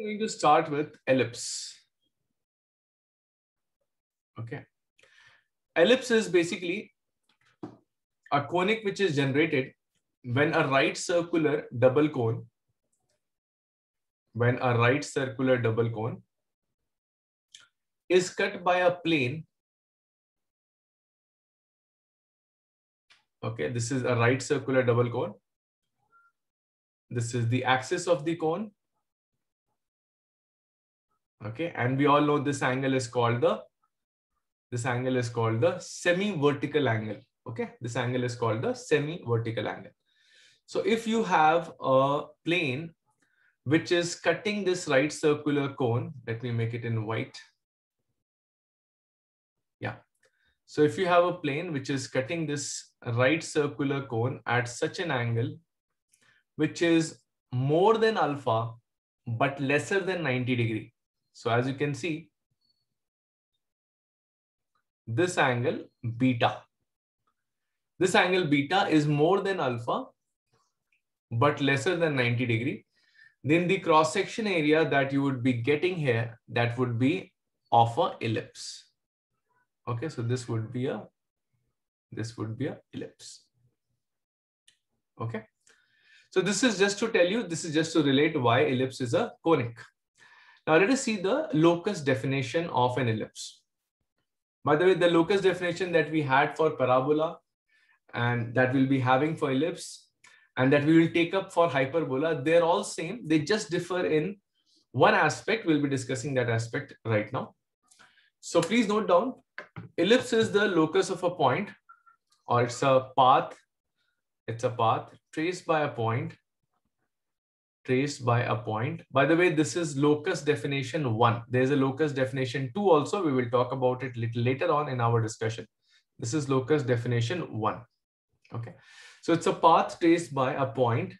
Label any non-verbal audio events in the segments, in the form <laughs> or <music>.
I'm going to start with ellipse. Okay. Ellipse is basically a conic which is generated when a right circular double cone, when a right circular double cone is cut by a plane. Okay, this is a right circular double cone. This is the axis of the cone. Okay, and we all know this angle is called the, this angle is called the semi-vertical angle. Okay, this angle is called the semi-vertical angle. So if you have a plane which is cutting this right circular cone, let me make it in white. Yeah. So if you have a plane which is cutting this right circular cone at such an angle, which is more than alpha, but lesser than 90 degree. So as you can see, this angle beta. This angle beta is more than alpha, but lesser than 90 degree, then the cross section area that you would be getting here, that would be of a ellipse. Okay, so this would be a, this would be a ellipse. Okay. So this is just to tell you, this is just to relate why ellipse is a conic. Now let us see the locus definition of an ellipse. By the way, the locus definition that we had for parabola and that we'll be having for ellipse and that we will take up for hyperbola, they're all same. They just differ in one aspect. We'll be discussing that aspect right now. So please note down, ellipse is the locus of a point or it's a path. It's a path traced by a point. Traced by a point. By the way, this is locus definition one. There's a locus definition two also. We will talk about it little later on in our discussion. This is locus definition one. Okay. So it's a path traced by a point,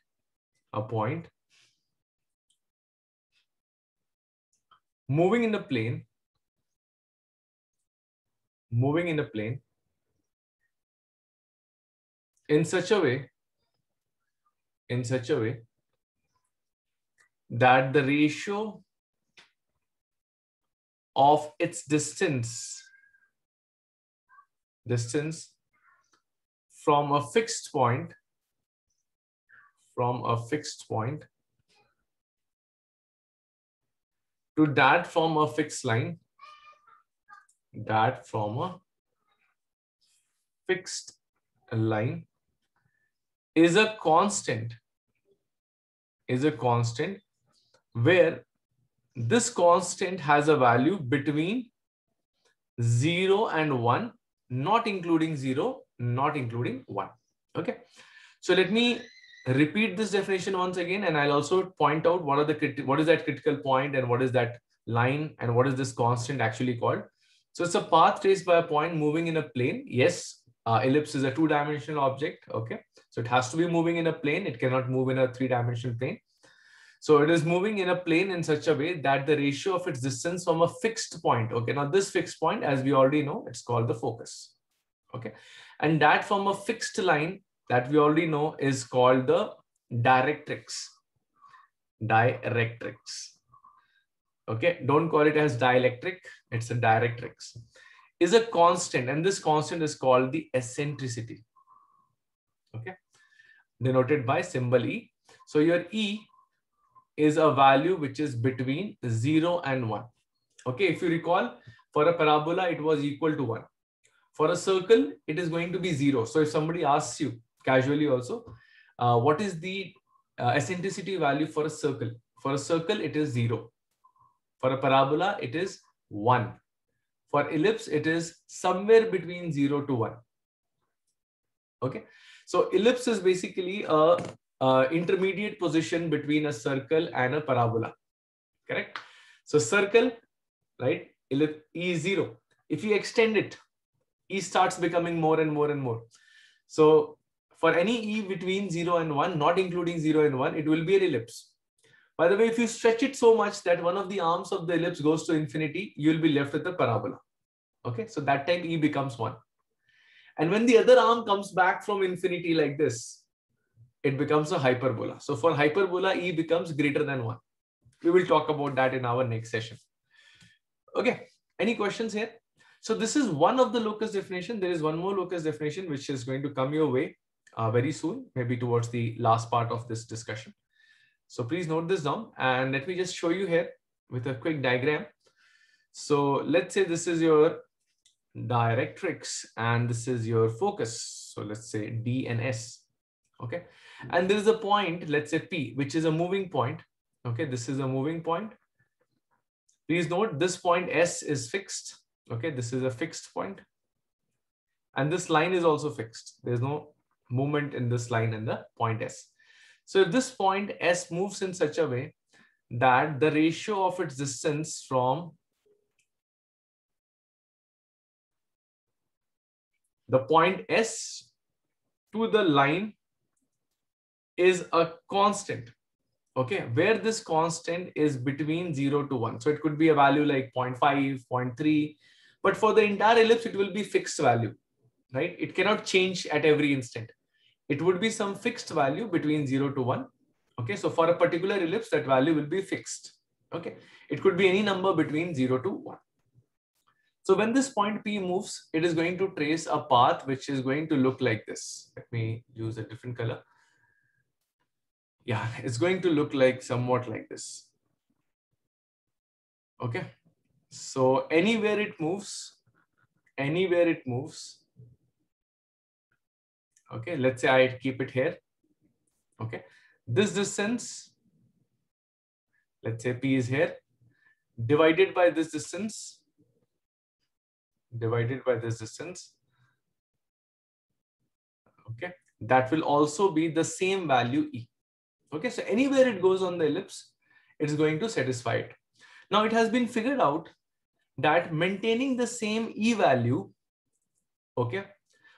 a point, moving in the plane, moving in the plane in such a way, in such a way that the ratio of its distance, distance from a fixed point, from a fixed point to that from a fixed line, that from a fixed line is a constant, is a constant where this constant has a value between 0 and 1, not including 0 not including one. Okay. So let me repeat this definition once again, and I'll also point out what are the what is that critical point and what is that line and what is this constant actually called. So it's a path traced by a point moving in a plane. Yes, uh, ellipse is a two-dimensional object. Okay. So it has to be moving in a plane. It cannot move in a three-dimensional plane. So it is moving in a plane in such a way that the ratio of its distance from a fixed point. Okay. Now this fixed point, as we already know, it's called the focus. Okay. And that from a fixed line that we already know is called the directrix. Directrix. Okay, don't call it as dielectric, it's a directrix. Is a constant, and this constant is called the eccentricity. Okay, denoted by symbol E. So your E is a value which is between 0 and 1. Okay, if you recall, for a parabola, it was equal to 1. For a circle, it is going to be zero. So if somebody asks you casually also, uh, what is the uh, eccentricity value for a circle? For a circle, it is zero. For a parabola, it is one. For ellipse, it is somewhere between zero to one. Okay. So ellipse is basically a, a intermediate position between a circle and a parabola. Correct. So circle, right? Ellipse E is zero. If you extend it, E starts becoming more and more and more. So for any E between 0 and 1, not including 0 and 1, it will be an ellipse. By the way, if you stretch it so much that one of the arms of the ellipse goes to infinity, you will be left with a parabola. Okay, so that time E becomes 1. And when the other arm comes back from infinity like this, it becomes a hyperbola. So for hyperbola, E becomes greater than 1. We will talk about that in our next session. Okay, any questions here? So this is one of the locus definition. There is one more locus definition which is going to come your way uh, very soon, maybe towards the last part of this discussion. So please note this down and let me just show you here with a quick diagram. So let's say this is your directrix and this is your focus. So let's say D and S. Okay. And there is a point, let's say P, which is a moving point. Okay. This is a moving point. Please note this point S is fixed. Okay. This is a fixed point. And this line is also fixed. There's no movement in this line and the point S. So if this point S moves in such a way that the ratio of its distance from the point S to the line is a constant, okay, where this constant is between 0 to 1. So it could be a value like 0 0.5, 0.3, but for the entire ellipse, it will be fixed value, right? It cannot change at every instant. It would be some fixed value between 0 to 1. Okay, so for a particular ellipse, that value will be fixed. Okay, it could be any number between 0 to 1. So when this point P moves, it is going to trace a path which is going to look like this. Let me use a different color. Yeah, it's going to look like somewhat like this. Okay. So anywhere it moves, anywhere it moves. Okay, let's say I keep it here. Okay, this distance, let's say P is here, divided by this distance, divided by this distance. Okay, that will also be the same value E. Okay, so anywhere it goes on the ellipse, it's going to satisfy it. Now it has been figured out that maintaining the same E value, okay,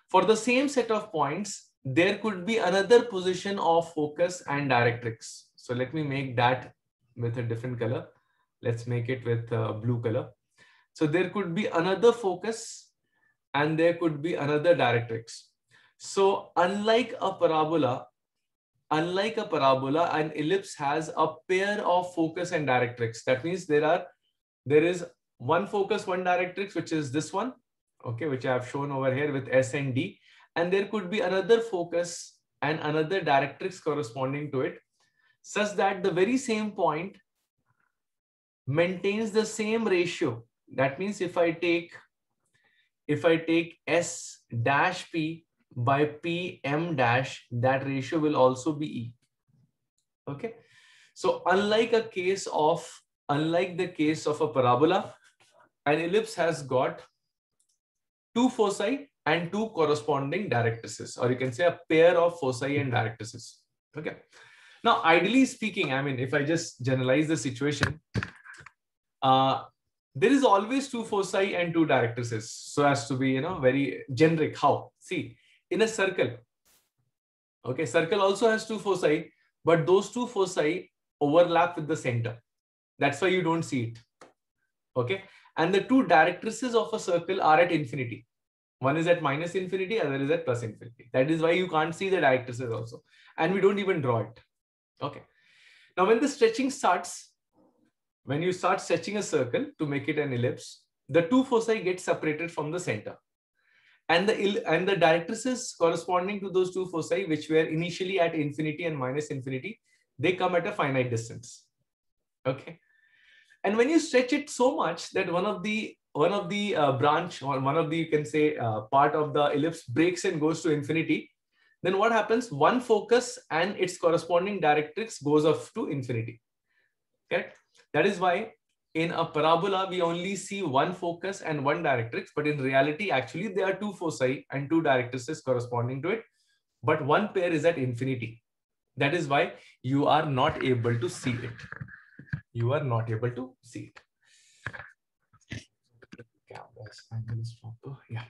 for the same set of points, there could be another position of focus and directrix. So let me make that with a different color. Let's make it with blue color. So there could be another focus and there could be another directrix. So unlike a parabola, unlike a parabola, an ellipse has a pair of focus and directrix. That means there are there is one focus, one directrix, which is this one, okay, which I have shown over here with S and D. And there could be another focus and another directrix corresponding to it, such that the very same point maintains the same ratio that means if I take if I take S dash P by P M dash, that ratio will also be E. Okay. So unlike a case of, unlike the case of a parabola, an ellipse has got two foci and two corresponding directrices, or you can say a pair of foci and directrices. Okay. Now, ideally speaking, I mean, if I just generalize the situation, uh, there is always two foci and two directrices so as to be you know very generic how see in a circle. Okay circle also has two foci but those two foci overlap with the center. That's why you don't see it. Okay and the two directrices of a circle are at infinity. One is at minus infinity other is at plus infinity. That is why you can't see the directrices also. And we don't even draw it. Okay. Now when the stretching starts when you start stretching a circle to make it an ellipse, the two foci get separated from the center. And the, and the directrices corresponding to those two foci, which were initially at infinity and minus infinity, they come at a finite distance. Okay. And when you stretch it so much that one of the one of the uh, branch or one of the you can say uh, part of the ellipse breaks and goes to infinity, then what happens? One focus and its corresponding directrix goes off to infinity. Okay. That is why in a parabola, we only see one focus and one directrix, but in reality, actually, there are two foci and two directrices corresponding to it, but one pair is at infinity. That is why you are not able to see it. You are not able to see it. Yeah.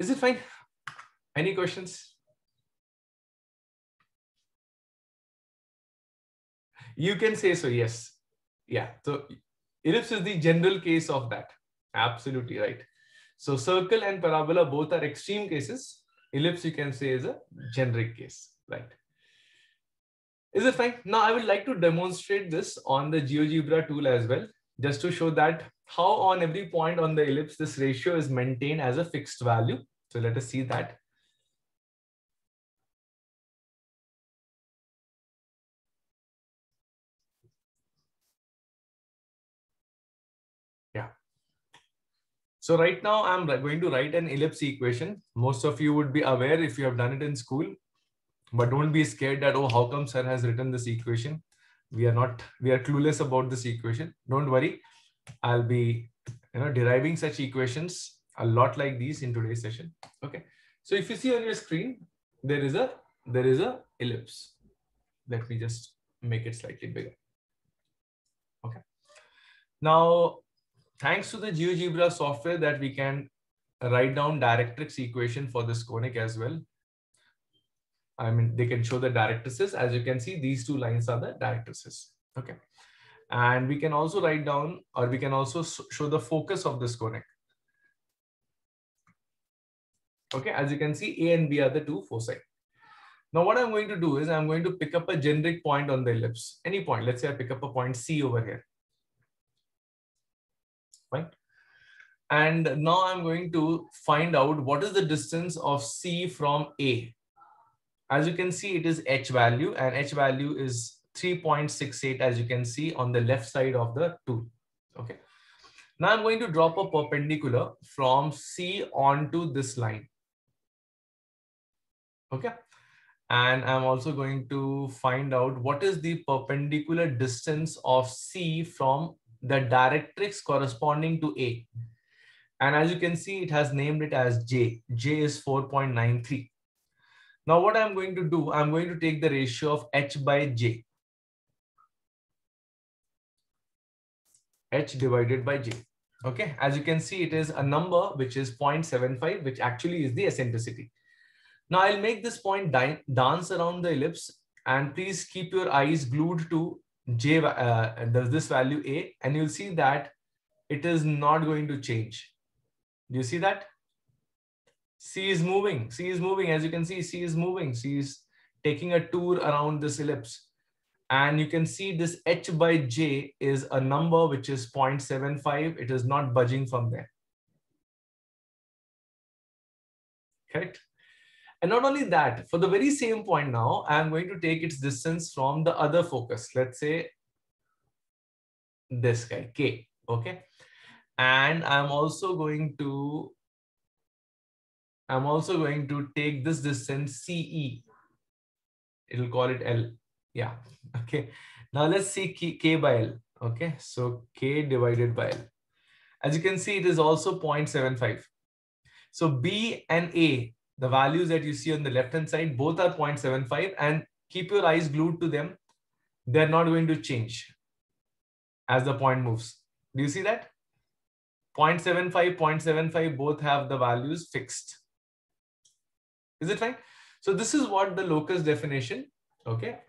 Is it fine? Any questions? You can say so, yes. Yeah. So ellipse is the general case of that. Absolutely right. So circle and parabola both are extreme cases. Ellipse you can say is a generic case, right? Is it fine? Now I would like to demonstrate this on the GeoGebra tool as well, just to show that how on every point on the ellipse, this ratio is maintained as a fixed value. So let us see that. So right now I'm going to write an ellipse equation. Most of you would be aware if you have done it in school, but don't be scared that, oh, how come sir has written this equation? We are not, we are clueless about this equation. Don't worry. I'll be you know, deriving such equations a lot like these in today's session. Okay. So if you see on your screen, there is a, there is a ellipse. Let me just make it slightly bigger. Okay. Now, thanks to the GeoGebra software that we can write down directrix equation for this conic as well. I mean, they can show the directrices. As you can see, these two lines are the directrices. Okay. And we can also write down, or we can also show the focus of this conic. Okay, as you can see, A and B are the two foci. Now what I'm going to do is I'm going to pick up a generic point on the ellipse, any point. Let's say I pick up a point C over here. Right? And now I'm going to find out what is the distance of C from A. As you can see, it is H value and H value is 3.68 as you can see on the left side of the tool. Okay. Now I'm going to drop a perpendicular from C onto this line. Okay. And I'm also going to find out what is the perpendicular distance of C from the directrix corresponding to A. And as you can see, it has named it as J. J is 4.93. Now what I'm going to do, I'm going to take the ratio of H by J. H divided by J. Okay, as you can see, it is a number which is 0.75, which actually is the eccentricity. Now I'll make this point dance around the ellipse and please keep your eyes glued to J, uh, this value A, and you'll see that it is not going to change. Do you see that? C is moving. C is moving. As you can see, C is moving. C is taking a tour around this ellipse. And you can see this h by j is a number which is 0.75. It is not budging from there. Correct? And not only that, for the very same point now, I'm going to take its distance from the other focus. Let's say this guy, K, okay? And I'm also going to I'm also going to take this distance CE. It'll call it L. Yeah. <laughs> Okay. Now let's see K, K by L. Okay. So K divided by L. As you can see, it is also 0.75. So B and A, the values that you see on the left hand side, both are 0.75 and keep your eyes glued to them. They're not going to change as the point moves. Do you see that? 0.75, 0.75 both have the values fixed. Is it fine? So this is what the locus definition, okay,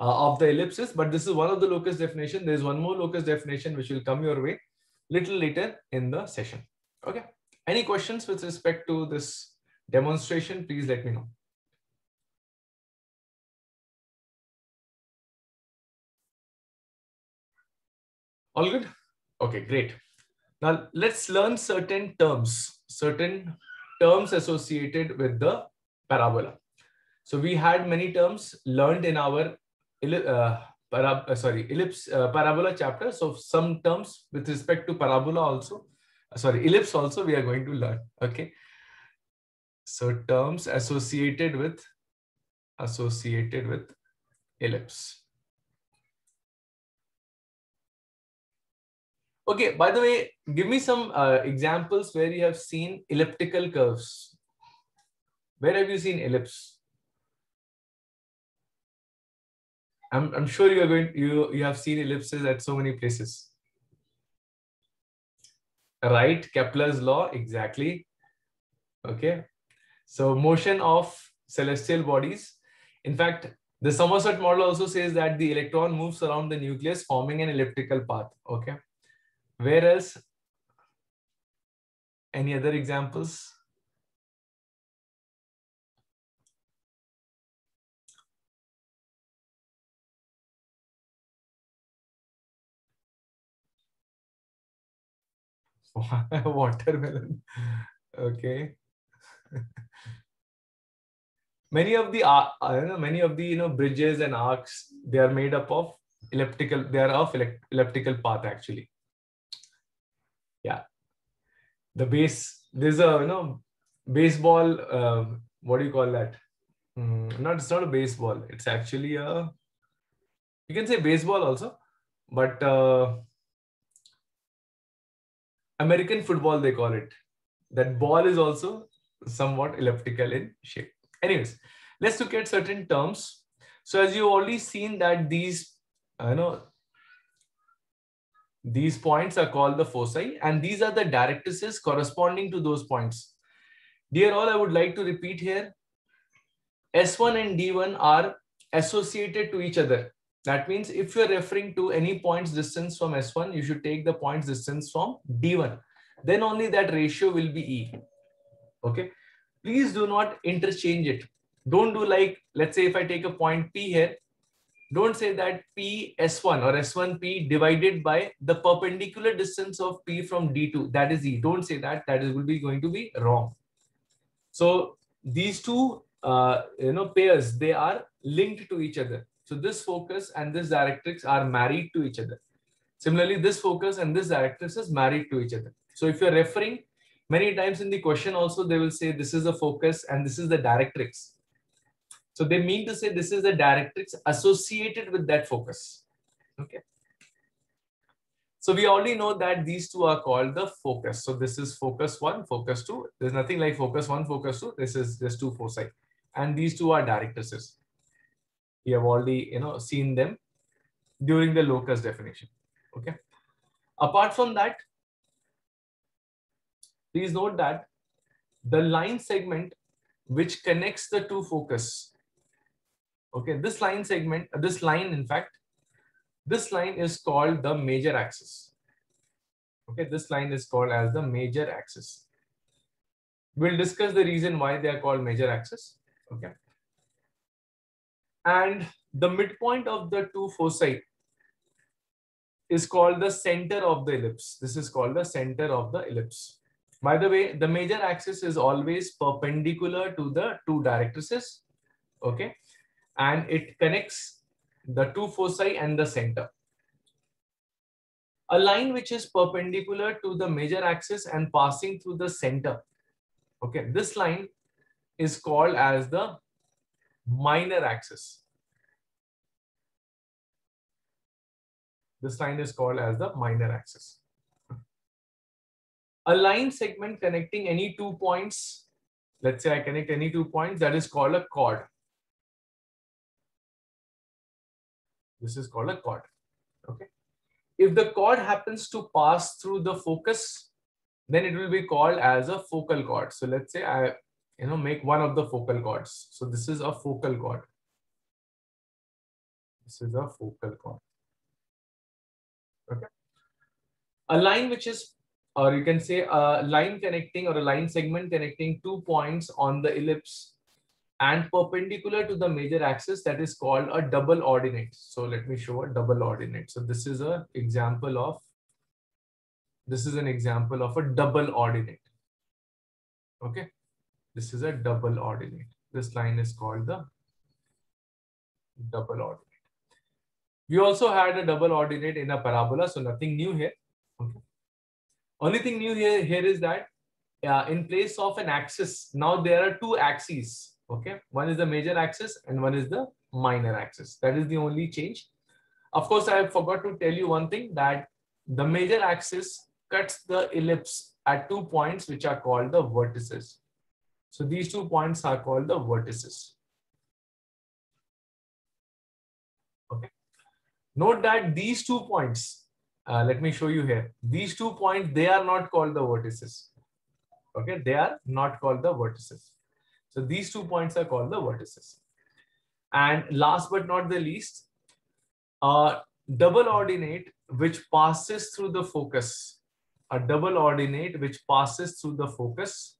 uh, of the ellipsis, but this is one of the locus definition. There is one more locus definition which will come your way little later in the session. Okay. Any questions with respect to this demonstration, please let me know. All good? Okay, great. Now let's learn certain terms, certain terms associated with the parabola. So we had many terms learned in our uh, uh, sorry ellipse uh, parabola chapter. So some terms with respect to parabola also, uh, sorry ellipse also we are going to learn. Okay. So terms associated with associated with ellipse. Okay, by the way, give me some uh, examples where you have seen elliptical curves. Where have you seen ellipse? I'm, I'm sure you are going, you, you have seen ellipses at so many places. Right, Kepler's law, exactly. Okay. So motion of celestial bodies. In fact, the Sommerfeld model also says that the electron moves around the nucleus forming an elliptical path. Okay. Whereas, any other examples? <laughs> Watermelon. Okay. <laughs> many of the uh, many of the you know bridges and arcs they are made up of elliptical. They are of elliptical path actually. Yeah. The base. There's a you know baseball. Uh, what do you call that? Mm, not it's not a baseball. It's actually a. You can say baseball also, but. Uh, American football, they call it. That ball is also somewhat elliptical in shape. Anyways, let's look at certain terms. So as you've already seen that these, uh, you know, these points are called the foci and these are the directrices corresponding to those points. Dear all, I would like to repeat here. S1 and D1 are associated to each other. That means if you're referring to any points distance from S1, you should take the points distance from D1. Then only that ratio will be E. Okay. Please do not interchange it. Don't do like, let's say if I take a point P here, don't say that P S1 or S1P divided by the perpendicular distance of P from D2. That is E. Don't say that. That is will be going to be wrong. So these two uh, you know pairs, they are linked to each other. So this focus and this directrix are married to each other. Similarly, this focus and this directrix is married to each other. So if you're referring many times in the question also, they will say this is the focus and this is the directrix. So they mean to say this is the directrix associated with that focus. Okay. So we already know that these two are called the focus. So this is focus one, focus two. There's nothing like focus one, focus two. This is just two foci. And these two are directrices we have already you know seen them during the locus definition okay apart from that please note that the line segment which connects the two focus. Okay this line segment uh, this line in fact this line is called the major axis. Okay this line is called as the major axis. We'll discuss the reason why they are called major axis. Okay. And the midpoint of the two foci is called the center of the ellipse. This is called the center of the ellipse. By the way, the major axis is always perpendicular to the two directrices. Okay. And it connects the two foci and the center. A line which is perpendicular to the major axis and passing through the center. Okay. This line is called as the minor axis. This line is called as the minor axis. A line segment connecting any two points, let's say I connect any two points, that is called a chord. This is called a chord. Okay. If the chord happens to pass through the focus, then it will be called as a focal chord. So let's say I you know make one of the focal chords so this is a focal chord this is a focal chord okay a line which is or you can say a line connecting or a line segment connecting two points on the ellipse and perpendicular to the major axis that is called a double ordinate so let me show a double ordinate so this is an example of this is an example of a double ordinate okay this is a double ordinate. This line is called the double ordinate. We also had a double ordinate in a parabola, so nothing new here. Okay. Only thing new here, here is that uh, in place of an axis, now there are two axes. Okay, one is the major axis and one is the minor axis. That is the only change. Of course, I forgot to tell you one thing that the major axis cuts the ellipse at two points which are called the vertices. So these two points are called the vertices. Okay. Note that these two points, uh, let me show you here. These two points, they are not called the vertices. Okay, they are not called the vertices. So these two points are called the vertices. And last but not the least, a double ordinate which passes through the focus. A double ordinate which passes through the focus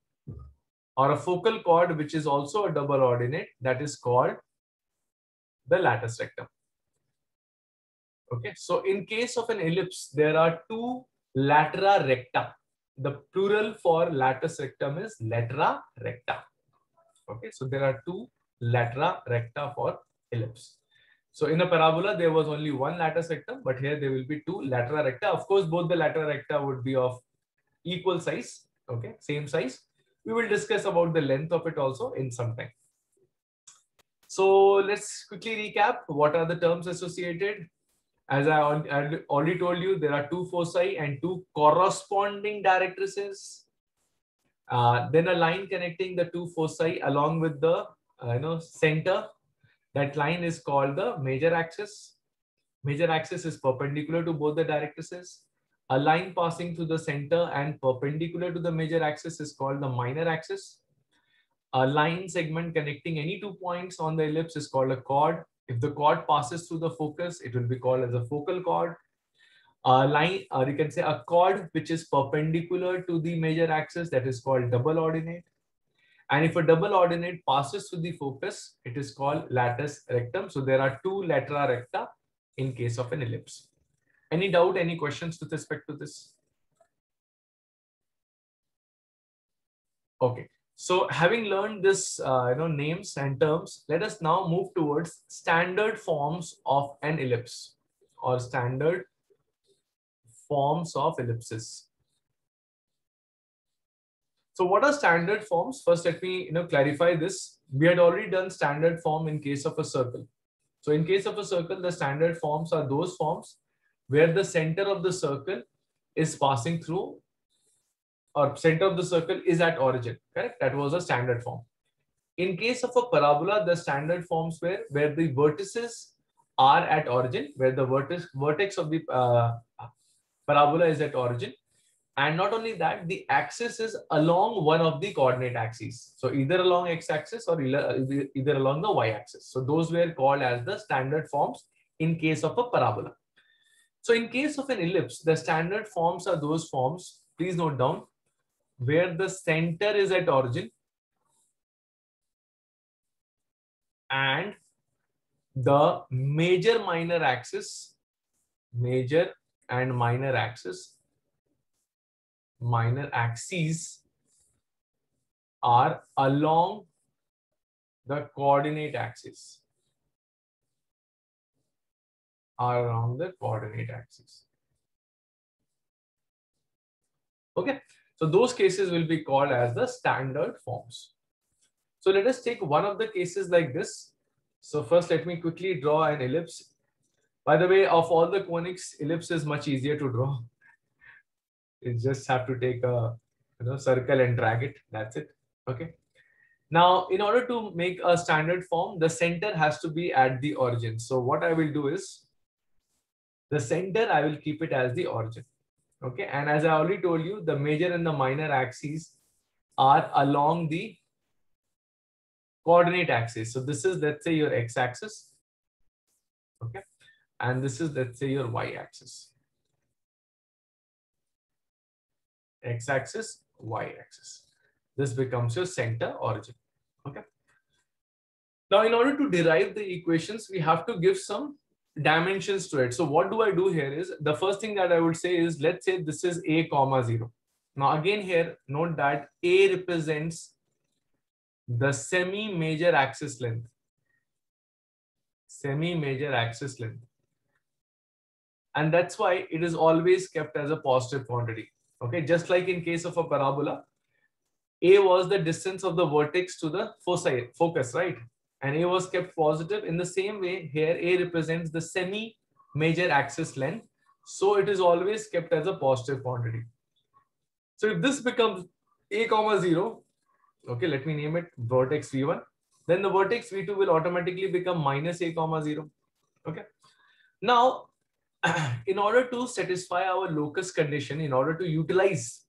or a focal chord which is also a double ordinate that is called the latus rectum. Okay, so in case of an ellipse, there are two latera recta. the plural for latus rectum is latera recta. Okay, so there are two latera recta for ellipse. So in a parabola, there was only one latus rectum, but here there will be two latera recta. Of course, both the latera recta would be of equal size, okay, same size. We will discuss about the length of it also in some time. So let's quickly recap. What are the terms associated? As I already told you, there are two foci and two corresponding directrices. Uh, then a line connecting the two foci along with the uh, you know center. That line is called the major axis. Major axis is perpendicular to both the directrices. A line passing through the center and perpendicular to the major axis is called the minor axis. A line segment connecting any two points on the ellipse is called a chord. If the chord passes through the focus, it will be called as a focal chord. A line, or you can say a chord which is perpendicular to the major axis, that is called double ordinate. And if a double ordinate passes through the focus, it is called latus rectum. So there are two latera recta in case of an ellipse. Any doubt, any questions with respect to this? Okay. So having learned this, uh, you know, names and terms, let us now move towards standard forms of an ellipse or standard forms of ellipses. So what are standard forms? First, let me you know clarify this. We had already done standard form in case of a circle. So in case of a circle, the standard forms are those forms where the center of the circle is passing through or center of the circle is at origin, correct? That was a standard form. In case of a parabola, the standard forms were where the vertices are at origin, where the vertex, vertex of the uh, parabola is at origin. And not only that, the axis is along one of the coordinate axes. So either along x-axis or either along the y-axis. So those were called as the standard forms in case of a parabola. So in case of an ellipse, the standard forms are those forms, please note down, where the center is at origin and the major minor axis, major and minor axis, minor axes are along the coordinate axis are along the coordinate axis. Okay, so those cases will be called as the standard forms. So let us take one of the cases like this. So first, let me quickly draw an ellipse. By the way, of all the conics, ellipse is much easier to draw. <laughs> You just have to take a you know, circle and drag it. That's it. Okay. Now, in order to make a standard form, the center has to be at the origin. So what I will do is the center, I will keep it as the origin. Okay. And as I already told you, the major and the minor axes are along the coordinate axis. So this is, let's say, your x-axis. Okay. And this is, let's say, your y-axis. X-axis, y-axis. This becomes your center origin. Okay. Now, in order to derive the equations, we have to give some dimensions to it. So what do I do here is the first thing that I would say is let's say this is a comma 0. Now again here note that a represents the semi major axis length. Semi major axis length. And that's why it is always kept as a positive quantity. Okay, just like in case of a parabola, a was the distance of the vertex to the foci, focus, right? And A was kept positive. In the same way, here A represents the semi-major axis length. So it is always kept as a positive quantity. So if this becomes A comma 0, okay, let me name it vertex V1, then the vertex V2 will automatically become minus A comma 0. Okay. Now, <clears throat> in order to satisfy our locus condition, in order to utilize,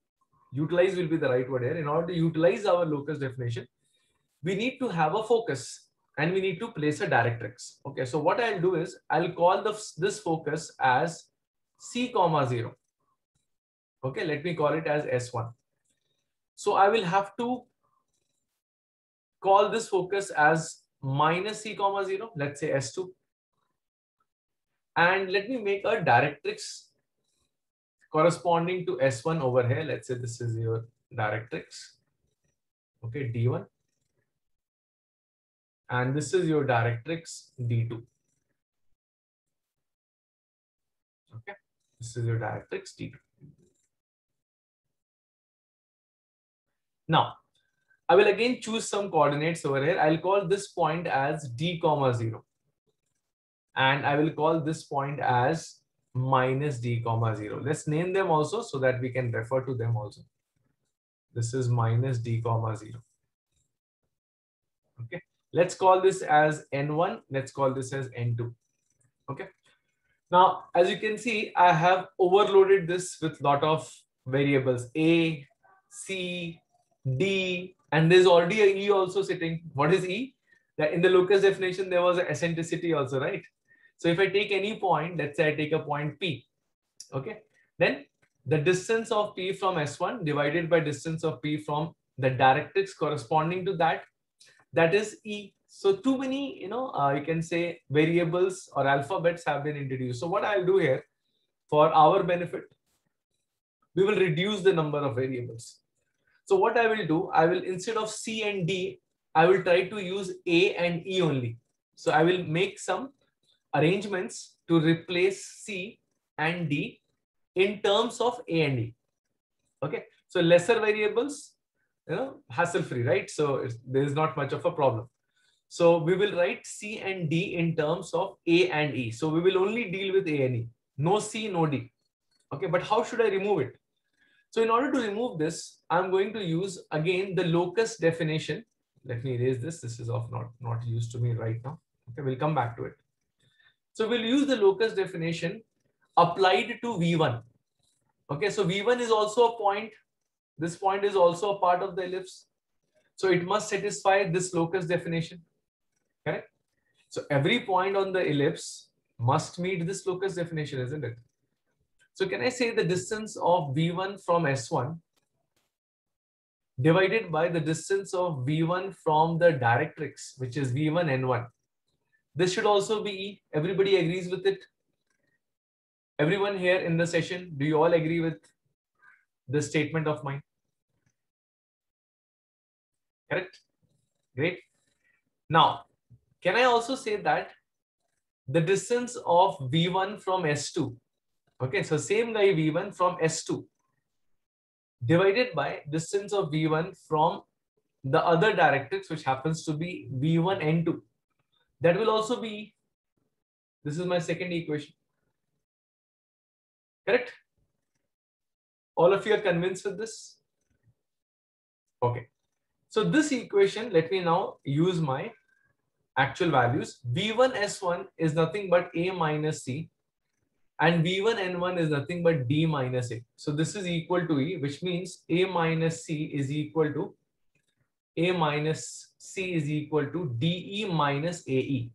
utilize will be the right word here, in order to utilize our locus definition, we need to have a focus and we need to place a directrix. Okay, so what I'll do is I'll call the, this focus as C comma 0. Okay, let me call it as S1. So I will have to call this focus as minus C comma 0, let's say S2. And let me make a directrix corresponding to S1 over here. Let's say this is your directrix. Okay, D1. And this is your directrix D2. Okay, this is your directrix D2. Now, I will again choose some coordinates over here. I'll call this point as d comma 0. And I will call this point as minus d comma 0. Let's name them also so that we can refer to them also. This is minus d comma 0. Okay. Let's call this as n1. Let's call this as n2. Okay. Now, as you can see, I have overloaded this with lot of variables a, c, d, and there's already a e also sitting. What is e? That in the locus definition, there was an eccentricity also, right? So if I take any point, let's say I take a point P, okay, then the distance of P from S1 divided by distance of P from the directrix corresponding to that, that is E. So too many, you know, uh, you can say variables or alphabets have been introduced. So what I'll do here for our benefit, we will reduce the number of variables. So what I will do, I will instead of C and D, I will try to use A and E only. So I will make some arrangements to replace C and D in terms of A and E. Okay, so lesser variables, you know, hassle free, right? So there is not much of a problem. So we will write C and D in terms of A and E. So we will only deal with A and E. No C, no D. Okay, but how should I remove it? So in order to remove this, I'm going to use again the locus definition. Let me erase this. This is of not, not used to me right now. Okay, we'll come back to it. So we'll use the locus definition applied to V1. Okay, so V1 is also a point. This point is also a part of the ellipse. So it must satisfy this locus definition. Correct? So every point on the ellipse must meet this locus definition, isn't it? So can I say the distance of V1 from S1 divided by the distance of V1 from the directrix, which is V1 N1. This should also be E. Everybody agrees with it. Everyone here in the session, do you all agree with this statement of mine? Correct? Great. Now, can I also say that the distance of V1 from S2 Okay, so same guy V1 from S2 divided by distance of V1 from the other directrix, which happens to be V1 N2. That will also be, this is my second equation. Correct? All of you are convinced with this? Okay. So this equation, let me now use my actual values. V1 S1 is nothing but A minus C and v1 n1 is nothing but d minus a. So this is equal to e, which means a minus c is equal to a minus c is equal to de minus ae.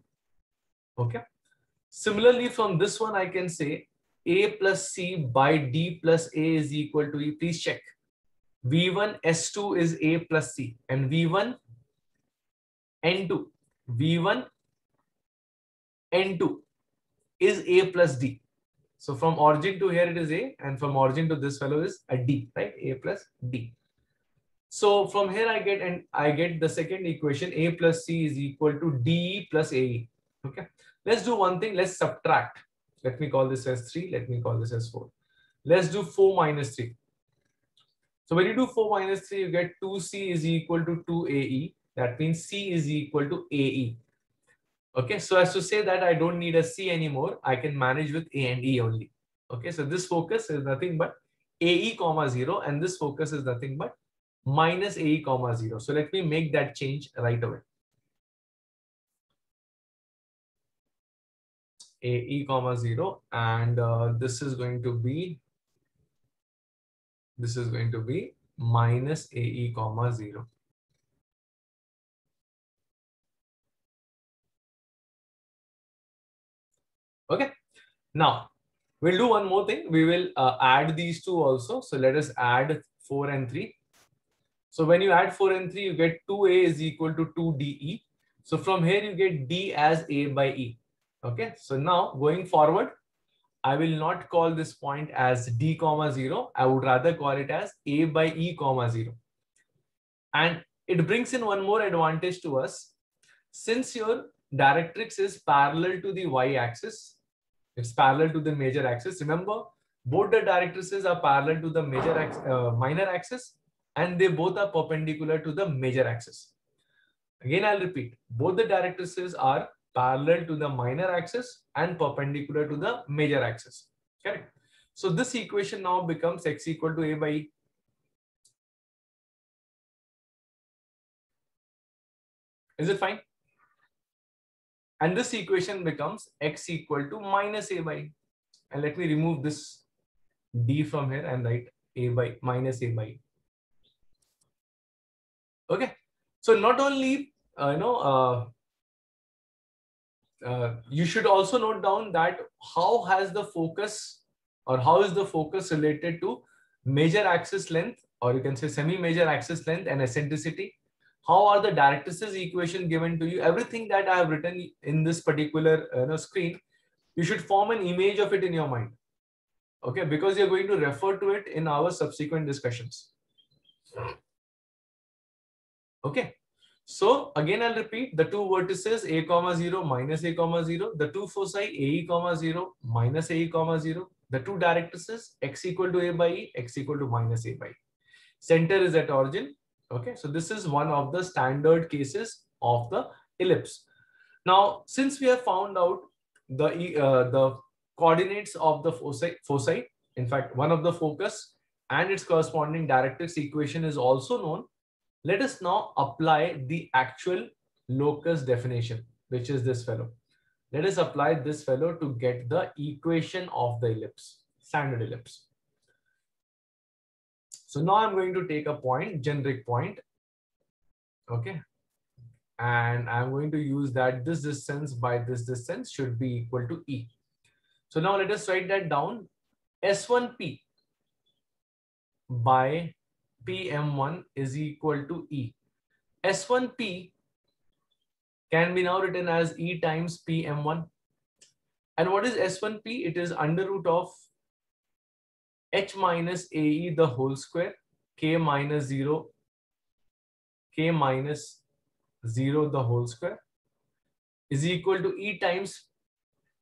Okay. Similarly, from this one, I can say a plus c by d plus a is equal to e. Please check. v1 s2 is a plus c and v1 n2 v1 n2 is a plus d so from origin to here it is A and from origin to this fellow is a D, right? A plus D. So from here I get and I get the second equation A plus C is equal to D plus AE. Okay. Let's do one thing. Let's subtract. Let me call this as 3. Let me call this as 4. Let's do 4 minus 3. So when you do 4 minus 3, you get 2C is equal to 2AE. That means C is equal to AE. Okay, so as to say that I don't need a C anymore, I can manage with A and E only. Okay, so this focus is nothing but AE comma 0 and this focus is nothing but minus AE comma 0. So let me make that change right away. AE comma 0 and uh, this is going to be this is going to be minus AE comma 0. Okay. Now, we'll do one more thing. We will uh, add these two also. So let us add 4 and 3. So when you add 4 and 3, you get 2a is equal to 2de. So from here, you get d as a by e. Okay. So now going forward, I will not call this point as d comma 0. I would rather call it as a by e comma 0. And it brings in one more advantage to us. Since your directrix is parallel to the y-axis, it's parallel to the major axis. Remember, both the directrices are parallel to the major uh, minor axis and they both are perpendicular to the major axis. Again, I'll repeat, both the directrices are parallel to the minor axis and perpendicular to the major axis. Correct. So this equation now becomes x equal to a by e. Is it fine? And this equation becomes x equal to minus a by e. And let me remove this d from here and write a by minus a by e. Okay. So not only, uh, you know, uh, uh, you should also note down that how has the focus or how is the focus related to major axis length or you can say semi-major axis length and eccentricity. How are the directrices equation given to you? Everything that I have written in this particular you know, screen, you should form an image of it in your mind. Okay, because you're going to refer to it in our subsequent discussions. Okay. So again, I'll repeat the two vertices a comma 0 minus a comma 0, the two foci ae comma 0 minus ae comma 0, the two directrices x equal to a by e, x equal to minus a by e. Center is at origin. Okay, so this is one of the standard cases of the ellipse. Now, since we have found out the uh, the coordinates of the foci, foci, in fact, one of the focus and its corresponding directrix equation is also known let us now apply the actual locus definition, which is this fellow. Let us apply this fellow to get the equation of the ellipse, standard ellipse. So now I'm going to take a point, generic point. Okay. And I'm going to use that this distance by this distance should be equal to E. So now let us write that down. S1P by PM1 is equal to E. S1P can be now written as E times PM1. And what is S1P? It is under root of H minus AE the whole square, K minus 0, K minus 0 the whole square is equal to E times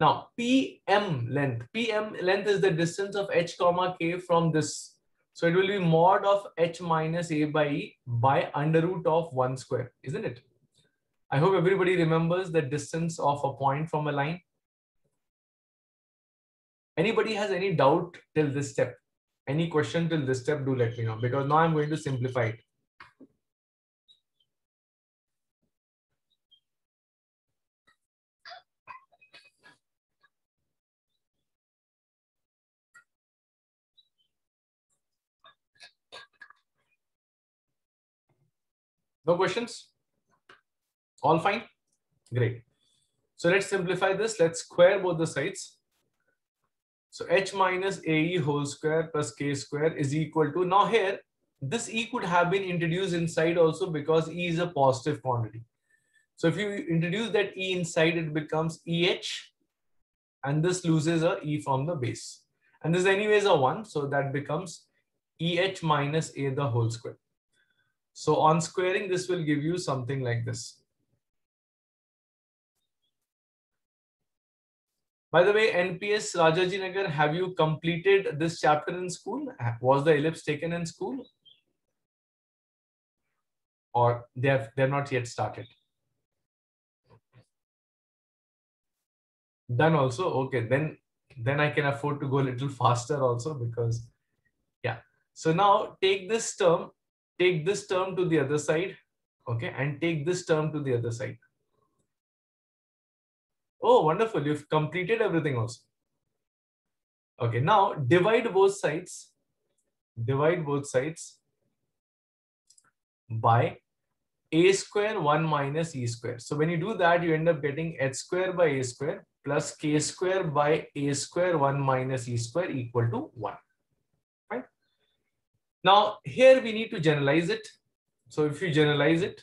now PM length. PM length is the distance of H comma K from this so it will be mod of h minus a by e by under root of 1 square, isn't it? I hope everybody remembers the distance of a point from a line. Anybody has any doubt till this step? Any question till this step, do let me know because now I'm going to simplify it. No questions? All fine? Great. So let's simplify this. Let's square both the sides. So h minus ae whole square plus k square is equal to, now here, this e could have been introduced inside also because e is a positive quantity. So if you introduce that e inside, it becomes eh and this loses a e from the base. And this anyways a 1, so that becomes eh minus a the whole square. So on squaring, this will give you something like this. By the way, NPS Rajajinagar, have you completed this chapter in school? Was the ellipse taken in school? Or they have they're not yet started? Done also? Okay, then then I can afford to go a little faster also because yeah. So now take this term take this term to the other side, okay, and take this term to the other side. Oh, wonderful. You've completed everything also. Okay, now divide both sides. Divide both sides by a square 1 minus e square. So when you do that, you end up getting h square by a square plus k square by a square 1 minus e square equal to 1. Now, here we need to generalize it. So if you generalize it,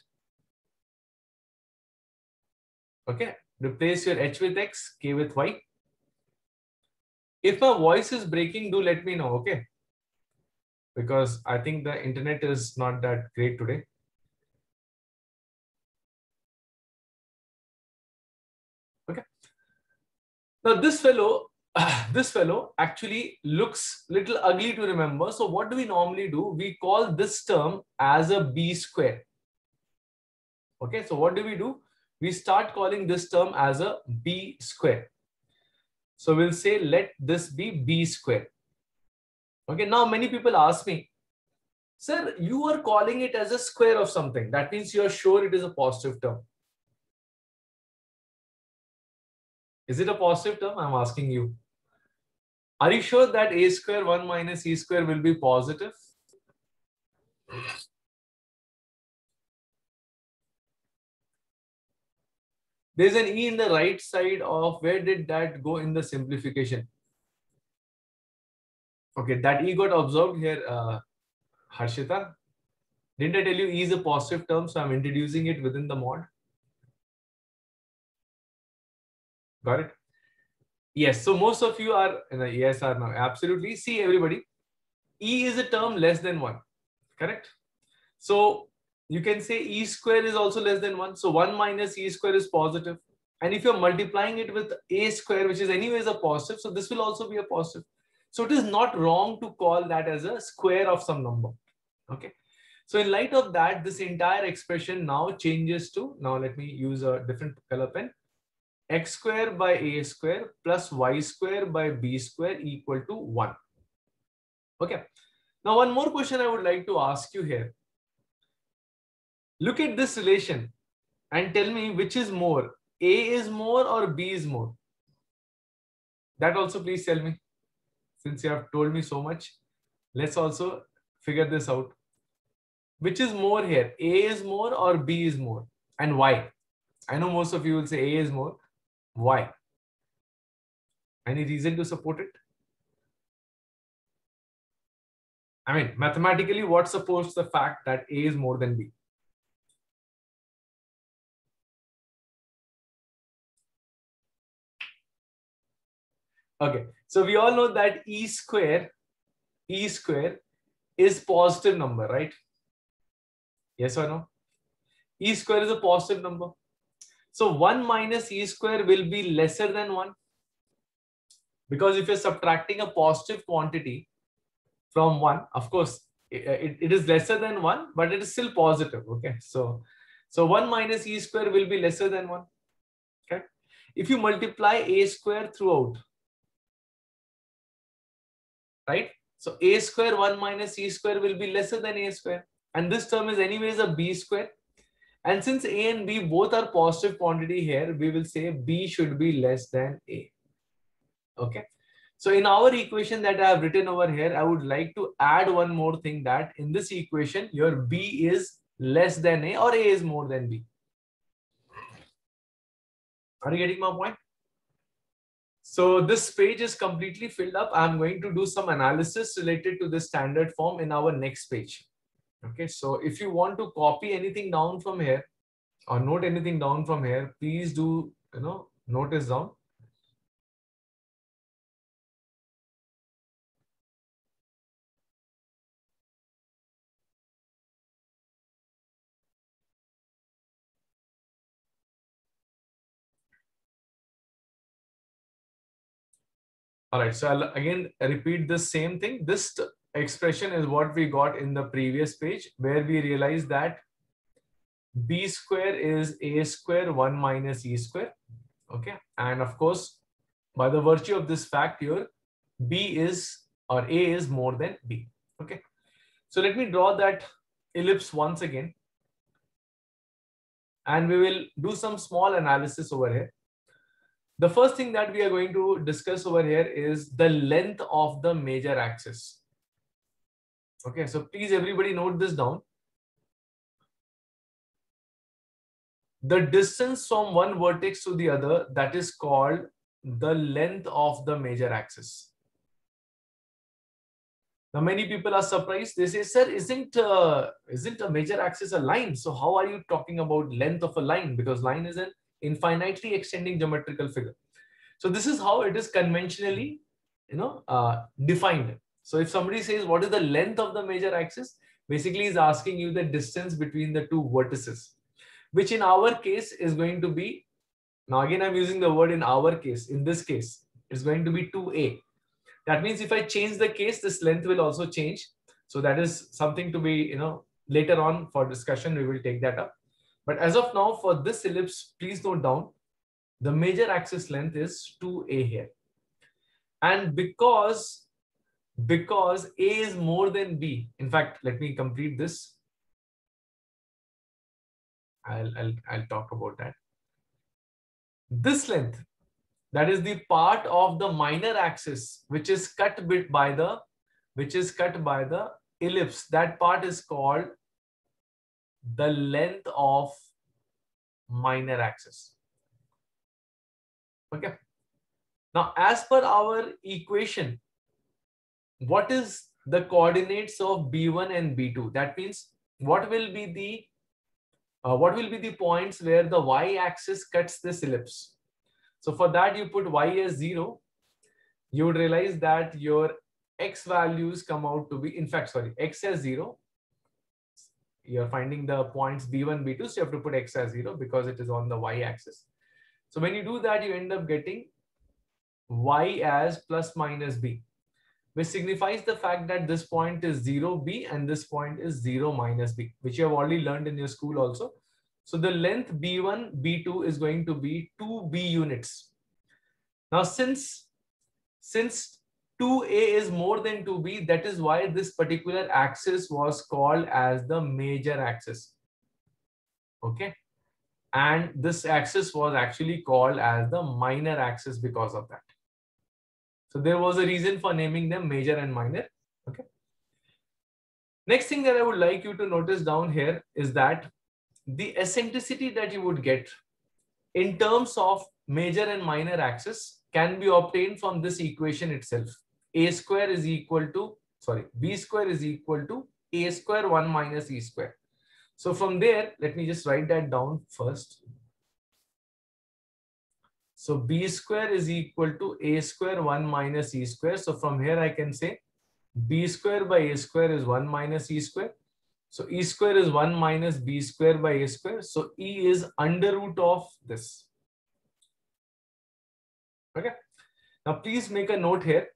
okay, replace your h with x, k with y. If my voice is breaking, do let me know, okay? Because I think the internet is not that great today. Okay. Now this fellow, <sighs> this fellow actually looks little ugly to remember. So what do we normally do? We call this term as a b square. Okay, so what do we do? We start calling this term as a b square. So we'll say let this be b square. Okay, now many people ask me, sir, you are calling it as a square of something. That means you are sure it is a positive term. Is it a positive term? I'm asking you. Are you sure that a square 1 minus e square will be positive? There's an e in the right side of where did that go in the simplification? Okay, that e got observed here, uh, Harshita. Didn't I tell you e is a positive term, so I'm introducing it within the mod? Got it? Yes, so most of you are yes or no. Absolutely. See, everybody, e is a term less than 1, correct? So you can say e square is also less than 1. So 1 minus e square is positive. And if you're multiplying it with a square, which is anyways a positive, so this will also be a positive. So it is not wrong to call that as a square of some number. Okay. So in light of that, this entire expression now changes to, now let me use a different color pen, x square by a square plus y square by b square equal to 1. Okay. Now one more question I would like to ask you here. Look at this relation and tell me which is more, A is more or B is more. That also please tell me. Since you have told me so much, let's also figure this out. Which is more here, A is more or B is more and why? I know most of you will say A is more. Why? Any reason to support it? I mean, mathematically, what supports the fact that A is more than B? Okay, so we all know that e square, e square is positive number, right? Yes or no? E square is a positive number. So 1 minus e square will be lesser than 1. Because if you're subtracting a positive quantity from 1, of course, it, it is lesser than 1, but it is still positive. Okay, so, so 1 minus e square will be lesser than 1. Okay, if you multiply a square throughout, right? So a square 1 minus e square will be lesser than a square. And this term is anyways a b square. And since a and b both are positive quantity here, we will say b should be less than a. Okay. So in our equation that I have written over here, I would like to add one more thing that in this equation, your b is less than a or a is more than b. Are you getting my point? So this page is completely filled up. I'm going to do some analysis related to the standard form in our next page. Okay, so if you want to copy anything down from here or note anything down from here, please do, you know, notice down. All right, so I'll again repeat the same thing. This expression is what we got in the previous page where we realized that b square is a square 1 minus e square. Okay, and of course, by the virtue of this fact here, b is or a is more than b. Okay, so let me draw that ellipse once again. And we will do some small analysis over here. The first thing that we are going to discuss over here is the length of the major axis. Okay, so please everybody note this down. The distance from one vertex to the other, that is called the length of the major axis. Now many people are surprised. They say, sir, isn't, uh, isn't a major axis a line? So how are you talking about length of a line? Because line is an infinitely extending geometrical figure. So this is how it is conventionally you know, uh, defined. So if somebody says, what is the length of the major axis? Basically is asking you the distance between the two vertices, which in our case is going to be, now again, I'm using the word in our case, in this case, it's going to be 2a. That means if I change the case, this length will also change. So that is something to be, you know, later on for discussion, we will take that up. But as of now, for this ellipse, please note down, the major axis length is 2a here. And because, because a is more than b, in fact, let me complete this. I'll, I'll, I'll talk about that. This length, that is the part of the minor axis, which is cut bit by the, which is cut by the ellipse. That part is called the length of minor axis. Okay. Now, as per our equation, what is the coordinates of B1 and B2? That means what will be the uh, what will be the points where the y-axis cuts this ellipse? So for that, you put y as 0. You would realize that your x values come out to be, in fact, sorry, x as 0 you're finding the points b1, b2, so you have to put x as 0 because it is on the y-axis. So when you do that, you end up getting y as plus minus b, which signifies the fact that this point is 0b and this point is 0 minus b, which you have already learned in your school also. So the length b1, b2 is going to be 2b units. Now, since, since 2a is more than 2b. That is why this particular axis was called as the major axis. Okay. And this axis was actually called as the minor axis because of that. So there was a reason for naming them major and minor. Okay. Next thing that I would like you to notice down here is that the eccentricity that you would get in terms of major and minor axis can be obtained from this equation itself a square is equal to, sorry, b square is equal to a square 1 minus e square. So from there, let me just write that down first. So b square is equal to a square 1 minus e square. So from here I can say b square by a square is 1 minus e square. So e square is 1 minus b square by a square. So e is under root of this. Okay. Now please make a note here.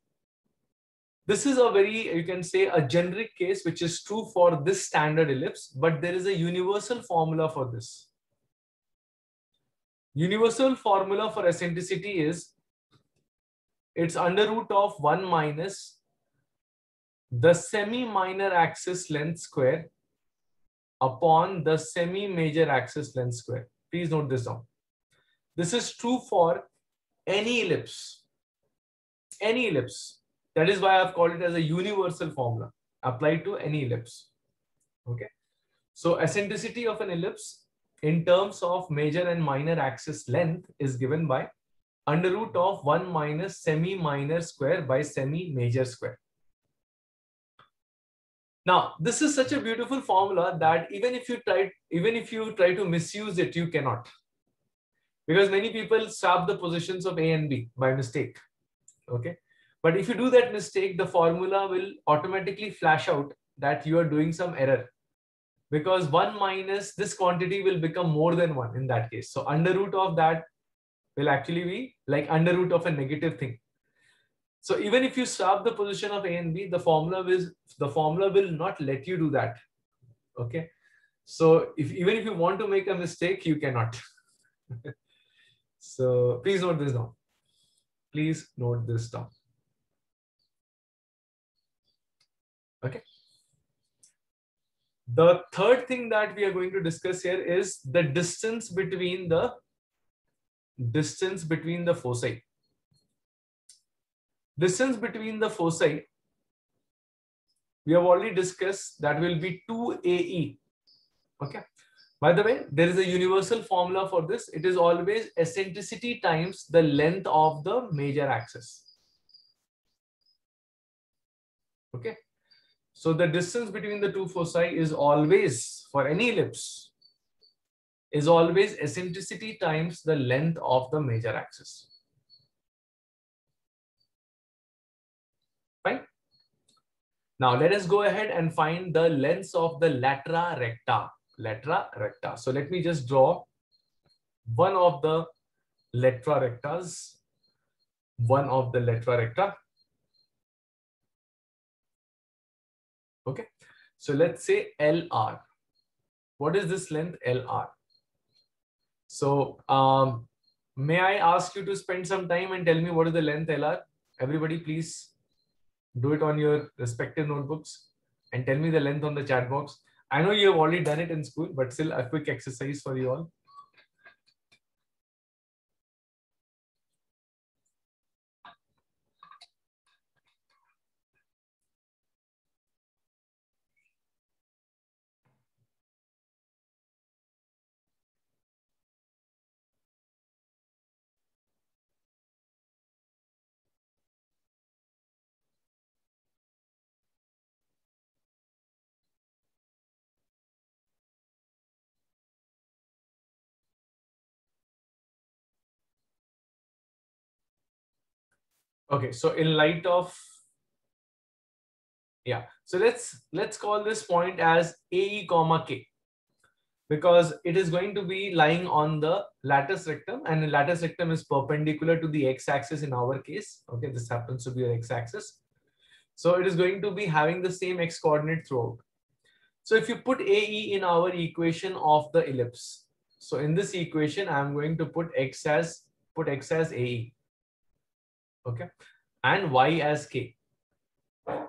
This is a very, you can say a generic case, which is true for this standard ellipse, but there is a universal formula for this. Universal formula for eccentricity is it's under root of 1 minus the semi-minor axis length square upon the semi-major axis length square. Please note this down. This is true for any ellipse. Any ellipse. That is why I've called it as a universal formula applied to any ellipse. Okay. So eccentricity of an ellipse in terms of major and minor axis length is given by under root of 1 minus semi-minor square by semi-major square. Now, this is such a beautiful formula that even if you try, even if you try to misuse it, you cannot. Because many people swap the positions of A and B by mistake. Okay. But if you do that mistake, the formula will automatically flash out that you are doing some error because 1 minus this quantity will become more than 1 in that case. So under root of that will actually be like under root of a negative thing. So even if you swap the position of A and B, the formula will the formula will not let you do that. Okay. So if even if you want to make a mistake, you cannot. <laughs> so please note this down. Please note this down. Okay. The third thing that we are going to discuss here is the distance between the distance between the foci. Distance between the foci, we have already discussed that will be 2AE. Okay. By the way, there is a universal formula for this. It is always eccentricity times the length of the major axis. Okay. So the distance between the two foci is always, for any ellipse, is always eccentricity times the length of the major axis. Fine. Now let us go ahead and find the lengths of the latera recta. Latera recta. So let me just draw one of the latera rectas. One of the latera recta. Okay. So let's say LR. What is this length LR? So um, may I ask you to spend some time and tell me what is the length LR? Everybody please do it on your respective notebooks and tell me the length on the chat box. I know you have already done it in school, but still a quick exercise for you all. Okay, so in light of, yeah, so let's let's call this point as AE comma K because it is going to be lying on the latus rectum and the latus rectum is perpendicular to the x-axis in our case. Okay, this happens to be your x-axis. So it is going to be having the same x coordinate throughout. So if you put AE in our equation of the ellipse, so in this equation, I'm going to put x as put x as AE okay, and y as k.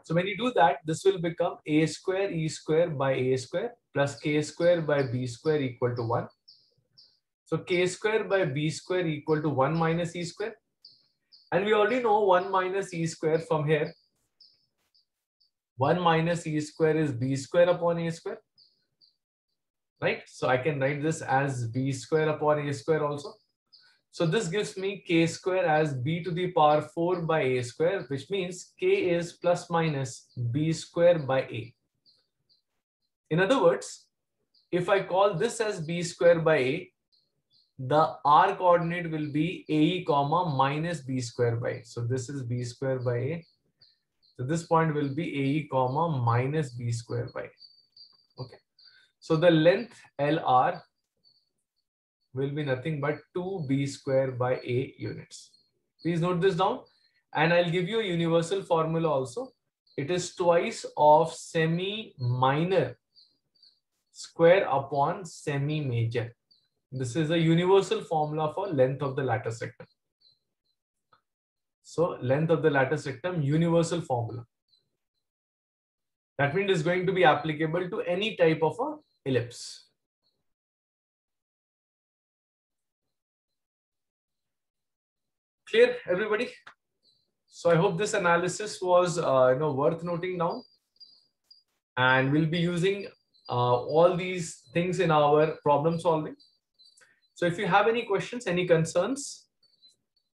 So when you do that, this will become a square e square by a square plus k square by b square equal to 1. So k square by b square equal to 1 minus e square. And we already know 1 minus e square from here. 1 minus e square is b square upon a square. Right? So I can write this as b square upon a square also. So this gives me k square as b to the power 4 by a square, which means k is plus minus b square by a. In other words, if I call this as b square by a, the r coordinate will be a comma minus b square by a. So this is b square by a. So this point will be a comma minus b square by a. Okay. So the length LR will be nothing but 2b square by a units. Please note this down. And I'll give you a universal formula also. It is twice of semi-minor square upon semi-major. This is a universal formula for length of the latus rectum. So length of the latus rectum, universal formula. That means it's going to be applicable to any type of a ellipse. Clear, everybody? So I hope this analysis was uh, you know worth noting down, and we'll be using uh, all these things in our problem solving. So if you have any questions, any concerns,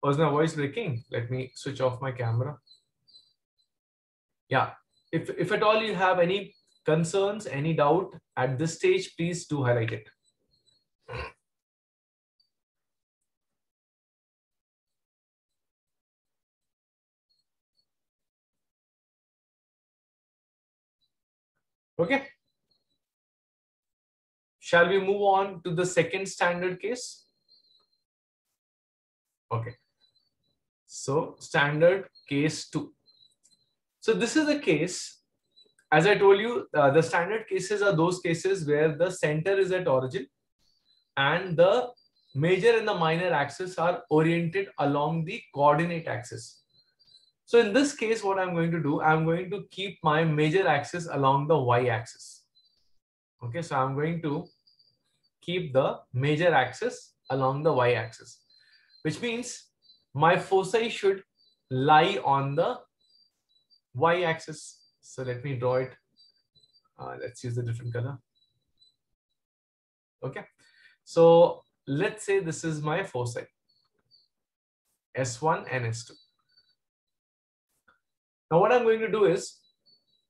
was my voice breaking? Let me switch off my camera. Yeah, if if at all you have any concerns, any doubt at this stage, please do highlight it. Okay. Shall we move on to the second standard case? Okay. So standard case two. So this is the case. As I told you, uh, the standard cases are those cases where the center is at origin and the major and the minor axis are oriented along the coordinate axis. So in this case, what I'm going to do, I'm going to keep my major axis along the y-axis. Okay, so I'm going to keep the major axis along the y-axis, which means my foci should lie on the y-axis. So let me draw it. Uh, let's use a different color. Okay, so let's say this is my foci, S1 and S2. Now what I'm going to do is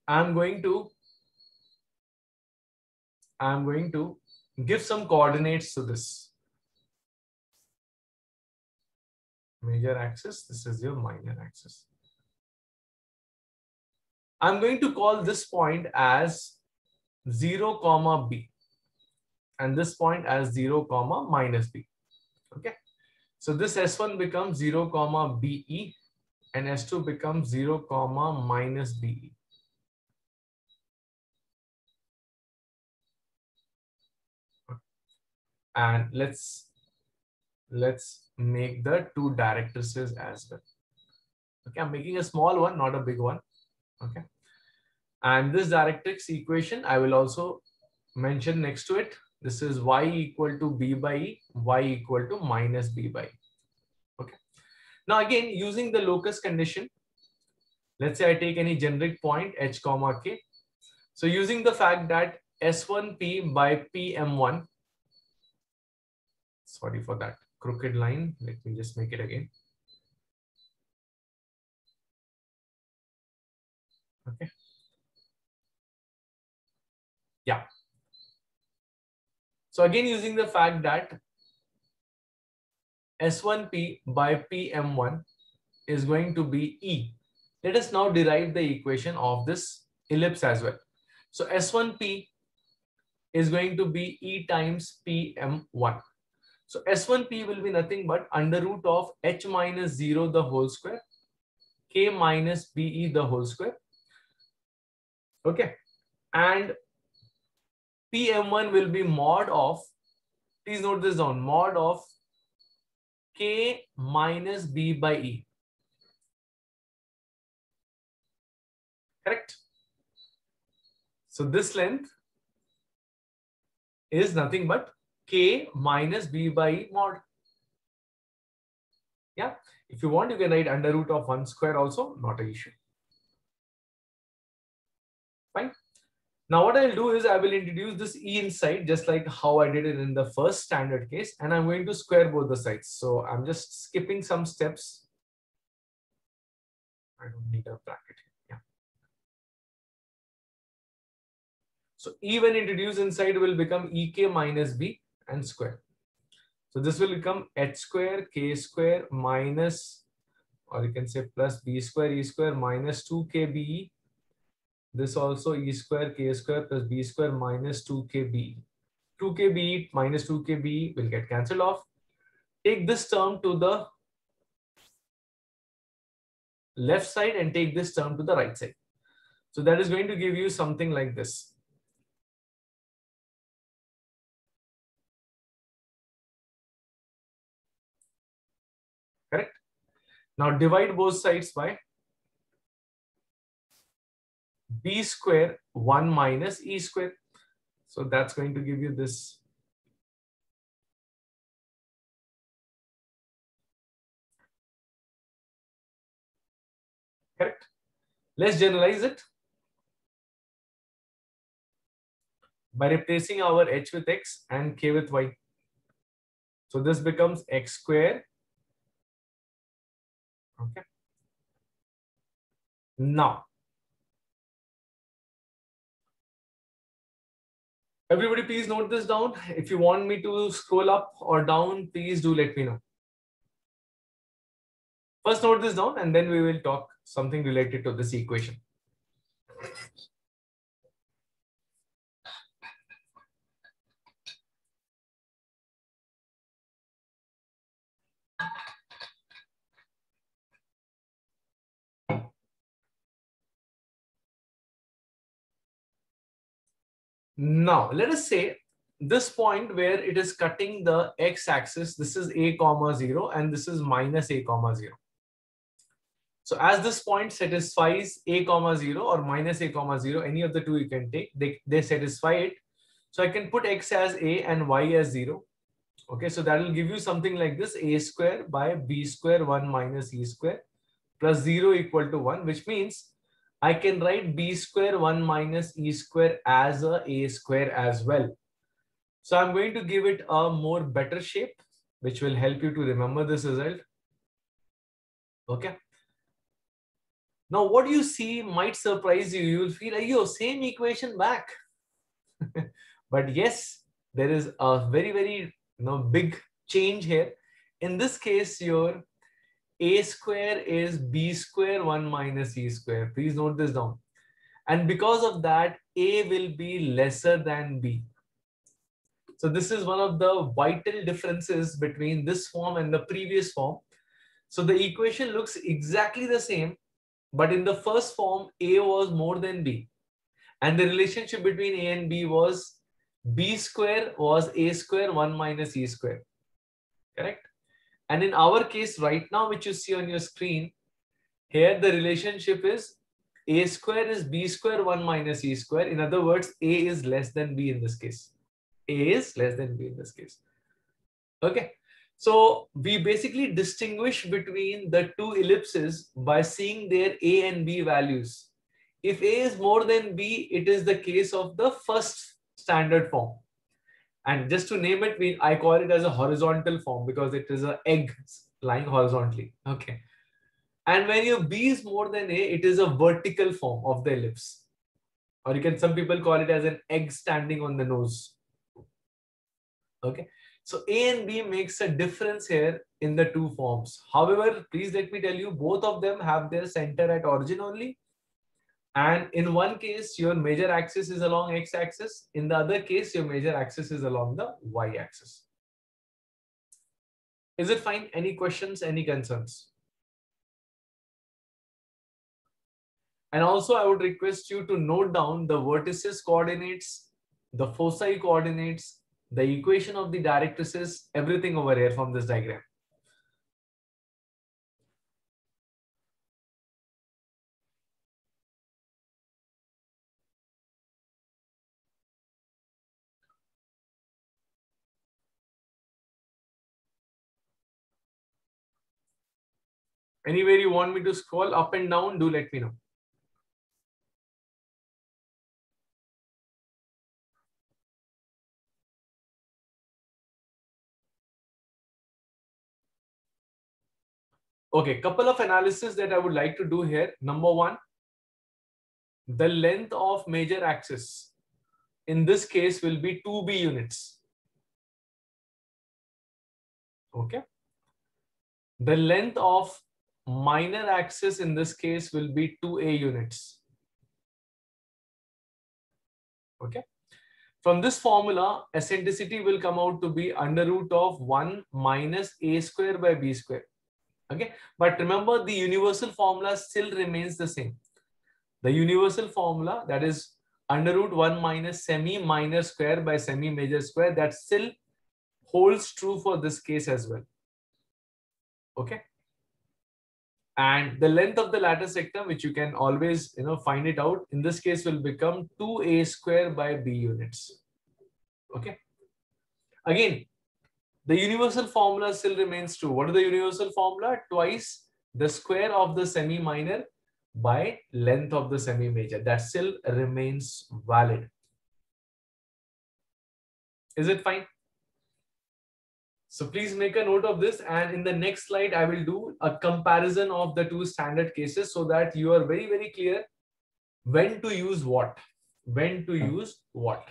I'm going to I'm going to give some coordinates to this major axis. This is your minor axis. I'm going to call this point as 0 comma b and this point as 0 comma minus b. Okay. So this S1 becomes 0 comma BE and S2 becomes 0 comma minus BE. And let's let's make the two directrices as well. Okay, I'm making a small one, not a big one. Okay. And this directrix equation, I will also mention next to it. This is y equal to b by e, y equal to minus b by e. Now again, using the locus condition, let's say I take any generic point h comma k. So using the fact that S1P by PM1, sorry for that crooked line. Let me just make it again. Okay. Yeah. So again, using the fact that S1P by PM1 is going to be E. Let us now derive the equation of this ellipse as well. So S1P is going to be E times PM1. So S1P will be nothing but under root of H minus 0 the whole square, K minus BE the whole square. Okay. And PM1 will be mod of, please note this down, mod of K minus B by E. Correct? So this length is nothing but K minus B by E mod. Yeah. If you want, you can write under root of 1 square also, not an issue. Now what I'll do is I will introduce this E inside just like how I did it in the first standard case and I'm going to square both the sides. So I'm just skipping some steps. I don't need a bracket here. Yeah. So E when introduced inside will become EK minus B and square. So this will become H square K square minus or you can say plus B square E square minus 2KBE this also e square k square plus b square minus 2kb. 2kb minus 2kb will get cancelled off. Take this term to the left side and take this term to the right side. So that is going to give you something like this. Correct? Now divide both sides by b square 1 minus e square. So that's going to give you this. Correct? Let's generalize it. By replacing our h with x and k with y. So this becomes x square. Okay. Now, Everybody, please note this down. If you want me to scroll up or down, please do let me know. First note this down and then we will talk something related to this equation. Now, let us say this point where it is cutting the x-axis, this is a comma 0 and this is minus a comma 0. So as this point satisfies a comma 0 or minus a comma 0, any of the two you can take, they, they satisfy it. So I can put x as a and y as 0. Okay, so that will give you something like this a square by b square 1 minus e square plus 0 equal to 1, which means I can write b square 1 minus e square as a a square as well. So I'm going to give it a more better shape, which will help you to remember this result. Okay. Now, what you see might surprise you. You will feel yo, same equation back. <laughs> but yes, there is a very, very you know, big change here. In this case, your a square is b square 1 minus e square. Please note this down. And because of that, A will be lesser than B. So this is one of the vital differences between this form and the previous form. So the equation looks exactly the same, but in the first form, A was more than B. And the relationship between A and B was B square was A square 1 minus E square. Correct? And in our case right now, which you see on your screen, here the relationship is A square is B square 1 minus E square. In other words, A is less than B in this case. A is less than B in this case. Okay. So we basically distinguish between the two ellipses by seeing their A and B values. If A is more than B, it is the case of the first standard form. And just to name it, we, I call it as a horizontal form because it is an egg lying horizontally. Okay. And when your B is more than A, it is a vertical form of the ellipse. Or you can, some people call it as an egg standing on the nose. Okay. So A and B makes a difference here in the two forms. However, please let me tell you, both of them have their center at origin only. And in one case, your major axis is along x-axis. In the other case, your major axis is along the y-axis. Is it fine? Any questions, any concerns? And also, I would request you to note down the vertices coordinates, the foci coordinates, the equation of the directrices, everything over here from this diagram. Anywhere you want me to scroll up and down, do let me know. Okay, couple of analysis that I would like to do here. Number one, the length of major axis in this case will be 2b units. Okay. The length of minor axis in this case will be 2a units. Okay. From this formula, eccentricity will come out to be under root of 1 minus a square by b square. Okay. But remember the universal formula still remains the same. The universal formula that is under root 1 minus semi minor square by semi major square that still holds true for this case as well. Okay. And the length of the latus rectum, which you can always you know find it out, in this case will become 2a square by b units. Okay. Again, the universal formula still remains true. What is the universal formula? Twice the square of the semi-minor by length of the semi-major. That still remains valid. Is it fine? So please make a note of this. And in the next slide, I will do a comparison of the two standard cases so that you are very, very clear when to use what, when to hmm. use what.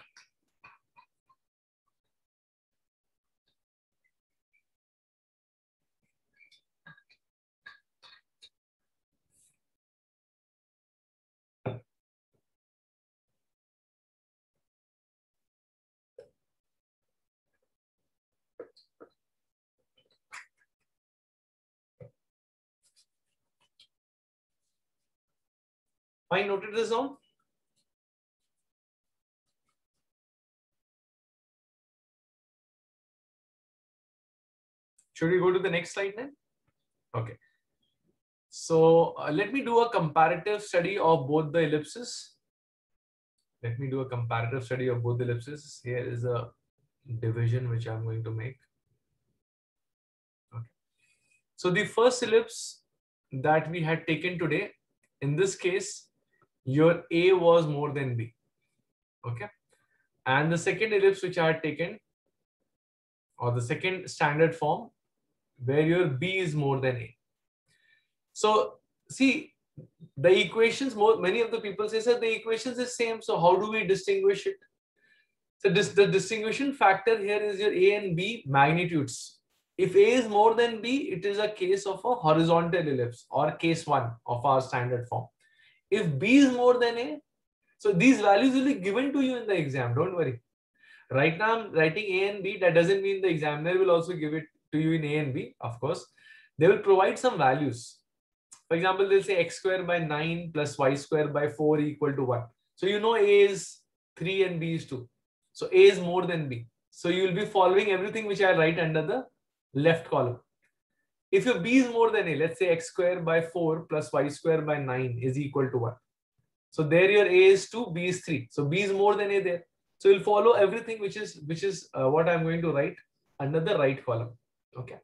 Fine, noted this down. Should we go to the next slide then? Okay. So uh, let me do a comparative study of both the ellipses. Let me do a comparative study of both the ellipses. Here is a division which I'm going to make. Okay. So the first ellipse that we had taken today, in this case, your A was more than B. Okay. And the second ellipse which I had taken, or the second standard form, where your B is more than A. So see, the equations, more many of the people say, sir, the equations is same. So how do we distinguish it? So this, the distinguishing factor here is your A and B magnitudes. If A is more than B, it is a case of a horizontal ellipse or case one of our standard form. If B is more than A, So these values will be given to you in the exam. Don't worry. Right now I'm writing A and B. That doesn't mean the examiner will also give it to you in A and B. Of course, they will provide some values. For example, they'll say x square by 9 plus y square by 4 equal to 1. So you know A is 3 and B is 2. So A is more than B. So you will be following everything which I write under the left column. If your b is more than a, let's say x square by 4 plus y square by 9 is equal to 1. So there your a is 2, b is 3. So b is more than a there. So you'll follow everything which is which is uh, what I'm going to write under the right column. Okay.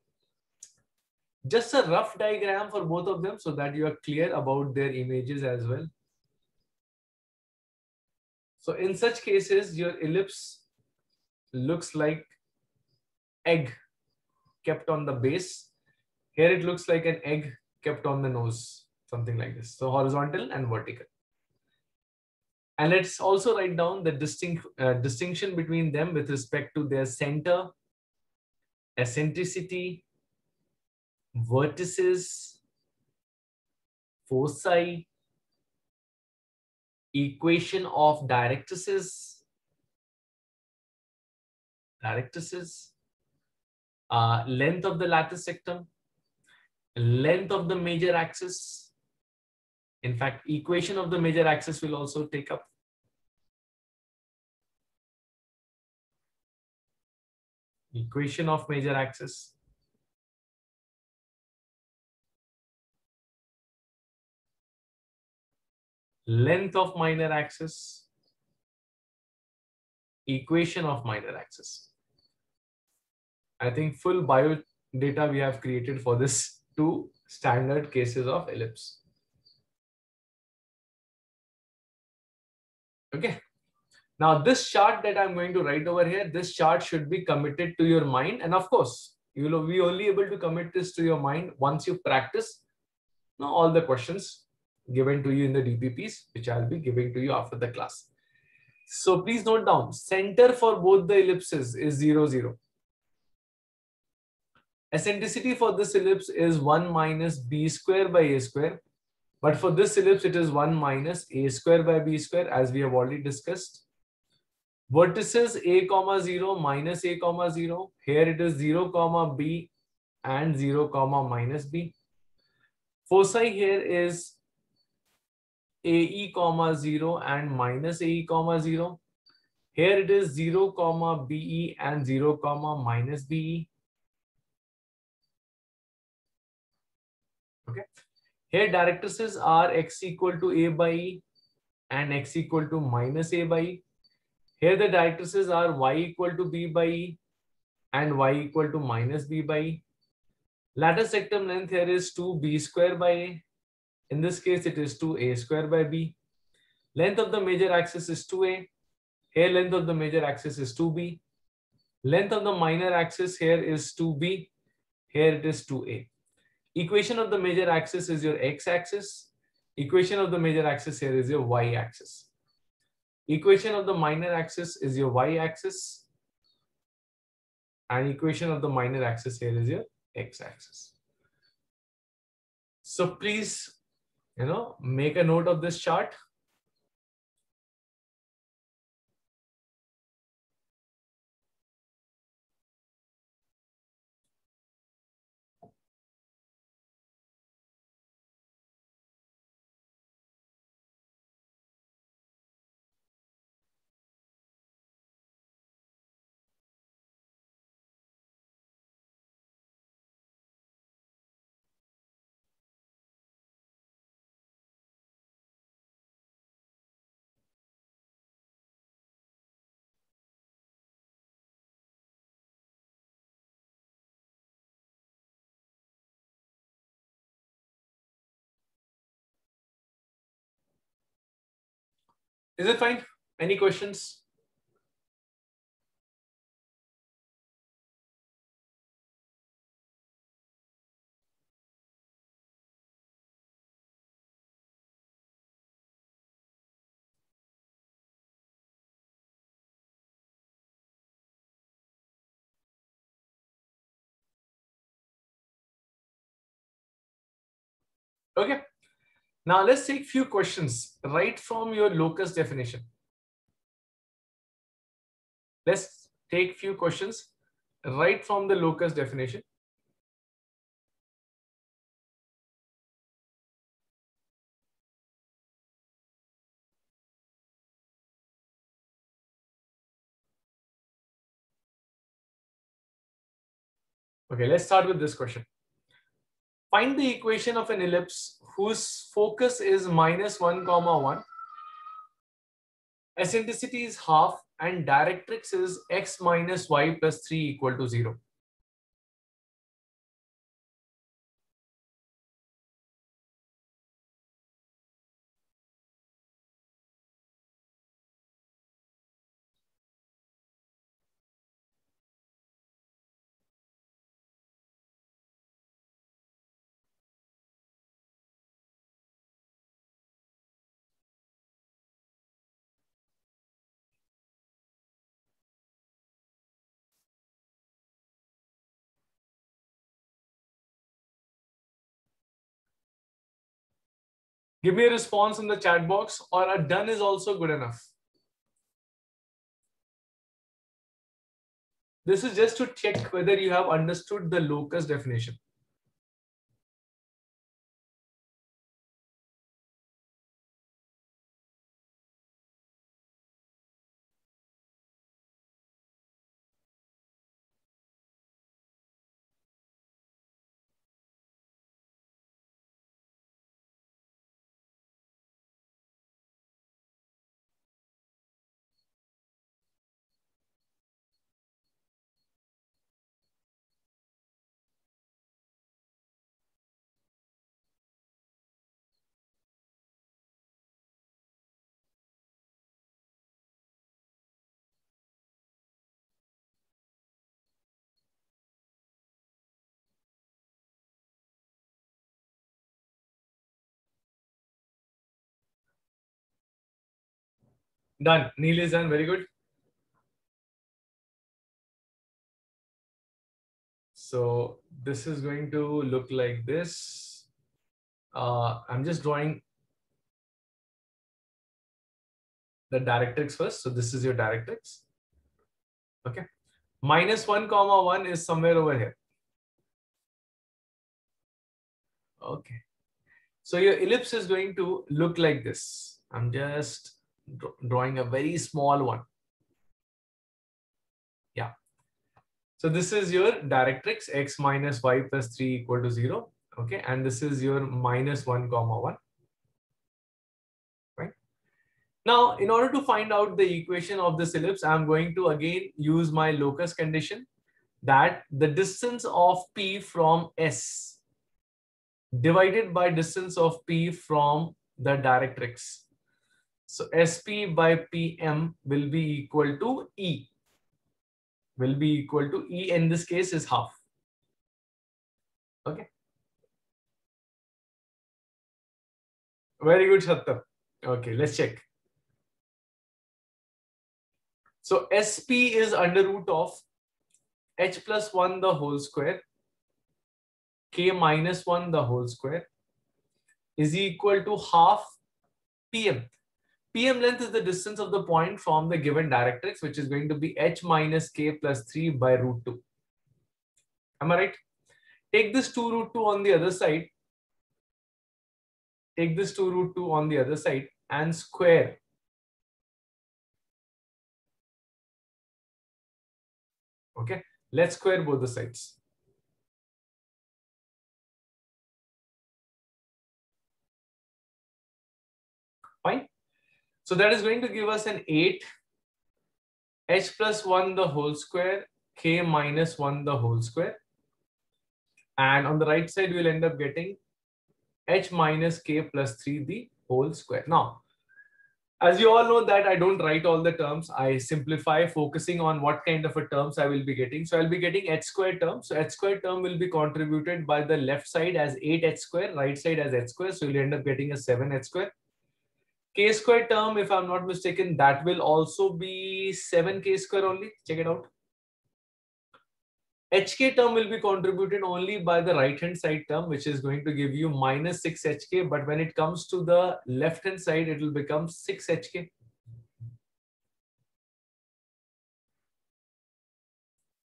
Just a rough diagram for both of them so that you are clear about their images as well. So in such cases, your ellipse looks like egg kept on the base here it looks like an egg kept on the nose, something like this. So horizontal and vertical. And let's also write down the distinct, uh, distinction between them with respect to their center, eccentricity, vertices, foci, equation of directrices, directrices, uh, length of the latus rectum, length of the major axis. In fact, equation of the major axis will also take up. Equation of major axis. Length of minor axis. Equation of minor axis. I think full bio data we have created for this two standard cases of ellipse. Okay. Now this chart that I'm going to write over here, this chart should be committed to your mind. And of course, you will be only able to commit this to your mind once you practice now all the questions given to you in the DPPs, which I'll be giving to you after the class. So please note down, center for both the ellipses is 0, 0. Eccentricity for this ellipse is 1 minus b square by a square. But for this ellipse, it is 1 minus a square by b square, as we have already discussed. Vertices a comma 0 minus a comma 0. Here it is 0 comma b and 0 comma minus b. Foci here is ae comma 0 and minus ae comma 0. Here it is 0 comma be and 0 comma minus be. Here directrices are x equal to a by e and x equal to minus a by e. Here the directrices are y equal to b by e and y equal to minus b by e. Latus rectum length here is 2b square by a. In this case, it is 2a square by b. Length of the major axis is 2a. Here length of the major axis is 2b. Length of the minor axis here is 2b. Here it is 2a. Equation of the major axis is your x-axis. Equation of the major axis here is your y-axis. Equation of the minor axis is your y-axis. And equation of the minor axis here is your x-axis. So please, you know, make a note of this chart. Is it fine? Any questions? Okay. Now let's take few questions right from your locus definition. Let's take few questions right from the locus definition. Okay, let's start with this question. Find the equation of an ellipse whose focus is minus 1 comma 1. Eccentricity is half and directrix is x minus y plus 3 equal to 0. Give me a response in the chat box or a done is also good enough. This is just to check whether you have understood the locus definition. Done. Neil is done. Very good. So this is going to look like this. Uh, I'm just drawing the directrix first. So this is your directrix. Okay. Minus 1 comma 1 is somewhere over here. Okay. So your ellipse is going to look like this. I'm just drawing a very small one. Yeah. So this is your directrix x minus y plus 3 equal to 0. Okay. And this is your minus 1 comma 1. Right. Now, in order to find out the equation of this ellipse, I'm going to again use my locus condition that the distance of P from S divided by distance of P from the directrix so SP by PM will be equal to E. Will be equal to E in this case is half. Okay. Very good, Shattar. Okay, let's check. So SP is under root of h plus 1 the whole square, k minus 1 the whole square is equal to half PM. PM length is the distance of the point from the given directrix, which is going to be h minus k plus 3 by root 2. Am I right? Take this 2 root 2 on the other side. Take this 2 root 2 on the other side and square. Okay, let's square both the sides. So that is going to give us an 8 h plus 1 the whole square k minus 1 the whole square. And on the right side, we'll end up getting h minus k plus 3 the whole square. Now, as you all know that I don't write all the terms. I simplify focusing on what kind of a terms I will be getting. So I'll be getting h square term. So h square term will be contributed by the left side as 8h square, right side as h square. So you'll end up getting a 7h square k square term, if I'm not mistaken, that will also be 7k square only. Check it out. HK term will be contributed only by the right hand side term, which is going to give you minus 6 HK. But when it comes to the left hand side, it will become 6 HK.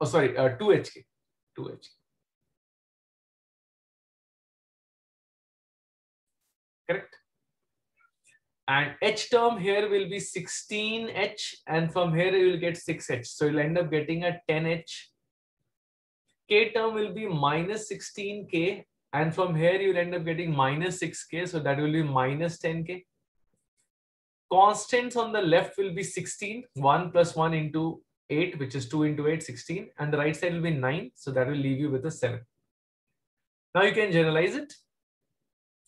Oh, sorry, uh, 2 HK. 2 HK. Correct? And H term here will be 16H and from here you will get 6H. So you'll end up getting a 10H K term will be minus 16K and from here you'll end up getting minus 6K. So that will be minus 10K. Constants on the left will be 16, 1 plus 1 into 8, which is 2 into 8, 16. And the right side will be 9. So that will leave you with a 7. Now you can generalize it.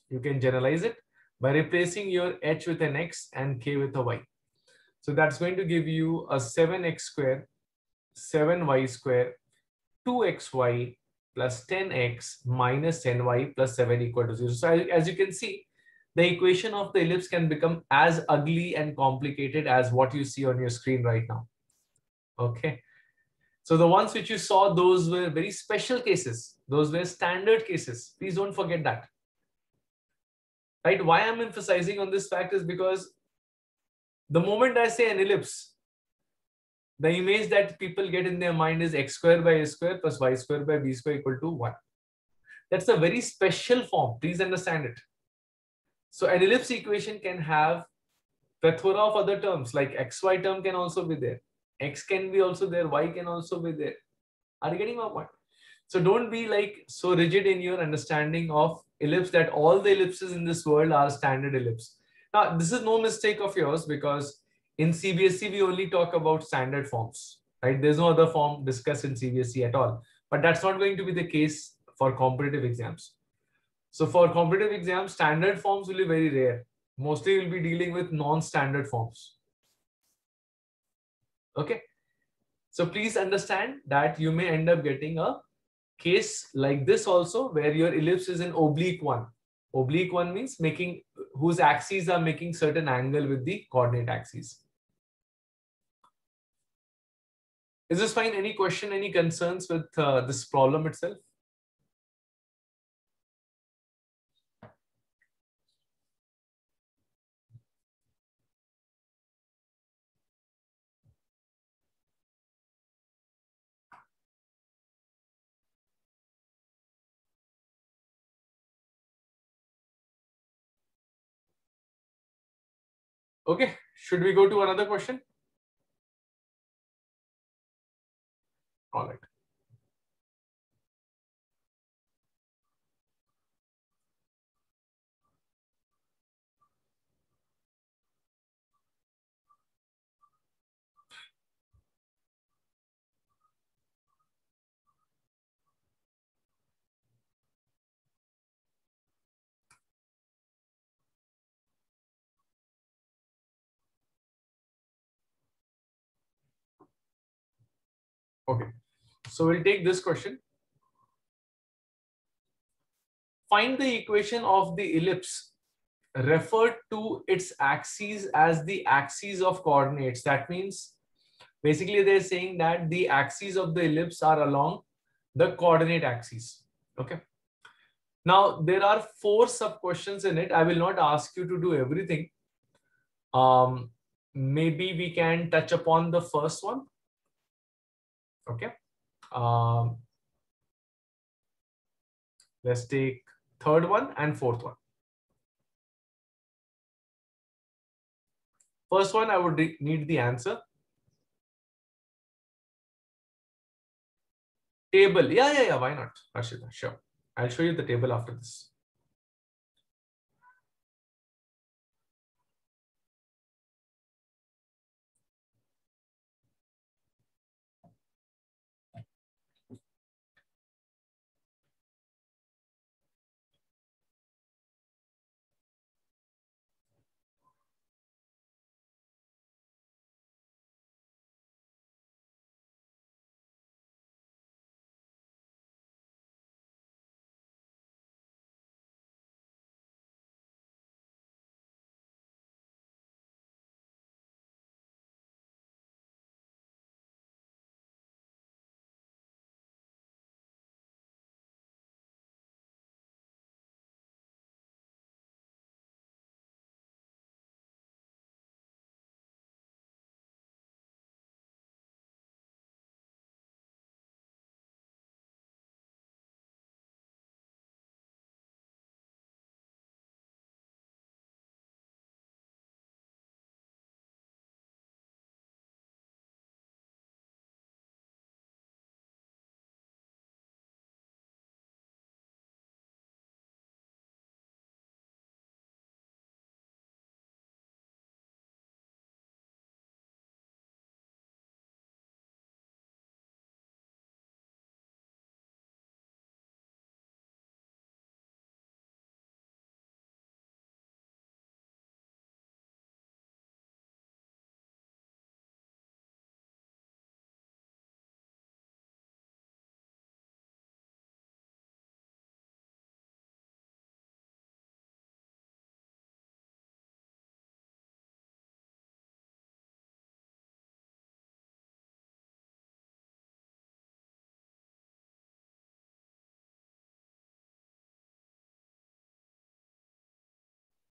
You can generalize it by replacing your h with an x and k with a y. So that's going to give you a 7x square, 7y square 2xy plus 10x minus 10y plus 7 equal to 0. So as you can see, the equation of the ellipse can become as ugly and complicated as what you see on your screen right now. Okay. So the ones which you saw, those were very special cases. Those were standard cases. Please don't forget that. Right? Why I'm emphasizing on this fact is because the moment I say an ellipse, the image that people get in their mind is x square by a square plus y square by b square equal to 1. That's a very special form. Please understand it. So an ellipse equation can have plethora of other terms like xy term can also be there. X can be also there. Y can also be there. Are you getting my point? So don't be like so rigid in your understanding of ellipse that all the ellipses in this world are standard ellipse. Now, this is no mistake of yours because in CBSE, we only talk about standard forms, right? There's no other form discussed in CBSE at all. But that's not going to be the case for competitive exams. So for competitive exams, standard forms will be very rare. Mostly you'll be dealing with non-standard forms. Okay. So please understand that you may end up getting a case like this also where your ellipse is an oblique one. Oblique one means making whose axes are making certain angle with the coordinate axes. Is this fine? Any question, any concerns with uh, this problem itself? Okay, should we go to another question? All right. Okay. So we'll take this question. Find the equation of the ellipse referred to its axes as the axes of coordinates. That means basically they're saying that the axes of the ellipse are along the coordinate axes. Okay. Now there are four sub questions in it. I will not ask you to do everything. Um, maybe we can touch upon the first one. Okay. Um, let's take third one and fourth one. First one, I would need the answer. Table. Yeah, yeah, yeah. Why not? Harshita, sure. I'll show you the table after this.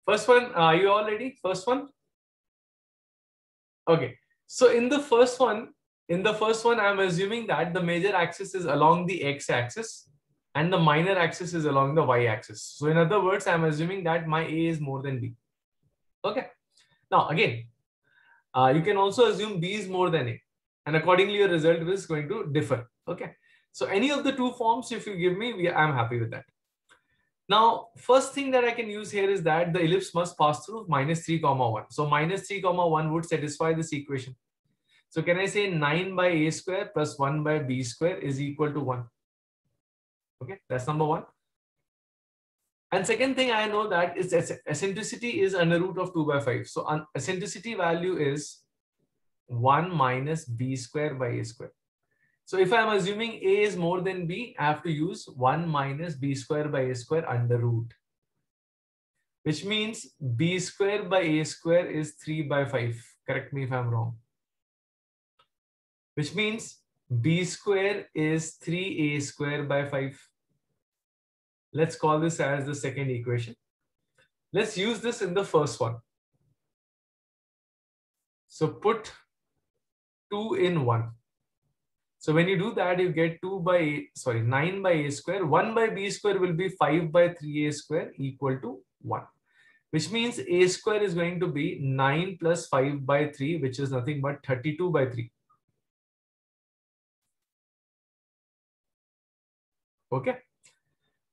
First one, are you all ready? First one? Okay. So in the first one, in the first one, I'm assuming that the major axis is along the x-axis and the minor axis is along the y-axis. So in other words, I'm assuming that my A is more than B. Okay. Now again, uh, you can also assume B is more than A and accordingly your result is going to differ. Okay. So any of the two forms, if you give me, we, I'm happy with that. Now, first thing that I can use here is that the ellipse must pass through minus 3 comma 1. So minus 3 comma 1 would satisfy this equation. So can I say 9 by a square plus 1 by b square is equal to 1? Okay, that's number one. And second thing I know that is eccentricity is under root of 2 by 5. So eccentricity value is 1 minus b square by a square. So if I'm assuming A is more than B, I have to use 1 minus B square by A square under root. Which means B square by A square is 3 by 5. Correct me if I'm wrong. Which means B square is 3A square by 5. Let's call this as the second equation. Let's use this in the first one. So put 2 in 1. So when you do that, you get 2 by, sorry, 9 by a square. 1 by b square will be 5 by 3a square equal to 1. Which means a square is going to be 9 plus 5 by 3, which is nothing but 32 by 3. Okay.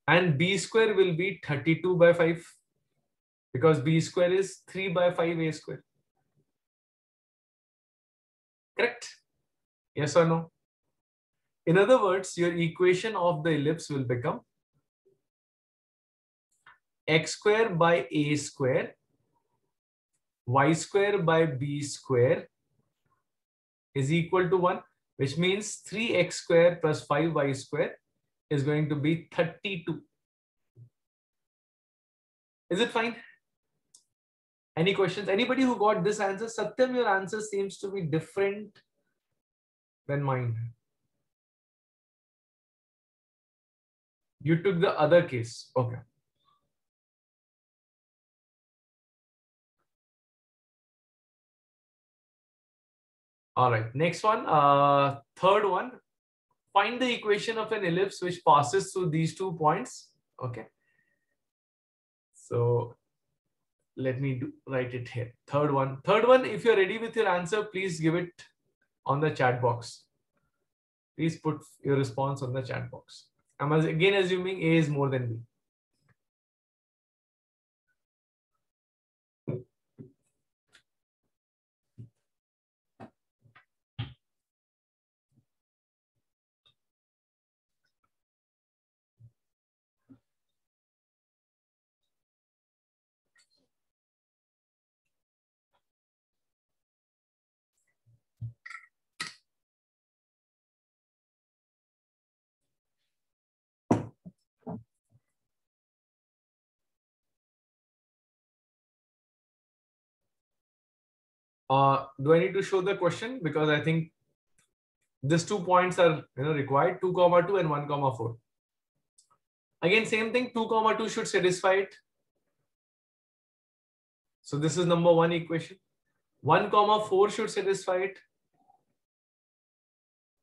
And b square will be 32 by 5 because b square is 3 by 5 a square. Correct? Yes or no? In other words, your equation of the ellipse will become x square by a square, y square by b square is equal to 1, which means 3x square plus 5y square is going to be 32. Is it fine? Any questions? Anybody who got this answer? Satyam, your answer seems to be different than mine. You took the other case. Okay. All right, next one, uh, third one. Find the equation of an ellipse which passes through these two points. Okay. So let me do, write it here. Third one. Third one, if you're ready with your answer, please give it on the chat box. Please put your response on the chat box. I'm again assuming A is more than B. Uh, do I need to show the question? Because I think these two points are you know, required, 2 comma 2 and 1 comma 4. Again, same thing, 2 comma 2 should satisfy it. So this is number one equation. 1 comma 4 should satisfy it.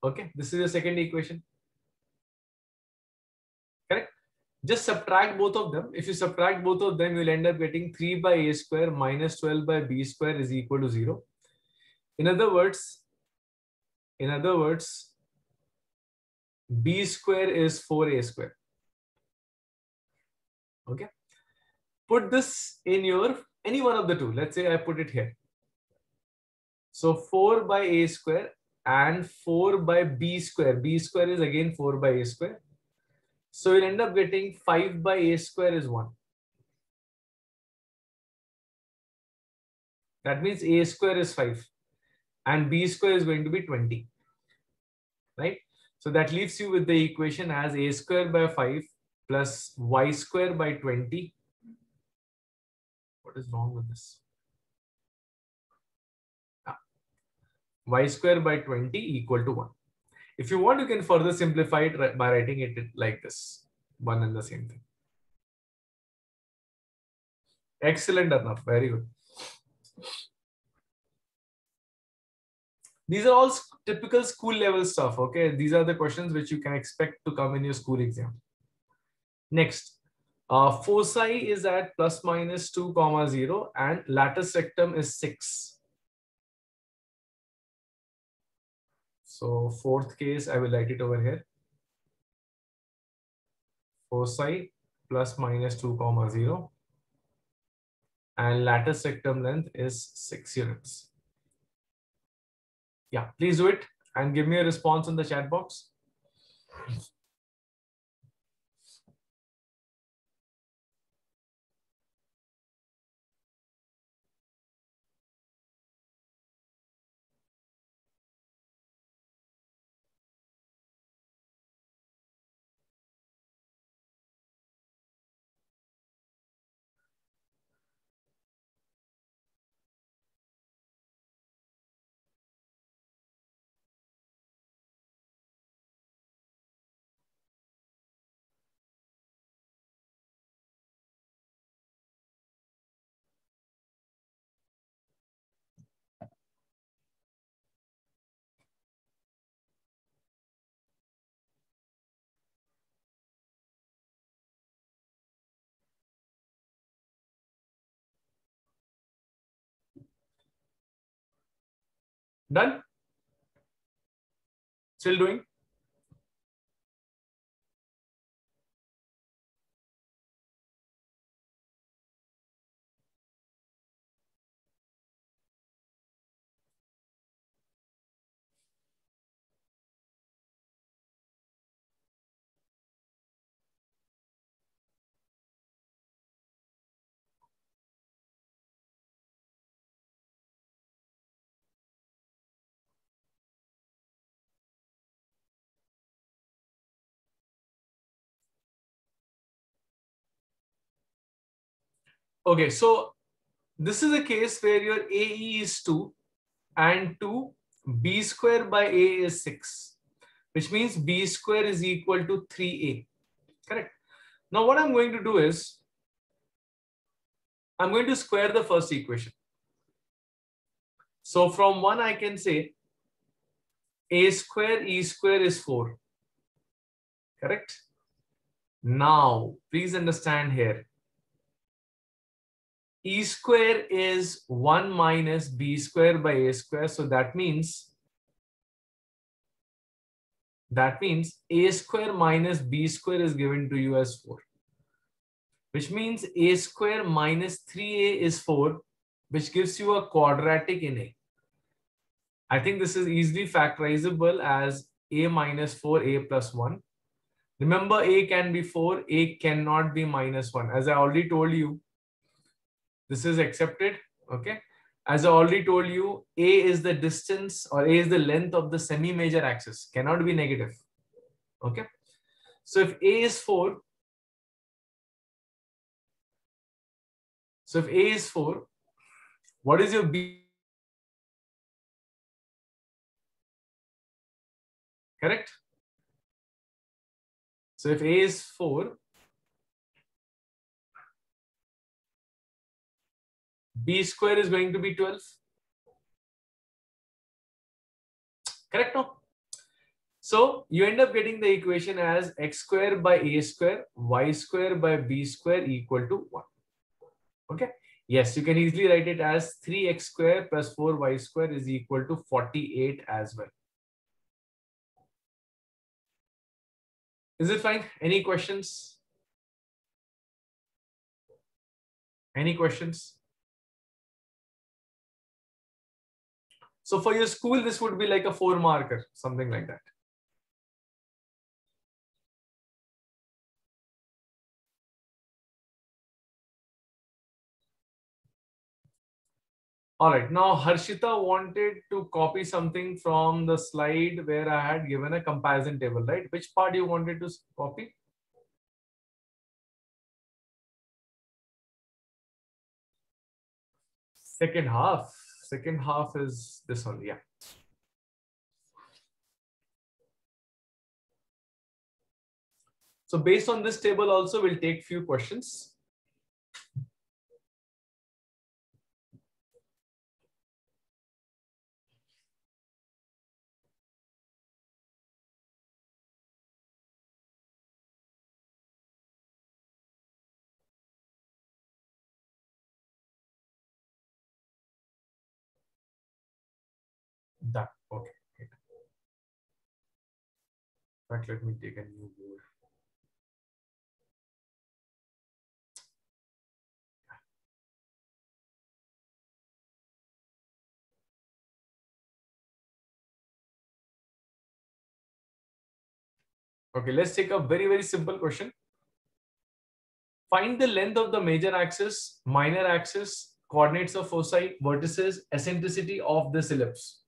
Okay, this is the second equation. Just subtract both of them. If you subtract both of them, you'll end up getting 3 by a square minus 12 by b square is equal to 0. In other words, in other words, b square is 4a square. Okay. Put this in your any one of the two. Let's say I put it here. So 4 by a square and 4 by b square. b square is again 4 by a square so you'll end up getting 5 by a square is 1. That means a square is 5 and b square is going to be 20. Right? So that leaves you with the equation as a square by 5 plus y square by 20. What is wrong with this? Ah. y square by 20 equal to 1. If you want, you can further simplify it by writing it like this, one and the same thing. Excellent, Arnab. Very good. These are all typical school level stuff. Okay. These are the questions which you can expect to come in your school exam. Next, uh, foci is at plus minus 2 comma 0 and latus rectum is 6. So fourth case, I will write it over here. Foci plus minus 2 comma 0 and latus rectum length is 6 units. Yeah, please do it and give me a response in the chat box. Done? Still doing? Okay, so this is a case where your AE is 2 and 2 b square by a is 6, which means b square is equal to 3a. Correct. Now what I'm going to do is I'm going to square the first equation. So from 1 I can say a square e square is 4. Correct. Now please understand here e square is 1 minus b square by a square. So that means that means a square minus b square is given to you as 4. Which means a square minus 3a is 4, which gives you a quadratic in a. I think this is easily factorizable as a minus 4, a plus 1. Remember, a can be 4, a cannot be minus 1. As I already told you, this is accepted. Okay. As I already told you, A is the distance or A is the length of the semi-major axis. Cannot be negative. Okay. So if A is 4, so if A is 4, what is your B? Correct? So if A is 4, b square is going to be 12. Correct no? So you end up getting the equation as x square by a square, y square by b square equal to 1. Okay. Yes, you can easily write it as 3x square plus 4y square is equal to 48 as well. Is it fine? Any questions? Any questions? So for your school, this would be like a four marker, something like that. All right, now Harshita wanted to copy something from the slide where I had given a comparison table, right? Which part you wanted to copy? Second half second half is this one, yeah. So based on this table also, we'll take few questions. Done. Okay. Fact, let me take a new board. Okay, let's take a very, very simple question. Find the length of the major axis, minor axis, coordinates of foci, vertices, eccentricity of this ellipse.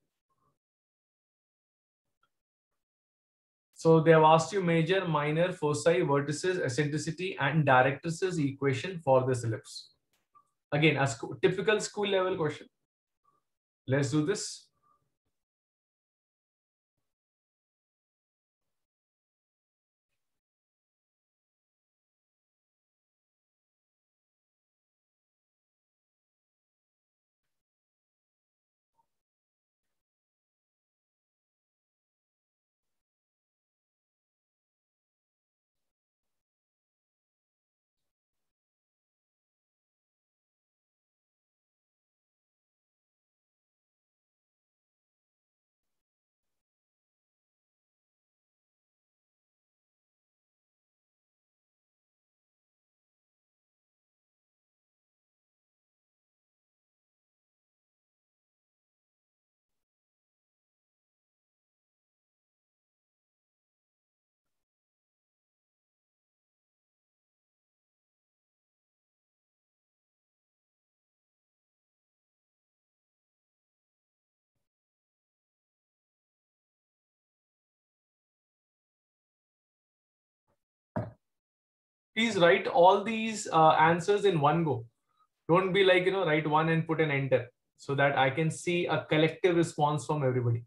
So they have asked you major, minor, foci, vertices, eccentricity, and directrices equation for this ellipse. Again, a typical school level question. Let's do this. Please write all these uh, answers in one go. Don't be like, you know, write one and put an enter so that I can see a collective response from everybody.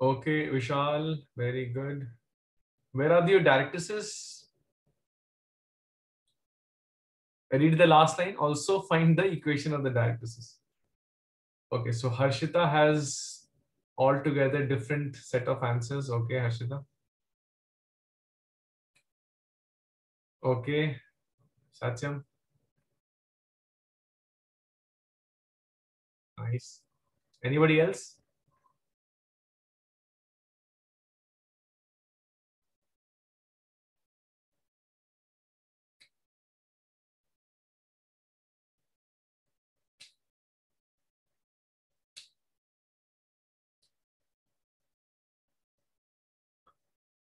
Okay, Vishal, very good. Where are your directrices? Read the last line. Also find the equation of the directrices. Okay, so Harshita has altogether different set of answers. Okay, Harshita. Okay, Satyam. Nice. Anybody else?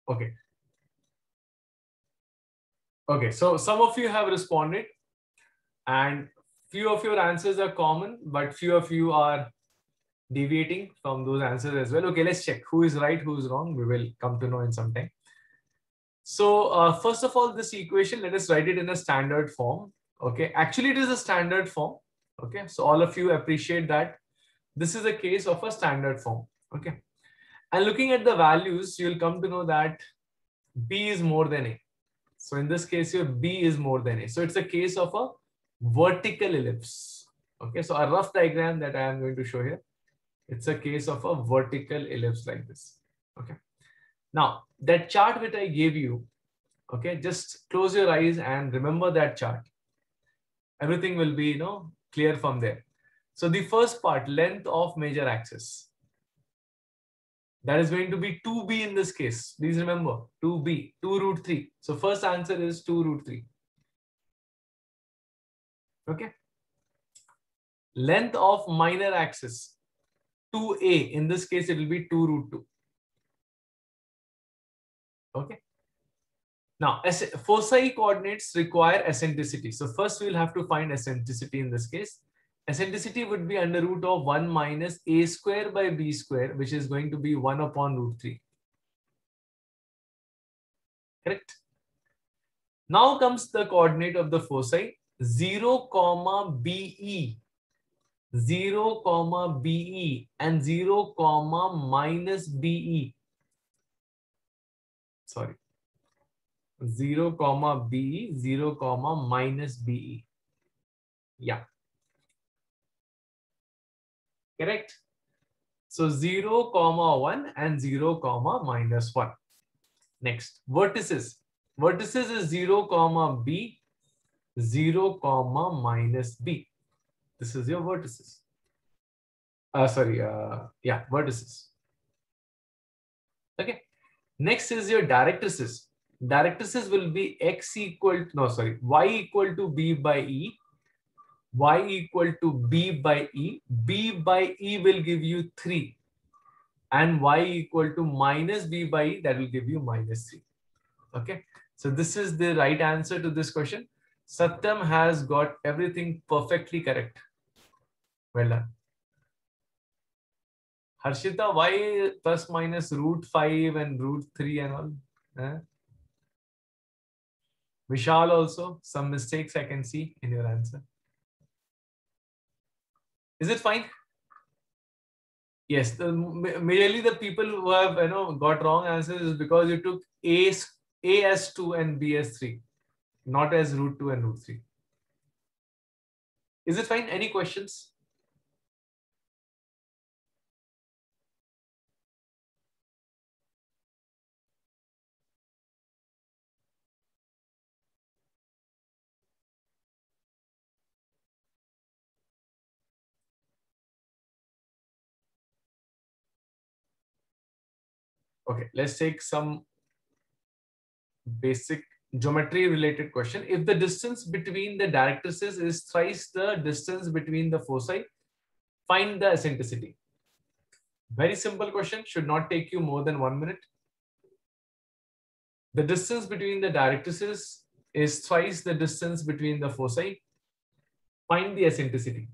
Okay. Okay, so some of you have responded and few of your answers are common, but few of you are deviating from those answers as well. Okay, let's check who is right, who is wrong. We will come to know in some time. So uh, first of all, this equation, let us write it in a standard form. Okay, actually it is a standard form. Okay, so all of you appreciate that this is a case of a standard form. Okay, and looking at the values, you'll come to know that B is more than A. So in this case your B is more than A. So it's a case of a vertical ellipse. Okay, so a rough diagram that I am going to show here. It's a case of a vertical ellipse like this. Okay. Now, that chart which I gave you, okay, just close your eyes and remember that chart. Everything will be, you know, clear from there. So the first part, length of major axis. That is going to be 2b in this case. Please remember 2b, 2 root 3. So first answer is 2 root 3. Okay. Length of minor axis. 2a. In this case, it will be 2 root 2. Okay. Now, foci coordinates require eccentricity. So first we'll have to find eccentricity in this case. Eccentricity would be under root of 1 minus a square by b square, which is going to be 1 upon root 3. Correct? Now comes the coordinate of the foci 0 comma BE 0 comma BE and 0 comma minus BE. Sorry. 0 comma BE, 0 comma minus BE. Yeah. Correct. So 0 comma 1 and 0 comma minus 1. Next, vertices. Vertices is 0 comma B, 0 comma minus B. This is your vertices. Uh, sorry, uh, yeah, vertices. Okay. Next is your directrices. Directrices will be x equal to, no, sorry, y equal to b by e, y equal to b by e, b by e will give you 3 and y equal to minus b by e, that will give you minus 3. Okay, so this is the right answer to this question. Satyam has got everything perfectly correct. Well done. Harshita, why plus minus root 5 and root 3 and all? Eh? Vishal also, some mistakes I can see in your answer. Is it fine? Yes, the, merely the people who have you know got wrong answers is because you took A, A as 2 and B as 3 not as root 2 and root 3. Is it fine? Any questions? Okay, let's take some basic geometry related question. If the distance between the directrices is thrice the distance between the foci, find the eccentricity. Very simple question, should not take you more than one minute. The distance between the directrices is twice the distance between the foci. Find the eccentricity.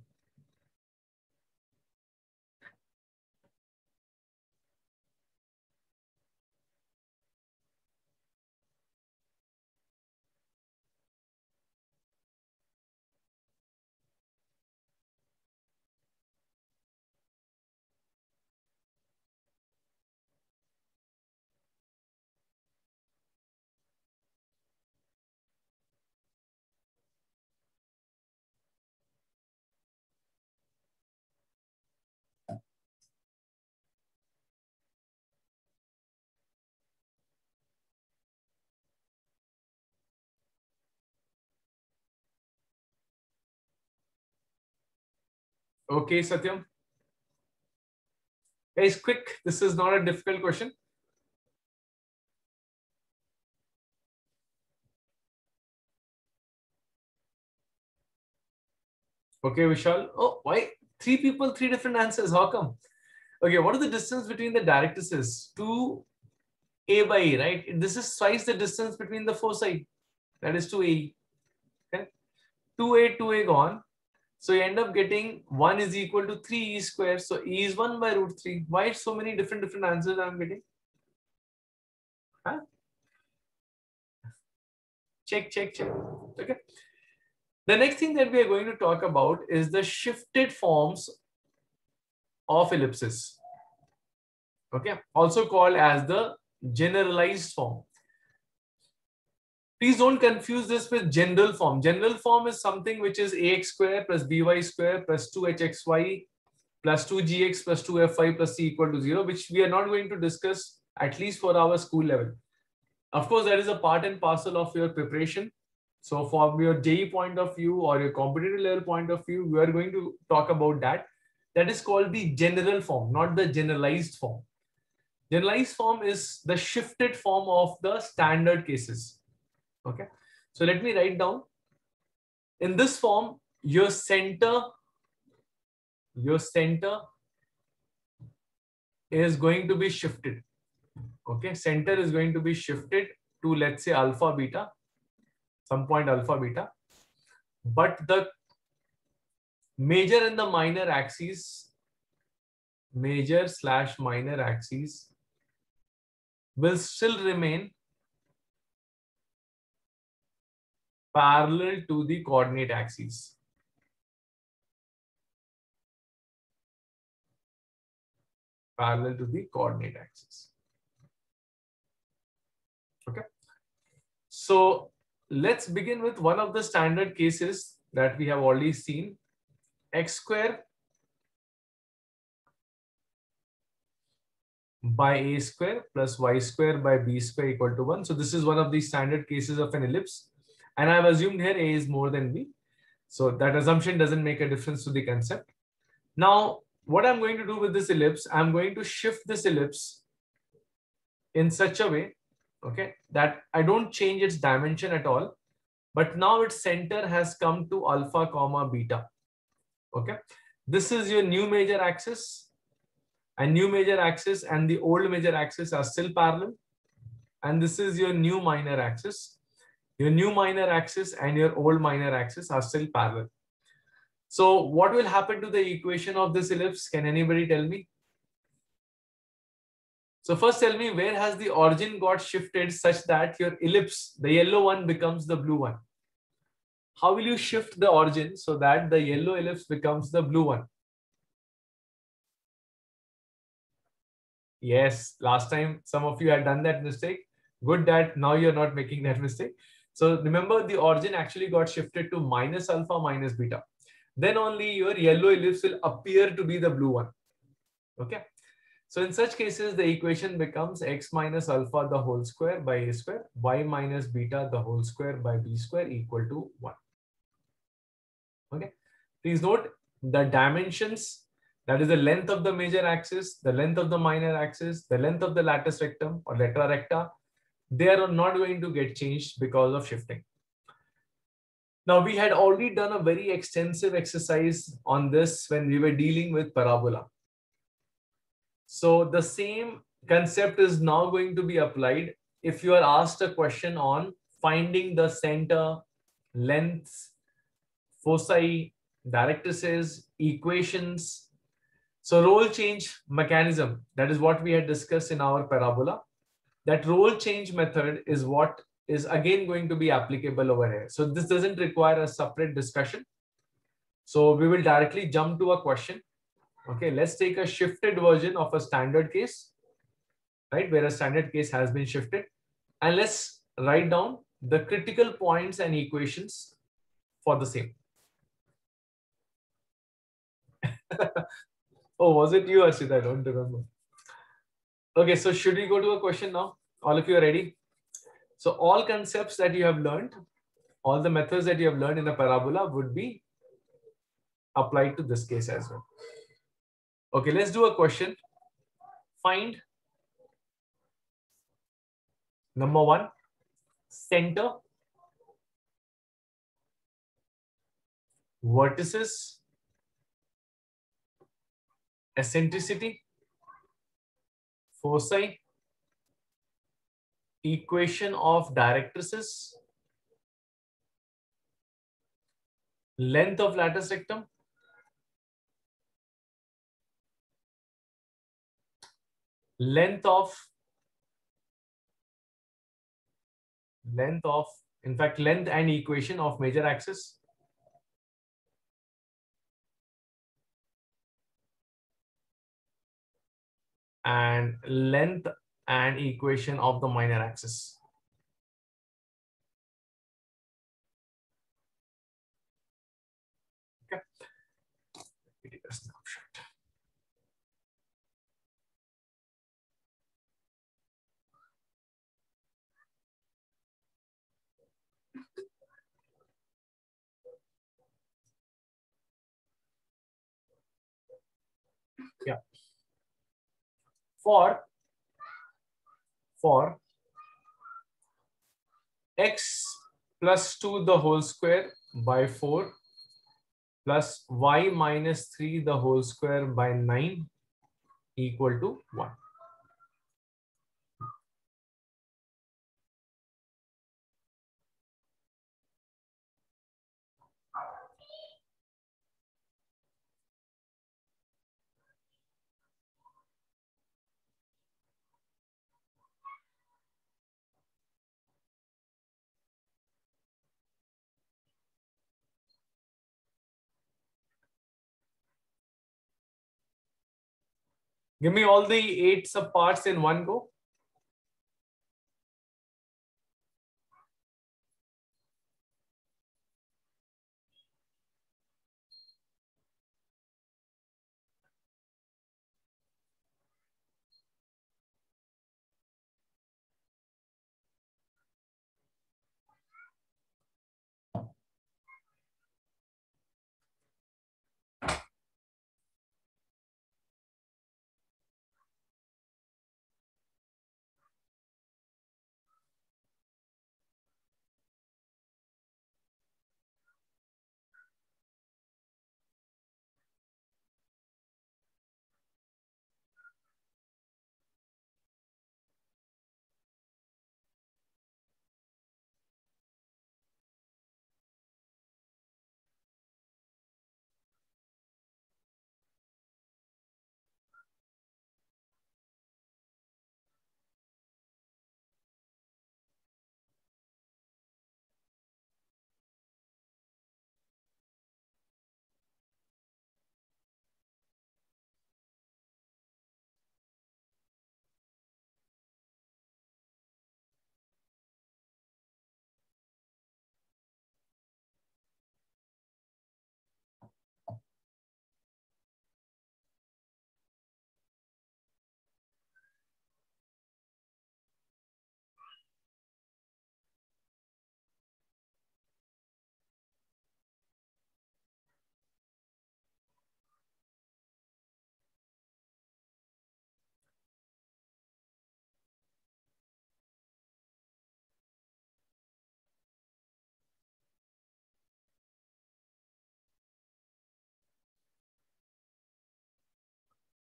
Okay, Satyam. Guys, quick. This is not a difficult question. Okay, Vishal. Oh, why? Three people, three different answers. How come? Okay, what is the distance between the directrices? 2 A by E, right? This is twice the distance between the foci. That is 2A. Okay. 2A, 2A gone. So you end up getting 1 is equal to 3e square. So e is 1 by root 3. Why so many different different answers I'm getting? Huh? Check, check, check. Okay. The next thing that we are going to talk about is the shifted forms of ellipses. Okay. Also called as the generalized form. Please don't confuse this with general form. General form is something which is ax square plus by square plus 2hxy plus 2gx plus 2fy plus c equal to 0, which we are not going to discuss at least for our school level. Of course, that is a part and parcel of your preparation. So from your JEE point of view or your competitive level point of view, we are going to talk about that. That is called the general form, not the generalized form. Generalized form is the shifted form of the standard cases. Okay. So let me write down. In this form, your center, your center is going to be shifted. Okay, center is going to be shifted to let's say alpha beta, some point alpha beta. But the major and the minor axes, major slash minor axes will still remain parallel to the coordinate axes. Parallel to the coordinate axis. Okay. So let's begin with one of the standard cases that we have already seen. X square by a square plus y square by b square equal to 1. So this is one of the standard cases of an ellipse. And I've assumed here a is more than b. So that assumption doesn't make a difference to the concept. Now, what I'm going to do with this ellipse, I'm going to shift this ellipse in such a way, okay, that I don't change its dimension at all. But now its center has come to alpha comma beta. Okay. This is your new major axis and new major axis and the old major axis are still parallel. And this is your new minor axis. Your new minor axis and your old minor axis are still parallel. So what will happen to the equation of this ellipse? Can anybody tell me? So first tell me where has the origin got shifted such that your ellipse, the yellow one becomes the blue one? How will you shift the origin so that the yellow ellipse becomes the blue one? Yes, last time some of you had done that mistake. Good that now you're not making that <laughs> mistake. So remember the origin actually got shifted to minus alpha minus beta. Then only your yellow ellipse will appear to be the blue one. Okay. So in such cases, the equation becomes x minus alpha the whole square by a square, y minus beta the whole square by b square equal to 1. Okay. Please note the dimensions, that is the length of the major axis, the length of the minor axis, the length of the latus rectum or latera recta, they are not going to get changed because of shifting. Now we had already done a very extensive exercise on this when we were dealing with parabola. So the same concept is now going to be applied if you are asked a question on finding the center, lengths, foci, directrices, equations. So role change mechanism, that is what we had discussed in our parabola. That role change method is what is again going to be applicable over here. So this doesn't require a separate discussion. So we will directly jump to a question Okay, let's take a shifted version of a standard case, right? Where a standard case has been shifted. And let's write down the critical points and equations for the same. <laughs> oh, was it you, Arshita? I don't remember. Okay, so should we go to a question now? All of you are ready? So all concepts that you have learned, all the methods that you have learned in a parabola would be applied to this case as well. Okay, let's do a question. Find number one, center, vertices, eccentricity, foci, equation of directrices, length of latus rectum, length of length of in fact length and equation of major axis and length and equation of the minor axis for for x plus 2 the whole square by 4 plus y minus 3 the whole square by 9 equal to 1. Give me all the eight subparts in one go.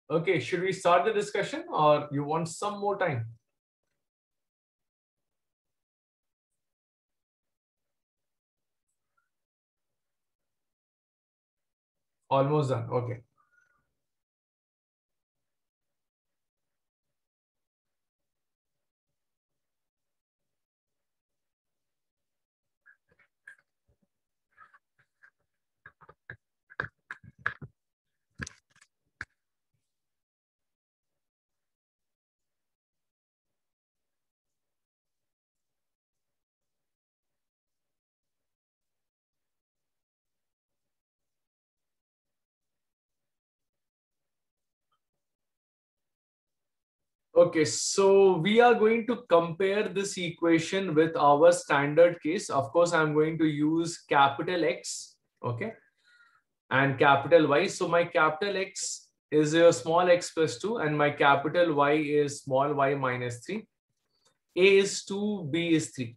Okay, should we start the discussion or you want some more time? Almost done. Okay. Okay, so we are going to compare this equation with our standard case. Of course, I'm going to use capital X, okay, and capital Y. So my capital X is a small x plus 2 and my capital Y is small y minus 3. A is 2, B is 3.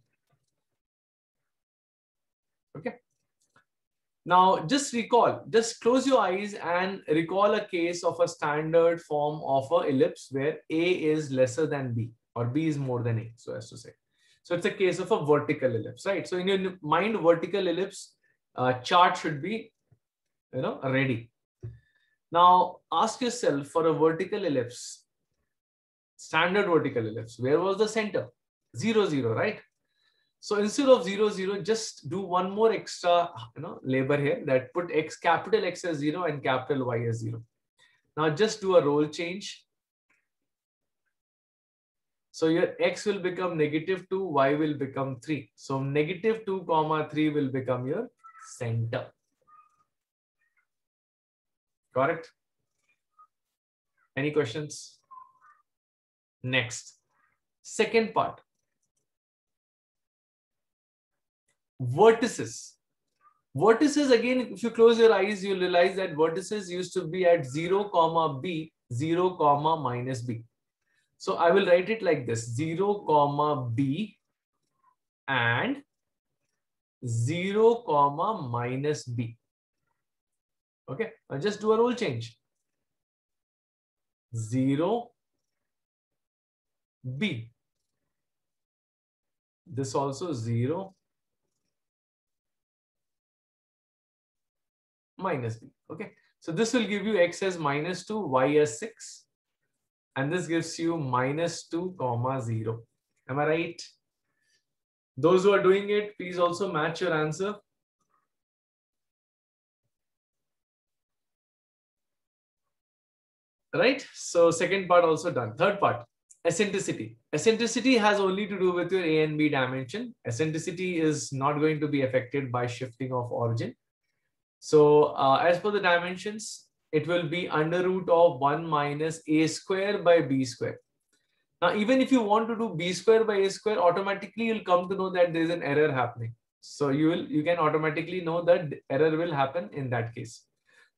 Okay. Now, just recall, just close your eyes and recall a case of a standard form of a ellipse where A is lesser than B or B is more than A, so as to say. So it's a case of a vertical ellipse, right? So in your mind, vertical ellipse uh, chart should be, you know, ready. Now, ask yourself for a vertical ellipse, standard vertical ellipse, where was the center? Zero, zero, right? So instead of zero, zero, just do one more extra you know, labor here that put X capital X as zero and capital Y as zero. Now just do a role change. So your X will become negative two, Y will become three. So negative two comma three will become your center. Correct? Any questions? Next, second part vertices. Vertices, again, if you close your eyes, you'll realize that vertices used to be at 0, comma b, 0, comma minus b. So I will write it like this, 0, comma b and 0, comma minus b. Okay, I'll just do a rule change. 0, b. This also 0, minus b. Okay. So this will give you x as minus 2, y as 6. And this gives you minus 2 comma 0. Am I right? Those who are doing it, please also match your answer. Right? So second part also done. Third part, eccentricity. Eccentricity has only to do with your A and B dimension. Eccentricity is not going to be affected by shifting of origin. So uh, as per the dimensions, it will be under root of 1 minus a square by b square. Now, even if you want to do b square by a square, automatically you'll come to know that there is an error happening. So you will you can automatically know that error will happen in that case.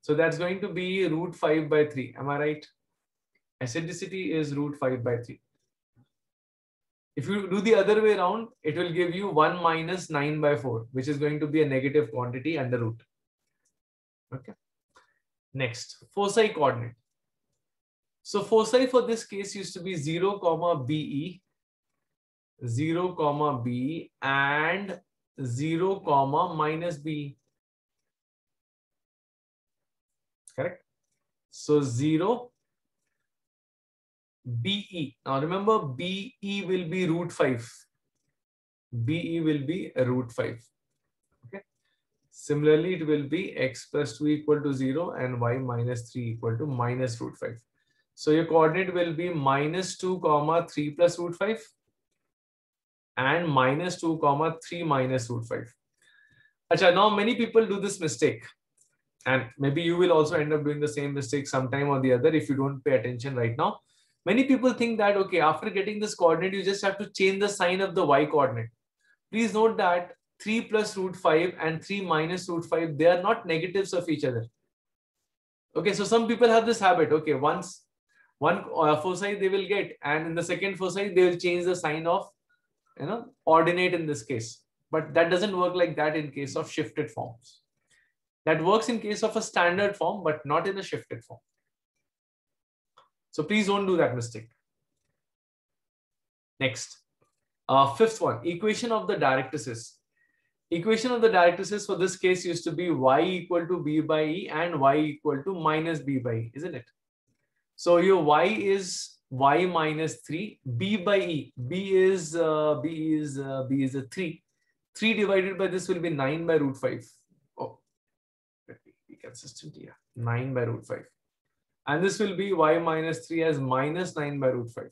So that's going to be root 5 by 3. Am I right? Eccentricity is root 5 by 3. If you do the other way around, it will give you 1 minus 9 by 4, which is going to be a negative quantity under root. Okay. Next, foci coordinate. So foci for this case used to be 0 comma BE, 0 comma B and 0 comma minus B. Correct? So 0 BE. Now remember BE will be root 5. BE will be a root 5. Similarly, it will be x plus 2 equal to 0 and y minus 3 equal to minus root 5. So your coordinate will be minus 2 comma 3 plus root 5 and minus 2 comma 3 minus root 5. Achha, now many people do this mistake and maybe you will also end up doing the same mistake sometime or the other if you don't pay attention right now. Many people think that, okay, after getting this coordinate, you just have to change the sign of the y coordinate. Please note that 3 plus root 5 and 3 minus root 5, they are not negatives of each other. Okay, so some people have this habit. Okay, once one uh, foci they will get, and in the second foci, they will change the sign of, you know, ordinate in this case. But that doesn't work like that in case of shifted forms. That works in case of a standard form, but not in a shifted form. So please don't do that mistake. Next, uh, fifth one, equation of the directrices equation of the directrices for this case used to be y equal to b by e and y equal to minus b by e, isn't it? So your y is y minus 3, b by e, b is, uh, b is, uh, b is a 3. 3 divided by this will be 9 by root 5. Oh, let me be consistent here. 9 by root 5. And this will be y minus 3 as minus 9 by root 5.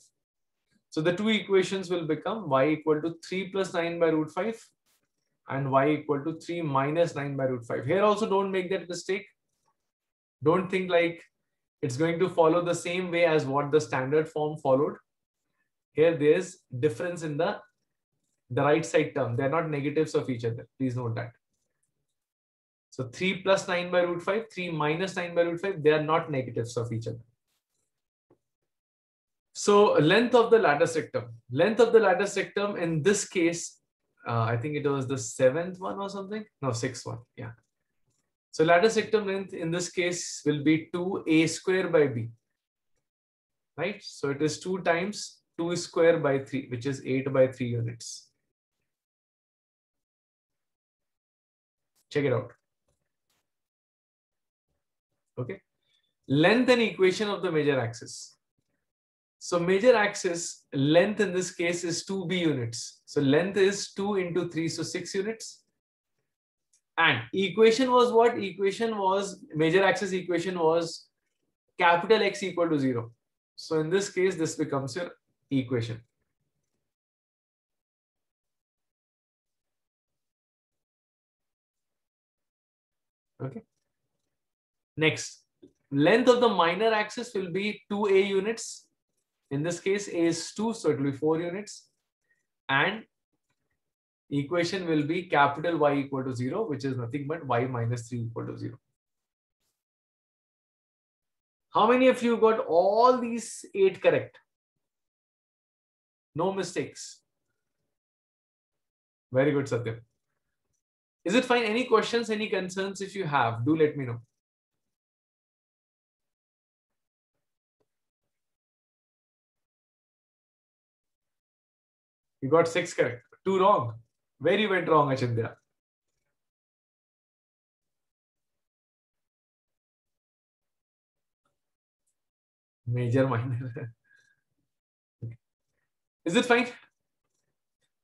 So the two equations will become y equal to 3 plus 9 by root 5 and y equal to 3 minus 9 by root 5. Here also don't make that mistake. Don't think like it's going to follow the same way as what the standard form followed. Here there's difference in the, the right side term. They're not negatives of each other. Please note that. So 3 plus 9 by root 5, 3 minus 9 by root 5, they are not negatives of each other. So length of the latus rectum. Length of the latus rectum in this case uh, I think it was the seventh one or something. No, sixth one. Yeah. So latus rectum length in this case will be 2a square by b. Right? So it is 2 times 2 square by 3, which is 8 by 3 units. Check it out. Okay. Length and equation of the major axis. So major axis length in this case is 2b units. So length is 2 into 3, so 6 units. And equation was what? Equation was, major axis equation was capital X equal to 0. So in this case, this becomes your equation. Okay. Next, length of the minor axis will be 2a units in this case, A is 2, so it will be 4 units. And equation will be capital Y equal to 0, which is nothing but Y minus 3 equal to 0. How many of you got all these 8 correct? No mistakes. Very good, Satyam. Is it fine? Any questions, any concerns? If you have, do let me know. You got six correct. Two wrong. Where you went wrong, Achindya. Major, minor. Is it fine?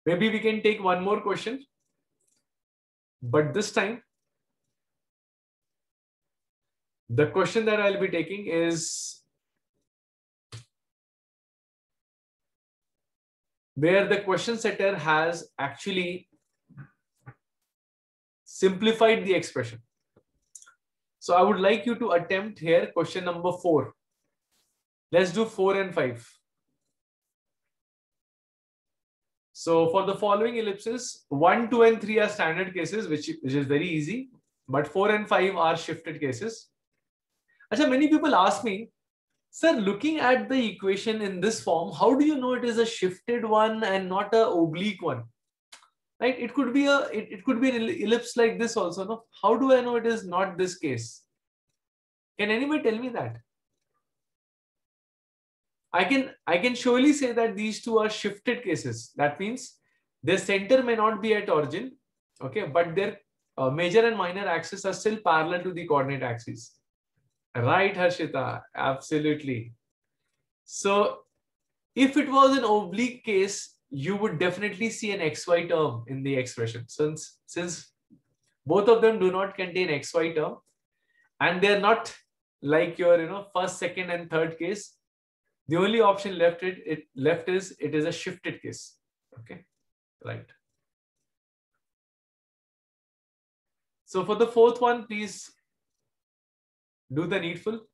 Maybe we can take one more question. But this time, the question that I'll be taking is where the question setter has actually simplified the expression. So I would like you to attempt here question number four. Let's do four and five. So for the following ellipses, one, two, and three are standard cases, which, which is very easy. But four and five are shifted cases. Achha, many people ask me, sir, looking at the equation in this form, how do you know it is a shifted one and not a oblique one? Right? It could be a it, it could be an ellipse like this also. No, how do I know it is not this case? Can anybody tell me that? I can I can surely say that these two are shifted cases. That means their center may not be at origin, okay, but their uh, major and minor axes are still parallel to the coordinate axes. Right, Harshita, absolutely. So if it was an oblique case, you would definitely see an xy term in the expression. Since, since both of them do not contain xy term, and they're not like your you know first, second, and third case, the only option left it, it left is it is a shifted case. Okay, right. So for the fourth one, please do the needful.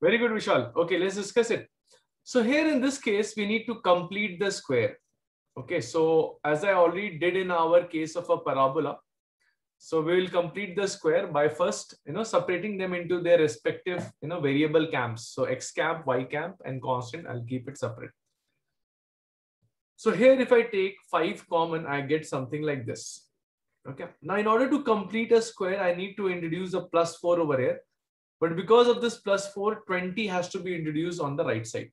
Very good, Vishal. Okay, let's discuss it. So here in this case, we need to complete the square. Okay, so as I already did in our case of a parabola, so we will complete the square by first, you know, separating them into their respective, you know, variable camps. So x camp, y camp, and constant. I'll keep it separate. So here, if I take five common, I get something like this. Okay. Now, in order to complete a square, I need to introduce a plus four over here. But because of this plus four, 20 has to be introduced on the right side.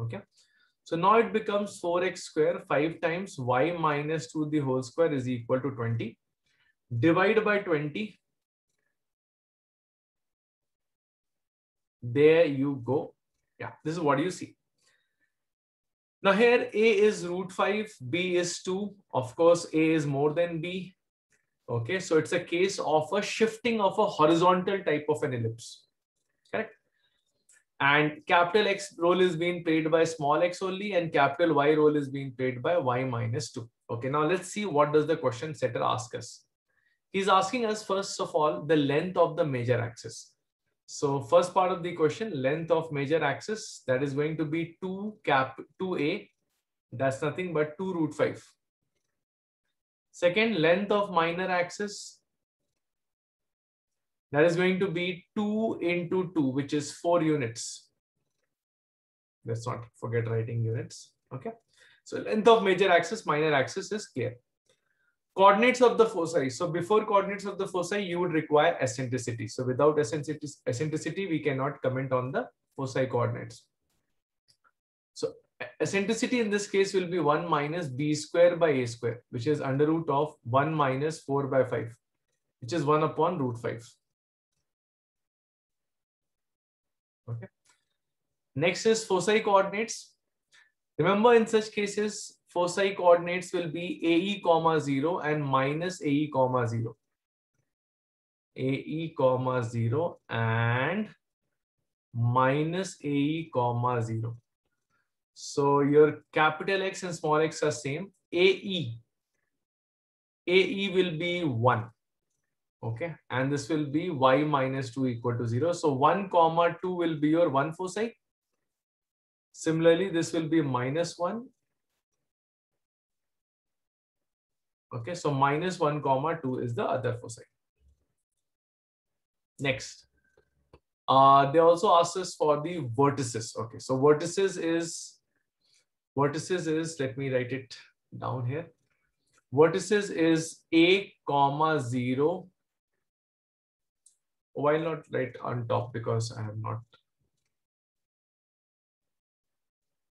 Okay. So now it becomes 4x square 5 times y minus 2 the whole square is equal to 20. Divide by 20. There you go. Yeah, this is what you see. Now here A is root 5, B is 2. Of course, A is more than B. Okay, so it's a case of a shifting of a horizontal type of an ellipse. Correct? And capital X role is being played by small x only and capital Y role is being played by Y minus 2. Okay, now let's see what does the question setter ask us. He's asking us first of all the length of the major axis. So first part of the question, length of major axis, that is going to be 2 cap 2a. That's nothing but 2 root 5. Second, length of minor axis, that is going to be 2 into 2, which is 4 units. Let's not forget writing units. Okay. So length of major axis, minor axis is clear. Coordinates of the foci. So before coordinates of the foci, you would require eccentricity. So without eccentricity, we cannot comment on the foci coordinates. So eccentricity in this case will be 1 minus b square by a square, which is under root of 1 minus 4 by 5, which is 1 upon root 5. Okay. Next is foci coordinates. Remember in such cases, foci coordinates will be AE comma 0 and minus AE comma 0. AE comma 0 and minus AE comma 0. So your capital X and small x are same. AE. AE will be 1 okay? And this will be y minus 2 equal to 0 so 1 comma 2 will be your one foci similarly this will be minus 1 okay? So minus 1 comma 2 is the other foci next. Uh they also asked us for the vertices. Okay? So vertices is vertices is let me write it down here. Vertices is a comma 0 why not write on top? Because I am not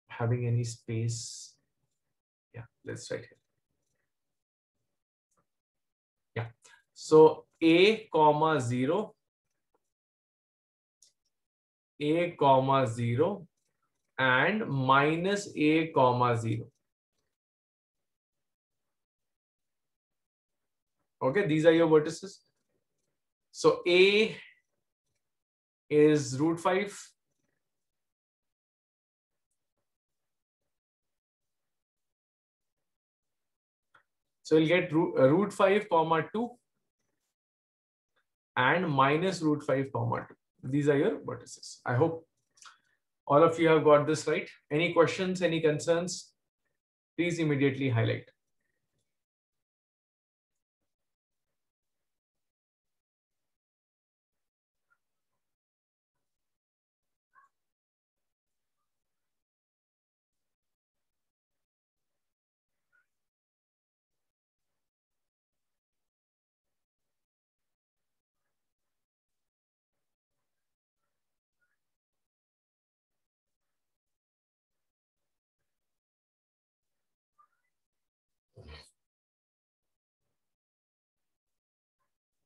having any space. Yeah, let's write here. Yeah, so a comma 0, a comma 0 and minus a comma 0. Okay, these are your vertices. So A is root 5. So we'll get root, uh, root 5 comma 2 and minus root 5 comma 2. These are your vertices. I hope all of you have got this right. Any questions, any concerns? Please immediately highlight.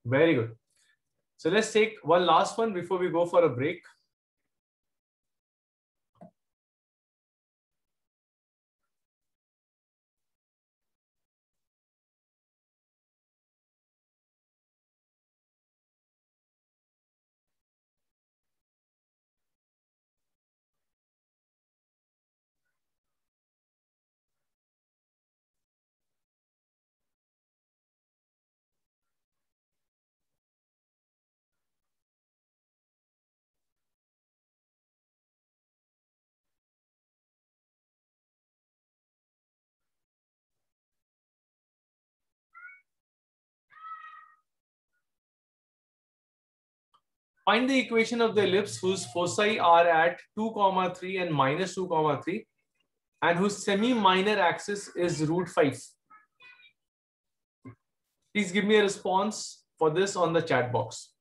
Very good. So let's take one last one before we go for a break. Find the equation of the ellipse whose foci are at 2 comma 3 and minus 2 comma 3 and whose semi-minor axis is root 5. Please give me a response for this on the chat box.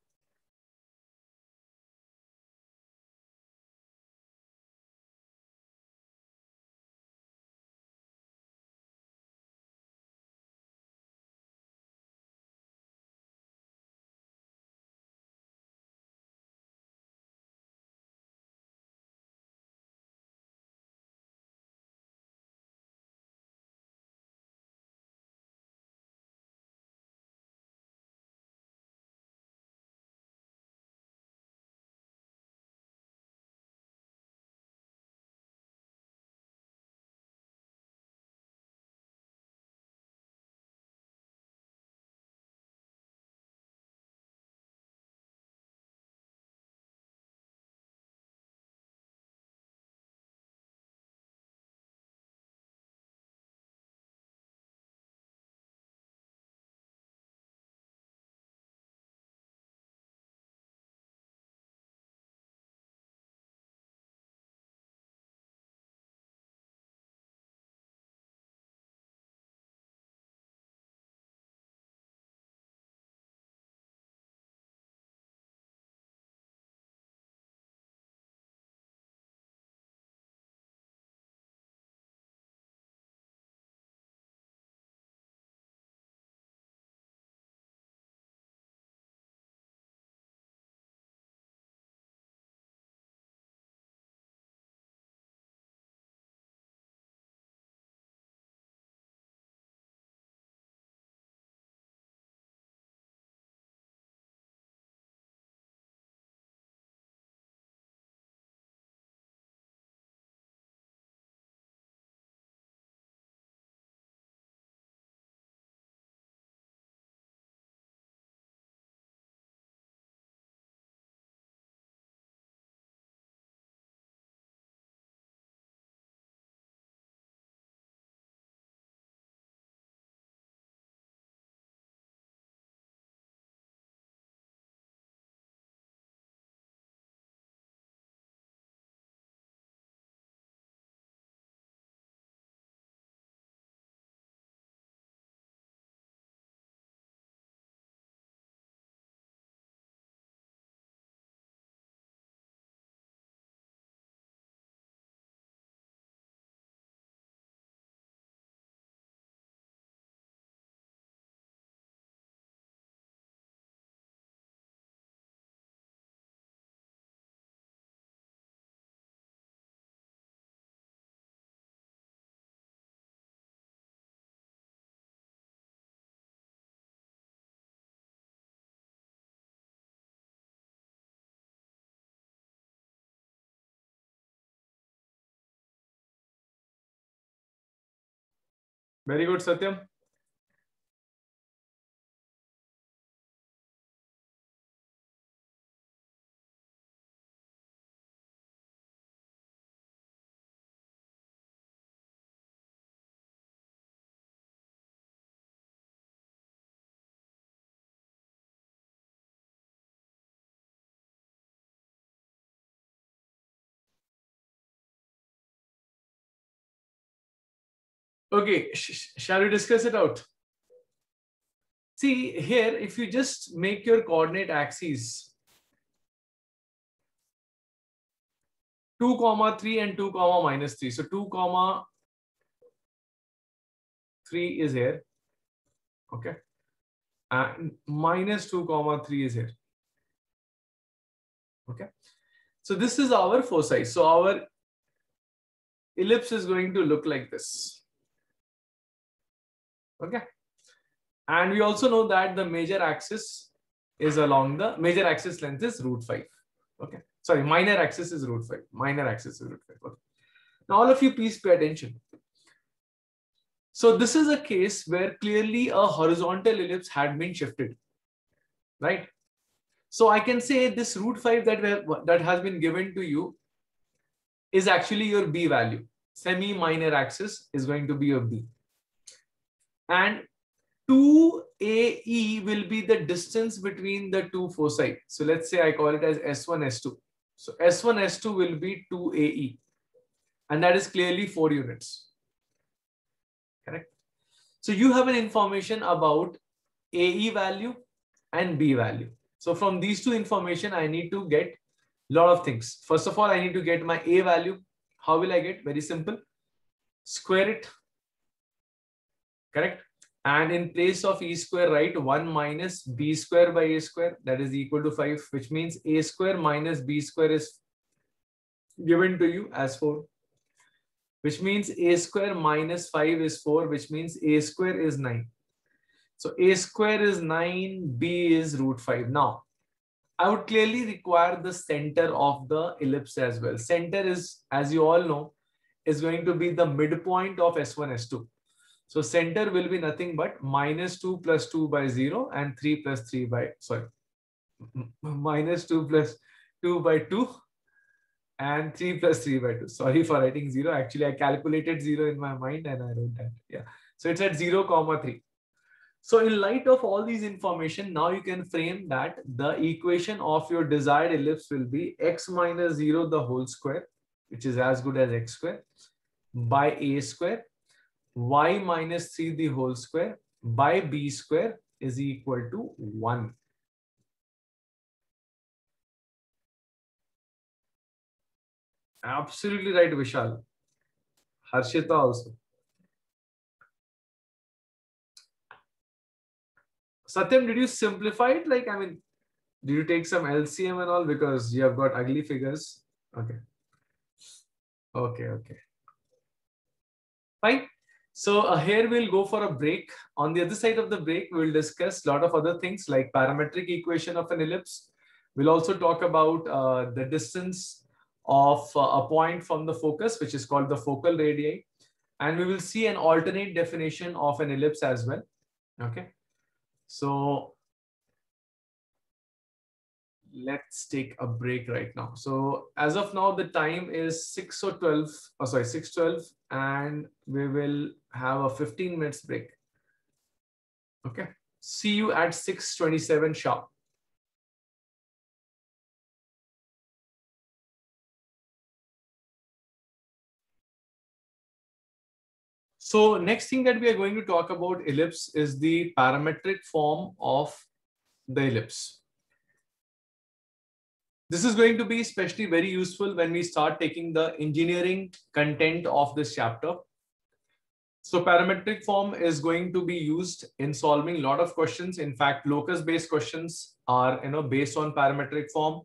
Very good, Satyam. Okay, sh shall we discuss it out? See here, if you just make your coordinate axes 2 comma 3 and 2 comma minus 3. So 2 comma 3 is here. Okay. And minus 2 comma 3 is here. Okay. So this is our foci. So our ellipse is going to look like this. Okay. And we also know that the major axis is along the major axis length is root 5. Okay. Sorry, minor axis is root 5. Minor axis is root 5. Okay. Now, all of you, please pay attention. So this is a case where clearly a horizontal ellipse had been shifted, right? So I can say this root 5 that, that has been given to you is actually your B value. Semi-minor axis is going to be your B and 2 AE will be the distance between the two foci. So let's say I call it as S1, S2. So S1, S2 will be 2AE. And that is clearly 4 units. Correct? So you have an information about AE value and B value. So from these two information, I need to get a lot of things. First of all, I need to get my A value. How will I get? Very simple. Square it. Correct? And in place of e square, write 1 minus b square by a square. That is equal to 5, which means a square minus b square is given to you as 4. Which means a square minus 5 is 4, which means a square is 9. So a square is 9, b is root 5. Now, I would clearly require the center of the ellipse as well. Center is, as you all know, is going to be the midpoint of S1, S2. So center will be nothing but minus 2 plus 2 by 0 and 3 plus 3 by, sorry, minus 2 plus 2 by 2 and 3 plus 3 by 2. Sorry for writing 0. Actually, I calculated 0 in my mind and I wrote that. Yeah. So it's at 0 comma 3. So in light of all these information, now you can frame that the equation of your desired ellipse will be x minus 0 the whole square, which is as good as x square, by a square y minus 3 the whole square by b square is equal to 1. Absolutely right, Vishal. Harshita also. Satyam, did you simplify it? Like, I mean, did you take some LCM and all because you have got ugly figures? Okay. Okay, okay. Fine. So uh, here we'll go for a break. On the other side of the break, we'll discuss a lot of other things like parametric equation of an ellipse. We'll also talk about uh, the distance of uh, a point from the focus, which is called the focal radii. And we will see an alternate definition of an ellipse as well. Okay. So let's take a break right now. So as of now, the time is 6 or 12, oh sorry, 6.12 and we will have a 15 minutes break. Okay. See you at 6.27 sharp. So next thing that we are going to talk about ellipse is the parametric form of the ellipse. This is going to be especially very useful when we start taking the engineering content of this chapter. So parametric form is going to be used in solving a lot of questions. In fact, locus-based questions are you know, based on parametric form.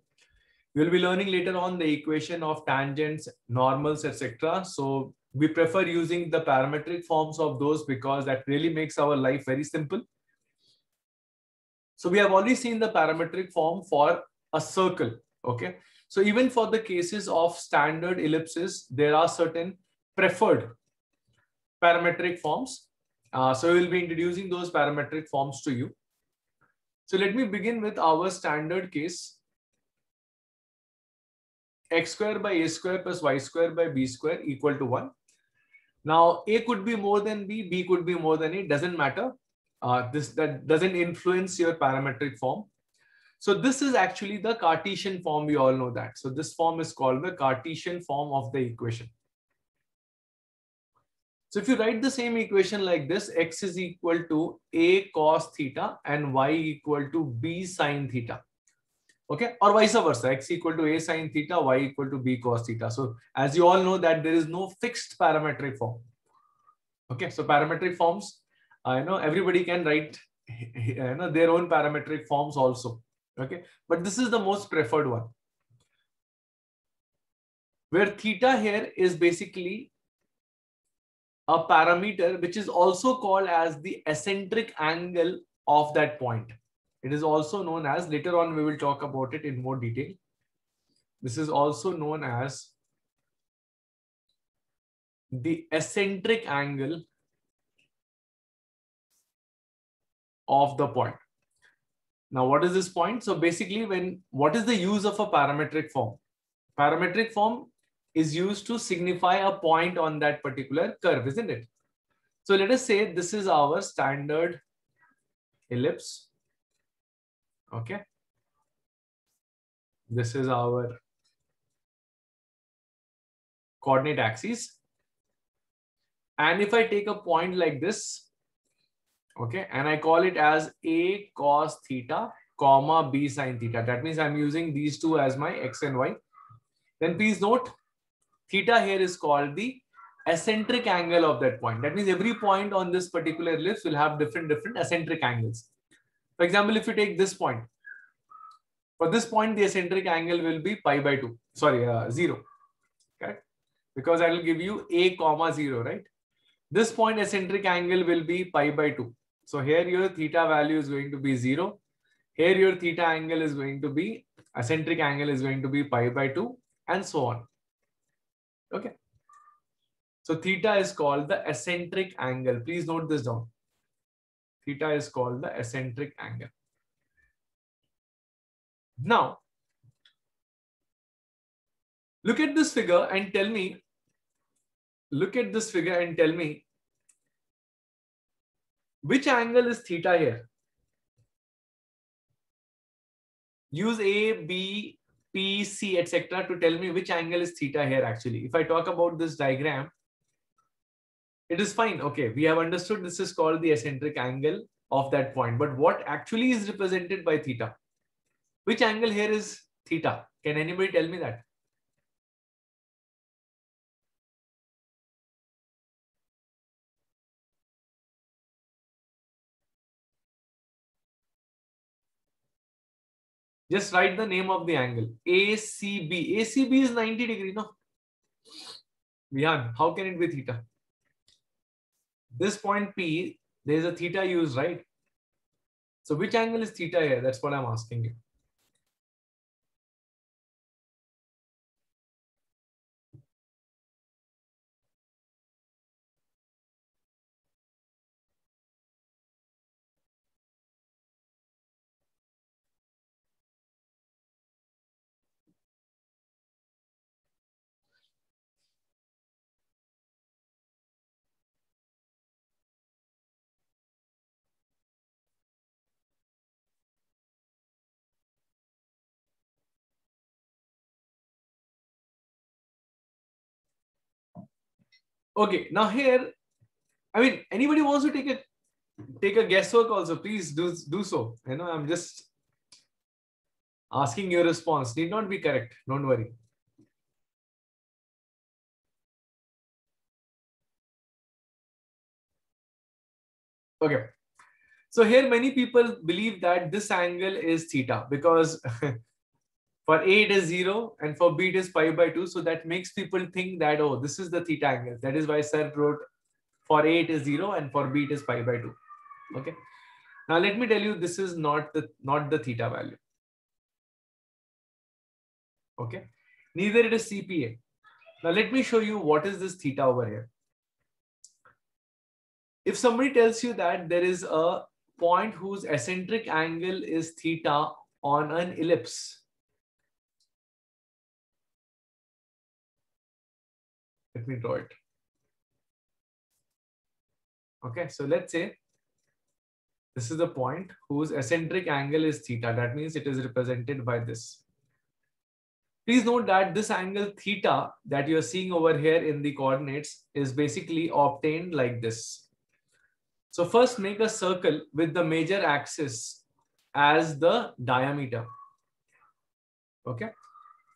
We'll be learning later on the equation of tangents, normals, etc. So we prefer using the parametric forms of those because that really makes our life very simple. So we have already seen the parametric form for a circle. Okay. So even for the cases of standard ellipses, there are certain preferred parametric forms. Uh, so we'll be introducing those parametric forms to you. So let me begin with our standard case. x square by a square plus y square by b square equal to 1. Now, a could be more than b, b could be more than a, doesn't matter. Uh, this that doesn't influence your parametric form. So this is actually the Cartesian form. We all know that. So this form is called the Cartesian form of the equation. So if you write the same equation like this, x is equal to a cos theta and y equal to b sine theta. Okay, or vice versa, x equal to a sine theta, y equal to b cos theta. So as you all know that there is no fixed parametric form. Okay, so parametric forms, I uh, know everybody can write <laughs> you know, their own parametric forms also. Okay, but this is the most preferred one. Where theta here is basically a parameter which is also called as the eccentric angle of that point. It is also known as, later on we will talk about it in more detail. This is also known as the eccentric angle of the point. Now, what is this point? So basically, when what is the use of a parametric form? Parametric form is used to signify a point on that particular curve, isn't it? So let us say this is our standard ellipse. Okay. This is our coordinate axis. And if I take a point like this, okay, and I call it as A cos theta, comma B sine theta. That means I'm using these two as my X and Y. Then please note, theta here is called the eccentric angle of that point. That means every point on this particular ellipse will have different, different eccentric angles. For example, if you take this point, for this point, the eccentric angle will be pi by 2, sorry, uh, 0, correct? Because I will give you a comma 0, right? This point eccentric angle will be pi by 2. So here your theta value is going to be 0. Here your theta angle is going to be, eccentric angle is going to be pi by 2 and so on. Okay. So theta is called the eccentric angle. Please note this down. Theta is called the eccentric angle. Now, look at this figure and tell me, look at this figure and tell me which angle is theta here? Use A, B, P, C, etc. to tell me which angle is theta here actually. If I talk about this diagram, it is fine. Okay, we have understood this is called the eccentric angle of that point. But what actually is represented by theta? Which angle here is theta? Can anybody tell me that? Just write the name of the angle. ACB. ACB is 90 degree, no? Vihan, how can it be theta? This point P, there is a theta used, right? So which angle is theta here? That's what I'm asking you. Okay, now here, I mean, anybody wants to take a take a guesswork also, please do do so. You know, I'm just asking your response. Need not be correct. Don't worry. Okay. So here many people believe that this angle is theta because <laughs> For A, it is 0 and for B, it is pi by 2. So that makes people think that, oh, this is the theta angle. That is why sir wrote for A, it is 0 and for B, it is pi by 2. Okay. Now let me tell you, this is not the, not the theta value. Okay. Neither it is CPA. Now let me show you what is this theta over here. If somebody tells you that there is a point whose eccentric angle is theta on an ellipse, Let me draw it. Okay, so let's say this is the point whose eccentric angle is theta. That means it is represented by this. Please note that this angle theta that you're seeing over here in the coordinates is basically obtained like this. So first make a circle with the major axis as the diameter. Okay.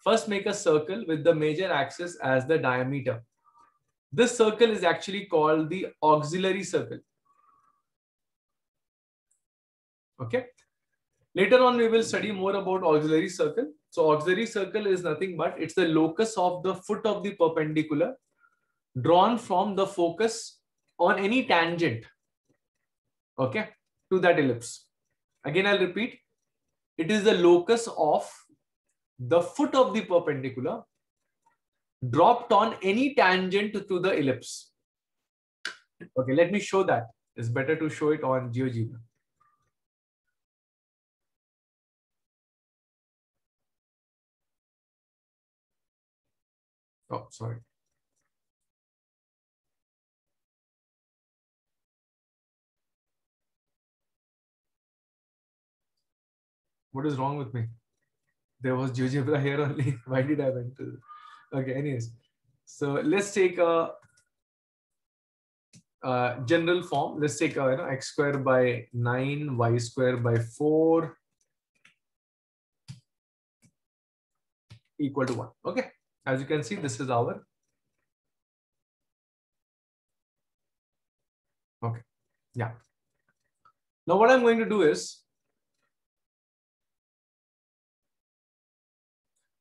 First make a circle with the major axis as the diameter. This circle is actually called the auxiliary circle. Okay. Later on, we will study more about auxiliary circle. So auxiliary circle is nothing but it's the locus of the foot of the perpendicular drawn from the focus on any tangent. Okay. To that ellipse. Again, I'll repeat. It is the locus of the foot of the perpendicular dropped on any tangent to the ellipse. Okay, let me show that. It's better to show it on GeoGebra. Oh, sorry. What is wrong with me? There was GeoGebra here only. <laughs> Why did I went to? Okay, anyways. So let's take a, a general form. Let's take a, you know, x square by 9, y square by 4 equal to 1. Okay, as you can see, this is our Okay, yeah. Now what I'm going to do is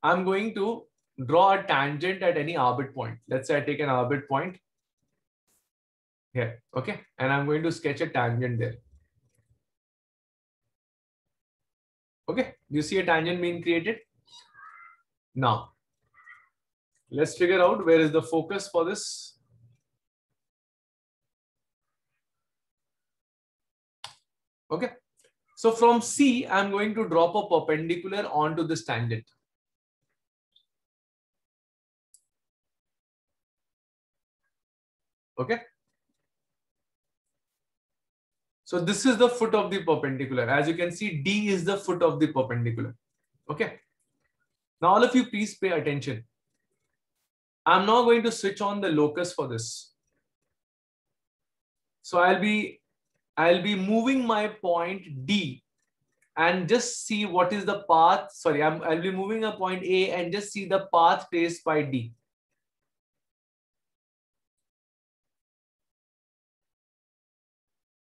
I'm going to draw a tangent at any orbit point. Let's say I take an orbit point here, okay? And I'm going to sketch a tangent there. Okay, you see a tangent being created? Now, let's figure out where is the focus for this. Okay, so from C, I'm going to drop a perpendicular onto this tangent. Okay. So this is the foot of the perpendicular. As you can see, D is the foot of the perpendicular. Okay. Now all of you please pay attention. I'm now going to switch on the locus for this. So I'll be I'll be moving my point D and just see what is the path. Sorry, I'm, I'll be moving a point A and just see the path traced by D.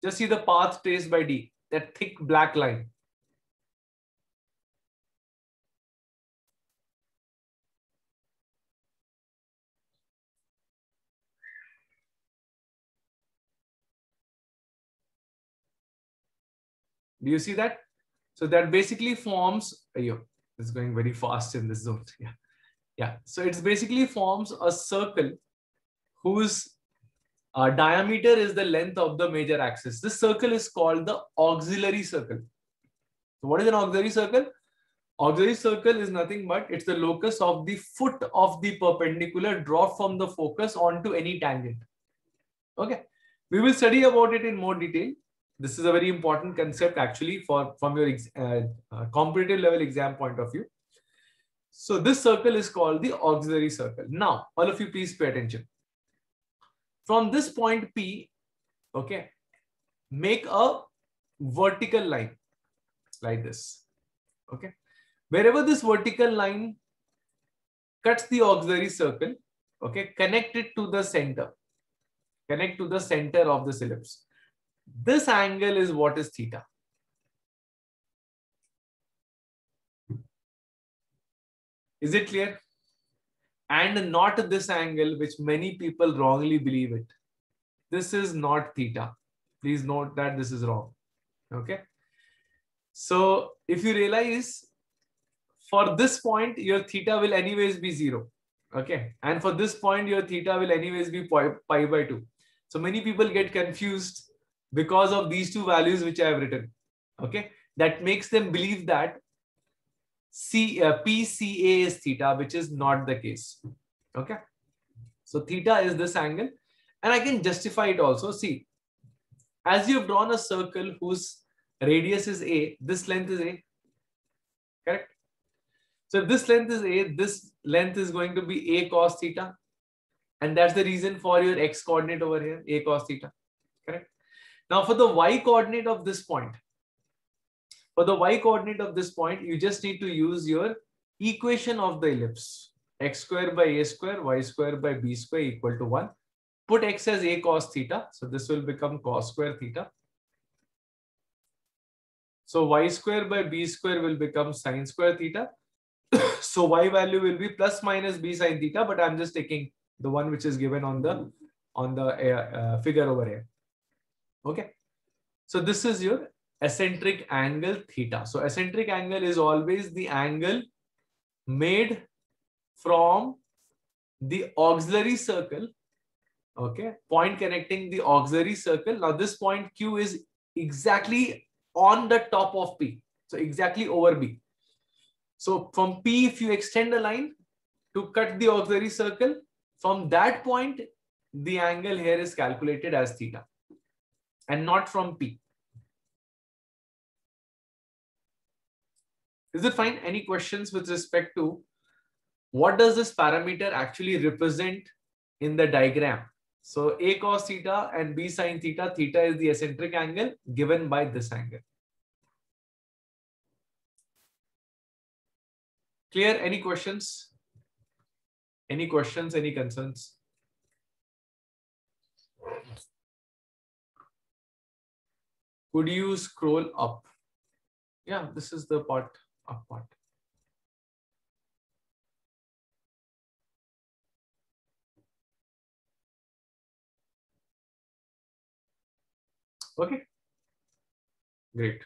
Just see the path traced by D, that thick black line. Do you see that? So that basically forms, yo, it's going very fast in this zone. <laughs> Yeah. Yeah. So it's basically forms a circle whose uh, diameter is the length of the major axis. This circle is called the auxiliary circle. So what is an auxiliary circle? Auxiliary circle is nothing but it's the locus of the foot of the perpendicular dropped from the focus onto any tangent. Okay. We will study about it in more detail. This is a very important concept actually for from your uh, uh, competitive level exam point of view. So this circle is called the auxiliary circle. Now, all of you please pay attention. From this point P, okay, make a vertical line like this. Okay. Wherever this vertical line cuts the auxiliary circle, okay, connect it to the center. Connect to the center of this ellipse. This angle is what is theta. Is it clear? And not this angle, which many people wrongly believe it. This is not theta. Please note that this is wrong. Okay. So if you realize for this point, your theta will anyways be zero. Okay. And for this point, your theta will anyways be pi, pi by two. So many people get confused because of these two values which I have written. Okay. That makes them believe that C, uh, PCA is theta, which is not the case. Okay. So theta is this angle. And I can justify it also. See, as you've drawn a circle whose radius is A, this length is A. Correct? So if this length is A, this length is going to be A cos theta. And that's the reason for your x coordinate over here, A cos theta. Correct? Now for the y coordinate of this point, for the y coordinate of this point, you just need to use your equation of the ellipse. x square by a square, y square by b square equal to 1. Put x as a cos theta. So this will become cos square theta. So y square by b square will become sine square theta. <coughs> so y value will be plus minus b sine theta, but I'm just taking the one which is given on the on the uh, uh, figure over here. Okay. So this is your eccentric angle theta. So eccentric angle is always the angle made from the auxiliary circle, okay, point connecting the auxiliary circle. Now this point Q is exactly on the top of P. So exactly over B. So from P, if you extend a line to cut the auxiliary circle, from that point, the angle here is calculated as theta and not from P. Is it fine? Any questions with respect to what does this parameter actually represent in the diagram? So A cos theta and B sine theta, theta is the eccentric angle given by this angle. Clear? Any questions? Any questions? Any concerns? Could you scroll up? Yeah, this is the part, up part. Okay, great.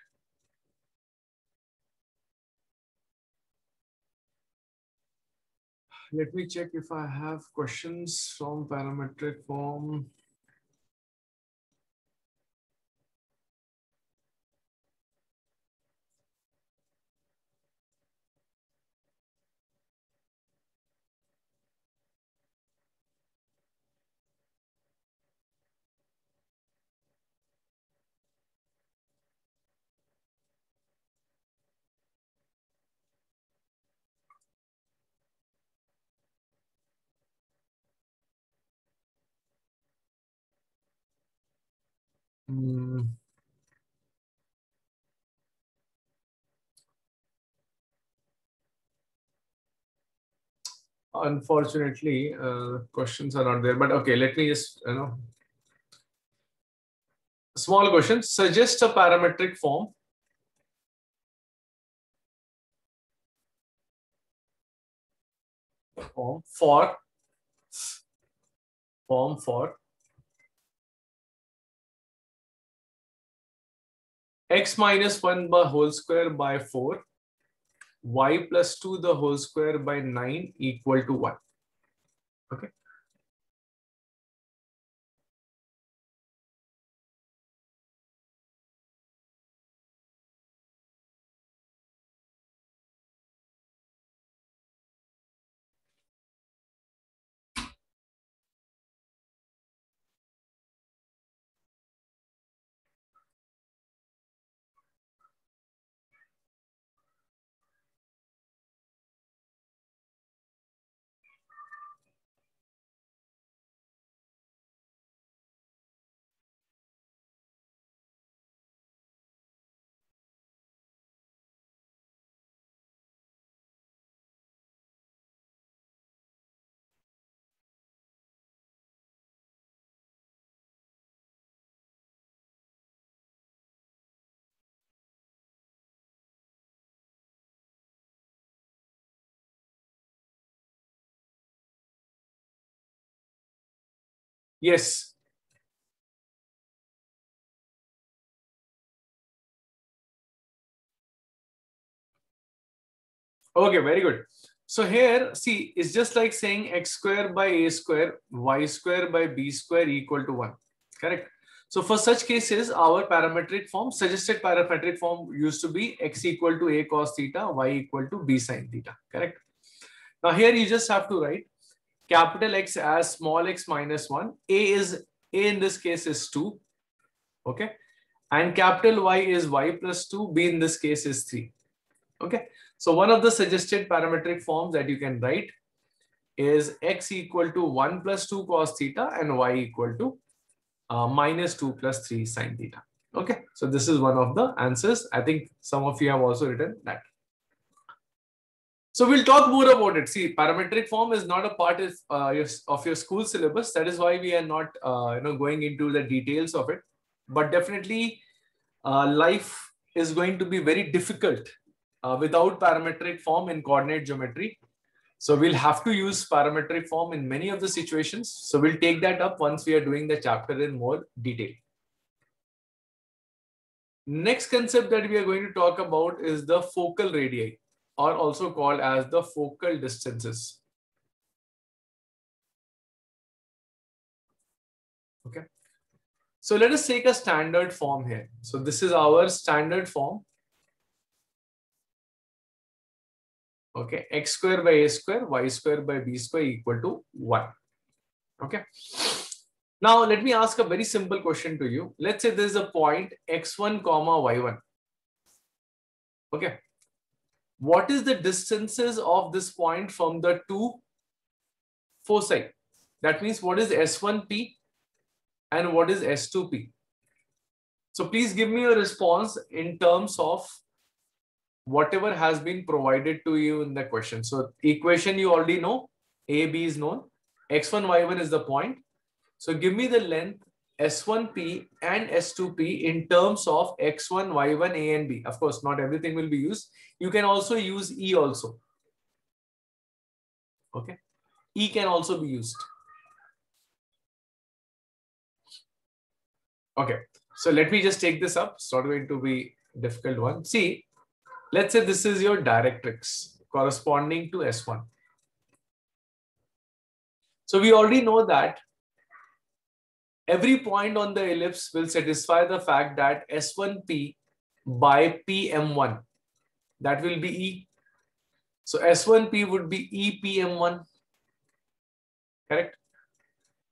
Let me check if I have questions from parametric form. Mm. Unfortunately, uh, questions are not there, but okay, let me just, you know, small question. Suggest a parametric form form for form for x minus 1 by whole square by 4 y plus 2 the whole square by 9 equal to 1 okay yes. Okay very good. So here see it's just like saying x square by a square y square by b square equal to 1 correct? So for such cases our parametric form suggested parametric form used to be x equal to a cos theta y equal to b sine theta correct? Now here you just have to write capital X as small x minus 1. A is A in this case is 2. Okay. And capital Y is Y plus 2. B in this case is 3. Okay. So one of the suggested parametric forms that you can write is X equal to 1 plus 2 cos theta and Y equal to uh, minus 2 plus 3 sine theta. Okay. So this is one of the answers. I think some of you have also written that. So we'll talk more about it. See, parametric form is not a part of, uh, your, of your school syllabus. That is why we are not, uh, you know, going into the details of it. But definitely, uh, life is going to be very difficult uh, without parametric form in coordinate geometry. So we'll have to use parametric form in many of the situations. So we'll take that up once we are doing the chapter in more detail. Next concept that we are going to talk about is the focal radii are also called as the focal distances. Okay. So let us take a standard form here. So this is our standard form. Okay, x square by a square, y square by b square equal to 1. Okay. Now let me ask a very simple question to you. Let's say there is a point x1 comma y1. Okay what is the distances of this point from the two foci? That means what is S1P and what is S2P? So please give me a response in terms of whatever has been provided to you in the question. So equation you already know, AB is known, X1, Y1 is the point. So give me the length S1P and S2P in terms of X1, Y1, A and B. Of course, not everything will be used. You can also use E also. Okay. E can also be used. Okay. So let me just take this up. It's not going to be difficult one. See, let's say this is your directrix corresponding to S1. So we already know that every point on the ellipse will satisfy the fact that S1P by PM1, that will be E. So S1P would be EPM1, correct?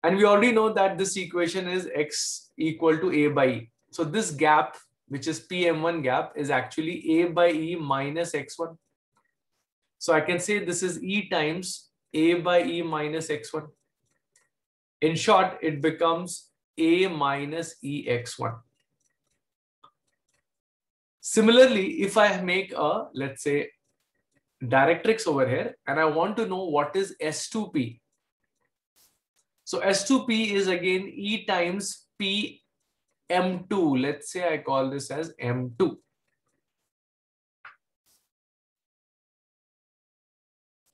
And we already know that this equation is X equal to A by E. So this gap, which is PM1 gap, is actually A by E minus X1. So I can say this is E times A by E minus X1. In short, it becomes A minus EX1. Similarly, if I make a, let's say, directrix over here, and I want to know what is S2P. So S2P is again E times P M2. Let's say I call this as M2.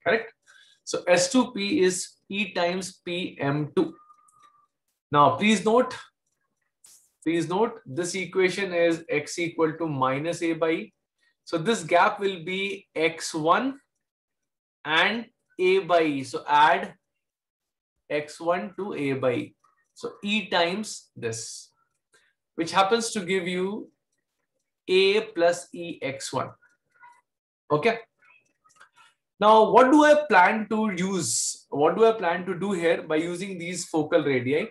Correct? So S2P is E times PM2. Now, please note, please note this equation is X equal to minus A by E. So this gap will be X1 and A by E. So add X1 to A by E. So E times this, which happens to give you A plus E X1. Okay. Now, what do I plan to use? What do I plan to do here by using these focal radii?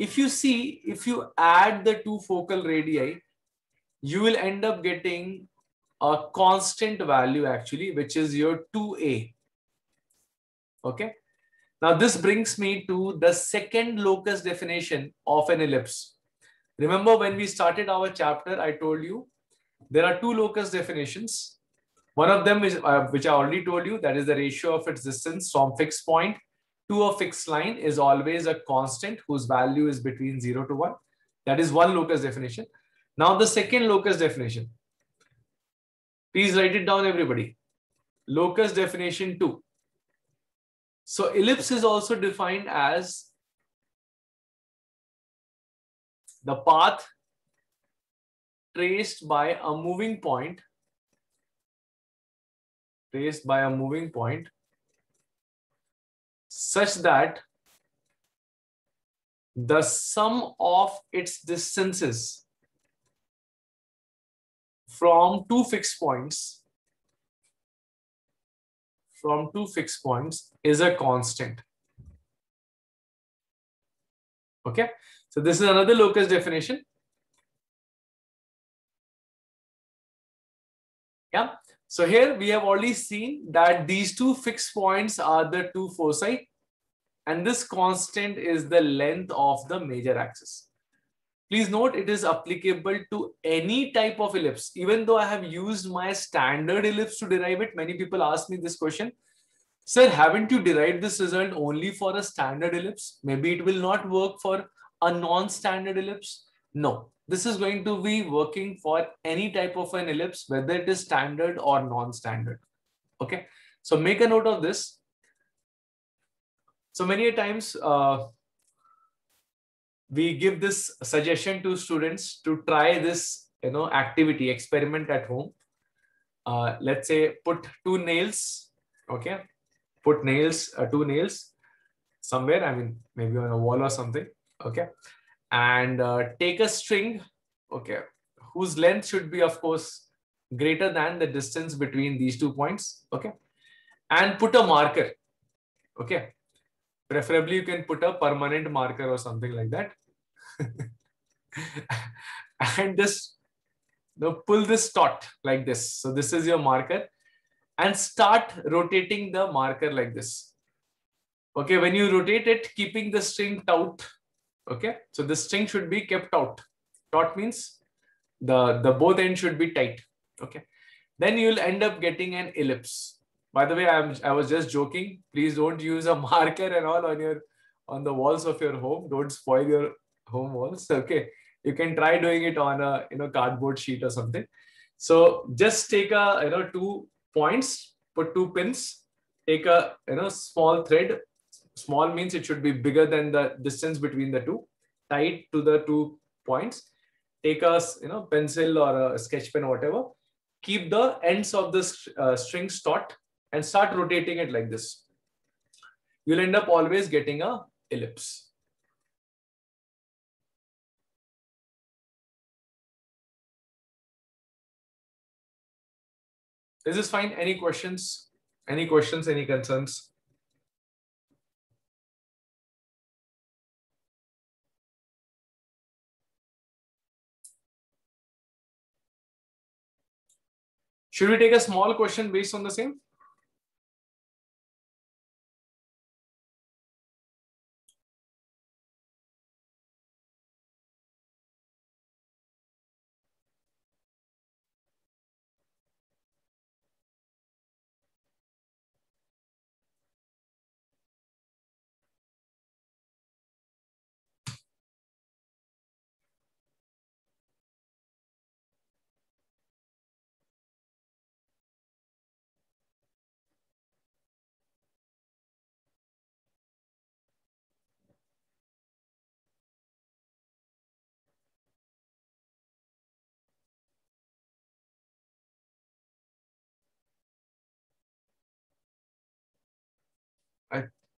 If you see, if you add the two focal radii, you will end up getting a constant value actually, which is your 2a. Okay. Now this brings me to the second locus definition of an ellipse. Remember when we started our chapter, I told you there are two locus definitions one of them is, uh, which I already told you, that is the ratio of its distance from fixed point to a fixed line is always a constant whose value is between 0 to 1. That is one locus definition. Now the second locus definition. Please write it down everybody. Locus definition 2. So ellipse is also defined as the path traced by a moving point traced by a moving point such that the sum of its distances from two fixed points from two fixed points is a constant. Okay, so this is another locus definition. Yeah, so here we have already seen that these two fixed points are the two foci and this constant is the length of the major axis. Please note it is applicable to any type of ellipse. Even though I have used my standard ellipse to derive it, many people ask me this question. Sir, haven't you derived this result only for a standard ellipse? Maybe it will not work for a non-standard ellipse. No, this is going to be working for any type of an ellipse, whether it is standard or non-standard. Okay, so make a note of this. So many times uh, we give this suggestion to students to try this you know activity experiment at home. Uh, let's say put two nails. Okay, put nails uh, two nails somewhere. I mean maybe on a wall or something. Okay, and uh, take a string, okay, whose length should be, of course, greater than the distance between these two points, okay, and put a marker, okay. Preferably, you can put a permanent marker or something like that. <laughs> and just you know, pull this taut like this. So this is your marker. and start rotating the marker like this. Okay, when you rotate it, keeping the string taut. Okay, so the string should be kept out. Taut means the, the both ends should be tight. Okay, then you'll end up getting an ellipse. By the way, I'm, I was just joking. Please don't use a <laughs> marker and all on your on the walls of your home. Don't spoil your home walls. Okay, you can try doing it on a you know cardboard sheet or something. So just take a you know two points, put two pins, take a you know small thread. Small means it should be bigger than the distance between the two. Tie it to the two points. Take a you know pencil or a sketch pen or whatever. Keep the ends of the uh, strings taut and start rotating it like this. You'll end up always getting a ellipse. Is this fine? Any questions? Any questions? Any concerns? Should we take a small question based on the same?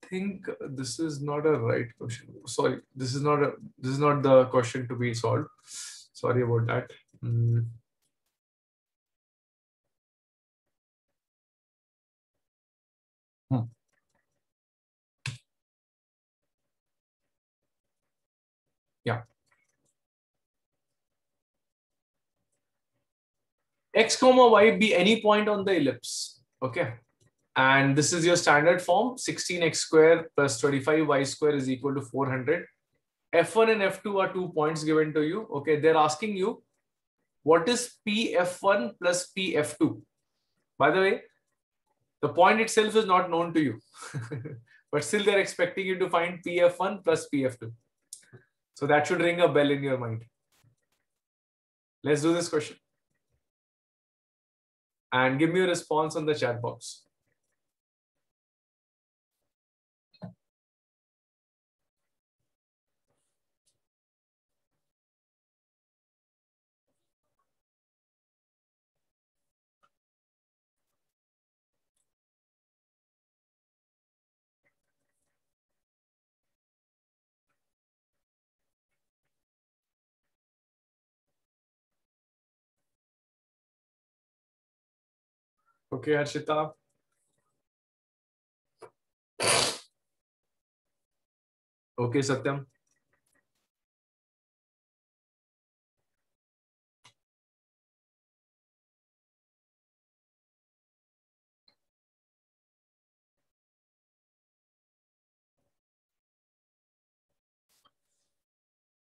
Think this is not a right question. Sorry, this is not a this is not the question to be solved. Sorry about that. Mm. Hmm. Yeah. X comma Y be any point on the ellipse. Okay. And this is your standard form, 16x square plus 25y square is equal to 400. F1 and F2 are two points given to you. Okay, they're asking you, what is PF1 plus PF2? By the way, the point itself is not known to you, <laughs> but still they're expecting you to find PF1 plus PF2. So that should ring a bell in your mind. Let's do this question. And give me a response on the chat box. Okay, Harshita. Okay, Satyam.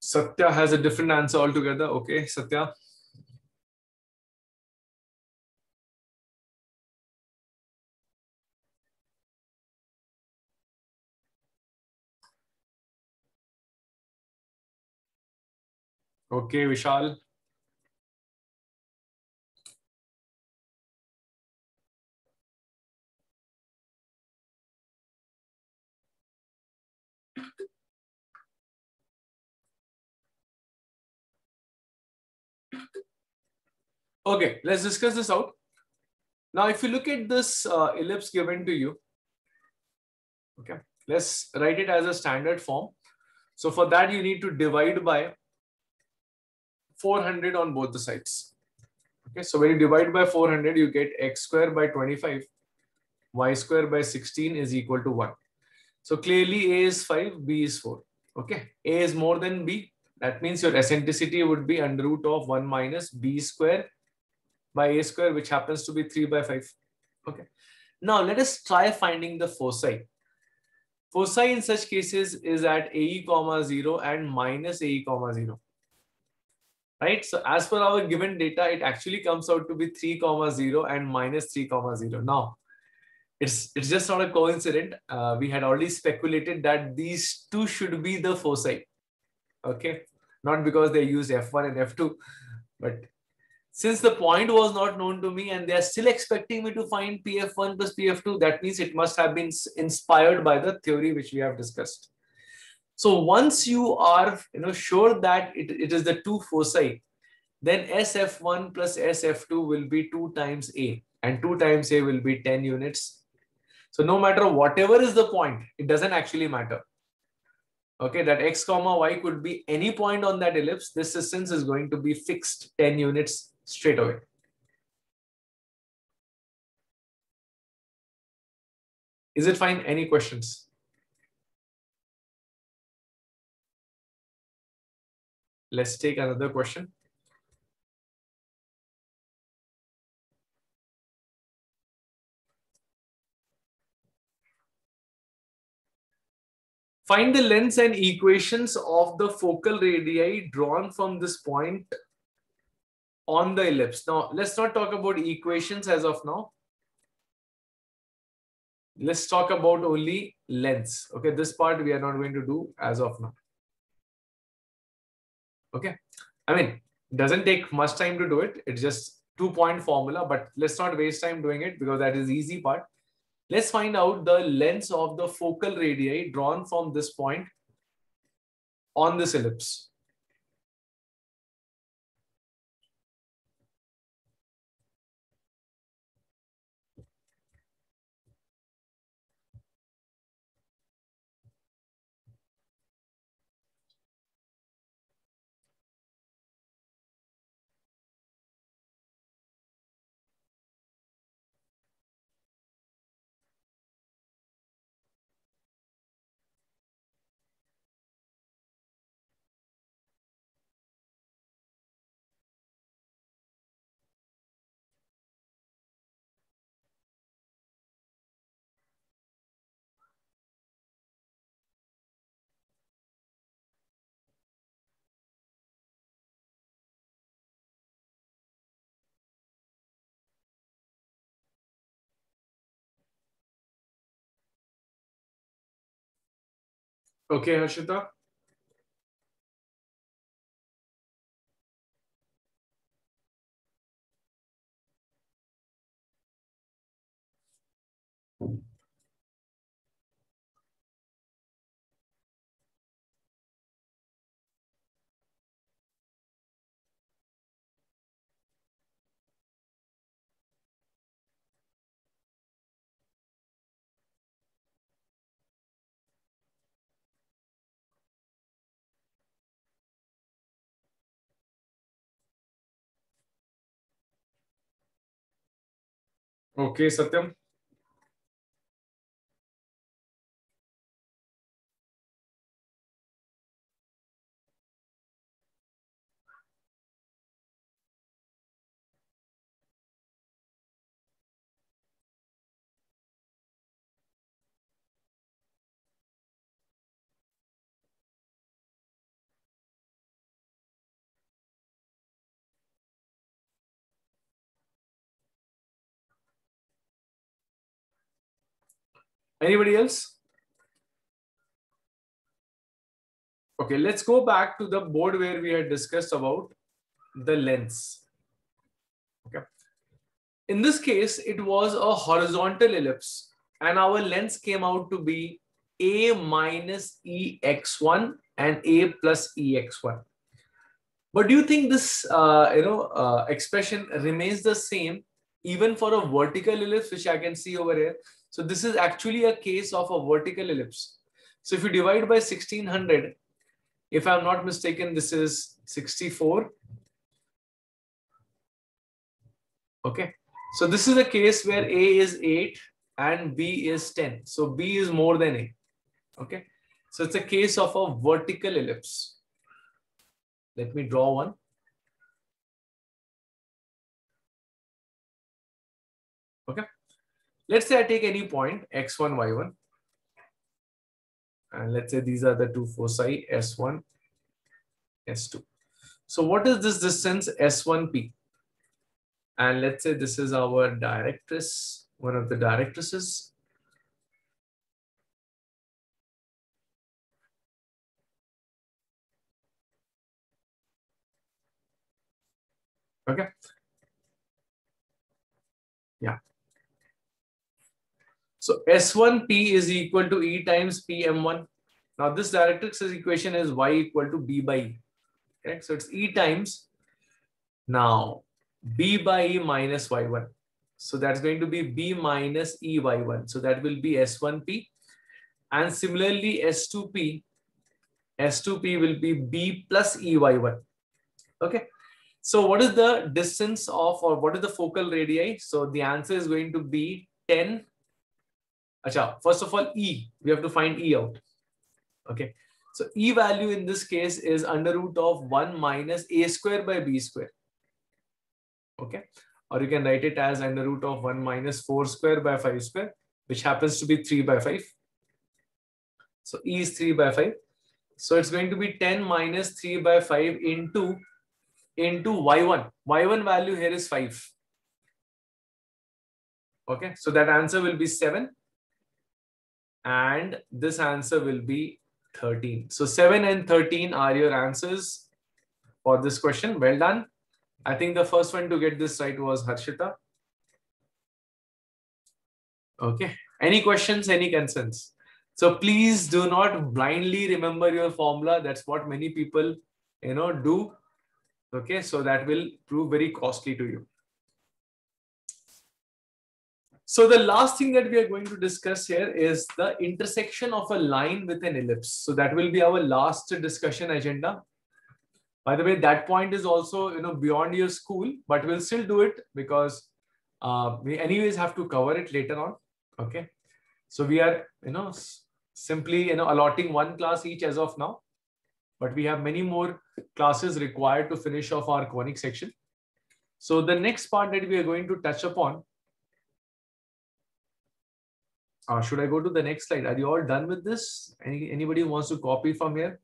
Satya has a different answer altogether. Okay, Satya. Okay, Vishal. Okay, let's discuss this out. Now, if you look at this uh, ellipse given to you, okay, let's write it as a standard form. So for that, you need to divide by 400 on both the sides. Okay, so when you divide by 400, you get x square by 25, y square by 16 is equal to 1. So clearly A is 5, B is 4. Okay, A is more than B. That means your eccentricity would be under root of 1 minus B square by A square, which happens to be 3 by 5. Okay. Now let us try finding the foci. Foci in such cases is at AE comma 0 and minus AE comma 0. Right. So as per our given data, it actually comes out to be 3 comma 0 and minus 3 comma 0. Now, it's, it's just not a coincidence. Uh, we had already speculated that these two should be the foci. Okay. Not because they use F1 and F2, but since the point was not known to me and they are still expecting me to find PF1 plus PF2, that means it must have been inspired by the theory which we have discussed. So once you are you know, sure that it, it is the two foci, then SF1 plus SF2 will be 2 times A and 2 times A will be 10 units. So no matter whatever is the point, it doesn't actually matter. Okay, that x comma y could be any point on that ellipse. This distance is going to be fixed 10 units straight away. Is it fine? Any questions? Let's take another question. Find the lengths and equations of the focal radii drawn from this point on the ellipse. Now, let's not talk about equations as of now. Let's talk about only lengths. Okay, this part we are not going to do as of now. Okay, I mean, doesn't take much time to do it. It's just two point formula, but let's not waste time doing it because that is easy part. Let's find out the lengths of the focal radii drawn from this point on this ellipse. Okay, Harshita. Okay, Satyam. Anybody else? Okay, let's go back to the board where we had discussed about the lens. Okay. In this case, it was a horizontal ellipse and our lens came out to be a minus ex1 and a plus ex1. But do you think this uh, you know uh, expression remains the same even for a vertical ellipse, which I can see over here? So this is actually a case of a vertical ellipse. So if you divide by 1600, if I'm not mistaken, this is 64. Okay. So this is a case where A is 8 and B is 10. So B is more than A. Okay. So it's a case of a vertical ellipse. Let me draw one. Okay. Let's say I take any point x1, y1. And let's say these are the two foci, S1, S2. So what is this distance S1P? And let's say this is our directrix, one of the directrices. Okay. Yeah. So S1P is equal to E times PM1. Now this directrix equation is Y equal to B by E. Correct? So it's E times now B by E minus Y1. So that's going to be B minus EY1. So that will be S1P. And similarly, S2P, S2P will be B plus EY1. Okay. So what is the distance of or what is the focal radii? So the answer is going to be 10. Achha, first of all, E, we have to find E out. Okay. So E value in this case is under root of 1 minus A square by B square. Okay. Or you can write it as under root of 1 minus 4 square by 5 square, which happens to be 3 by 5. So E is 3 by 5. So it's going to be 10 minus 3 by 5 into into y1. y1 value here is 5. Okay, so that answer will be 7. And this answer will be 13. So 7 and 13 are your answers for this question. Well done. I think the first one to get this right was Harshita. Okay. Any questions, any concerns? So please do not blindly remember your formula. That's what many people, you know, do Okay, so that will prove very costly to you. So the last thing that we are going to discuss here is the intersection of a line with an ellipse. So that will be our last discussion agenda. By the way, that point is also you know beyond your school, but we'll still do it because uh, we anyways have to cover it later on. Okay, so we are you know simply you know allotting one class each as of now but we have many more classes required to finish off our conic section. So the next part that we are going to touch upon, uh, should I go to the next slide? Are you all done with this? Any, anybody wants to copy from here?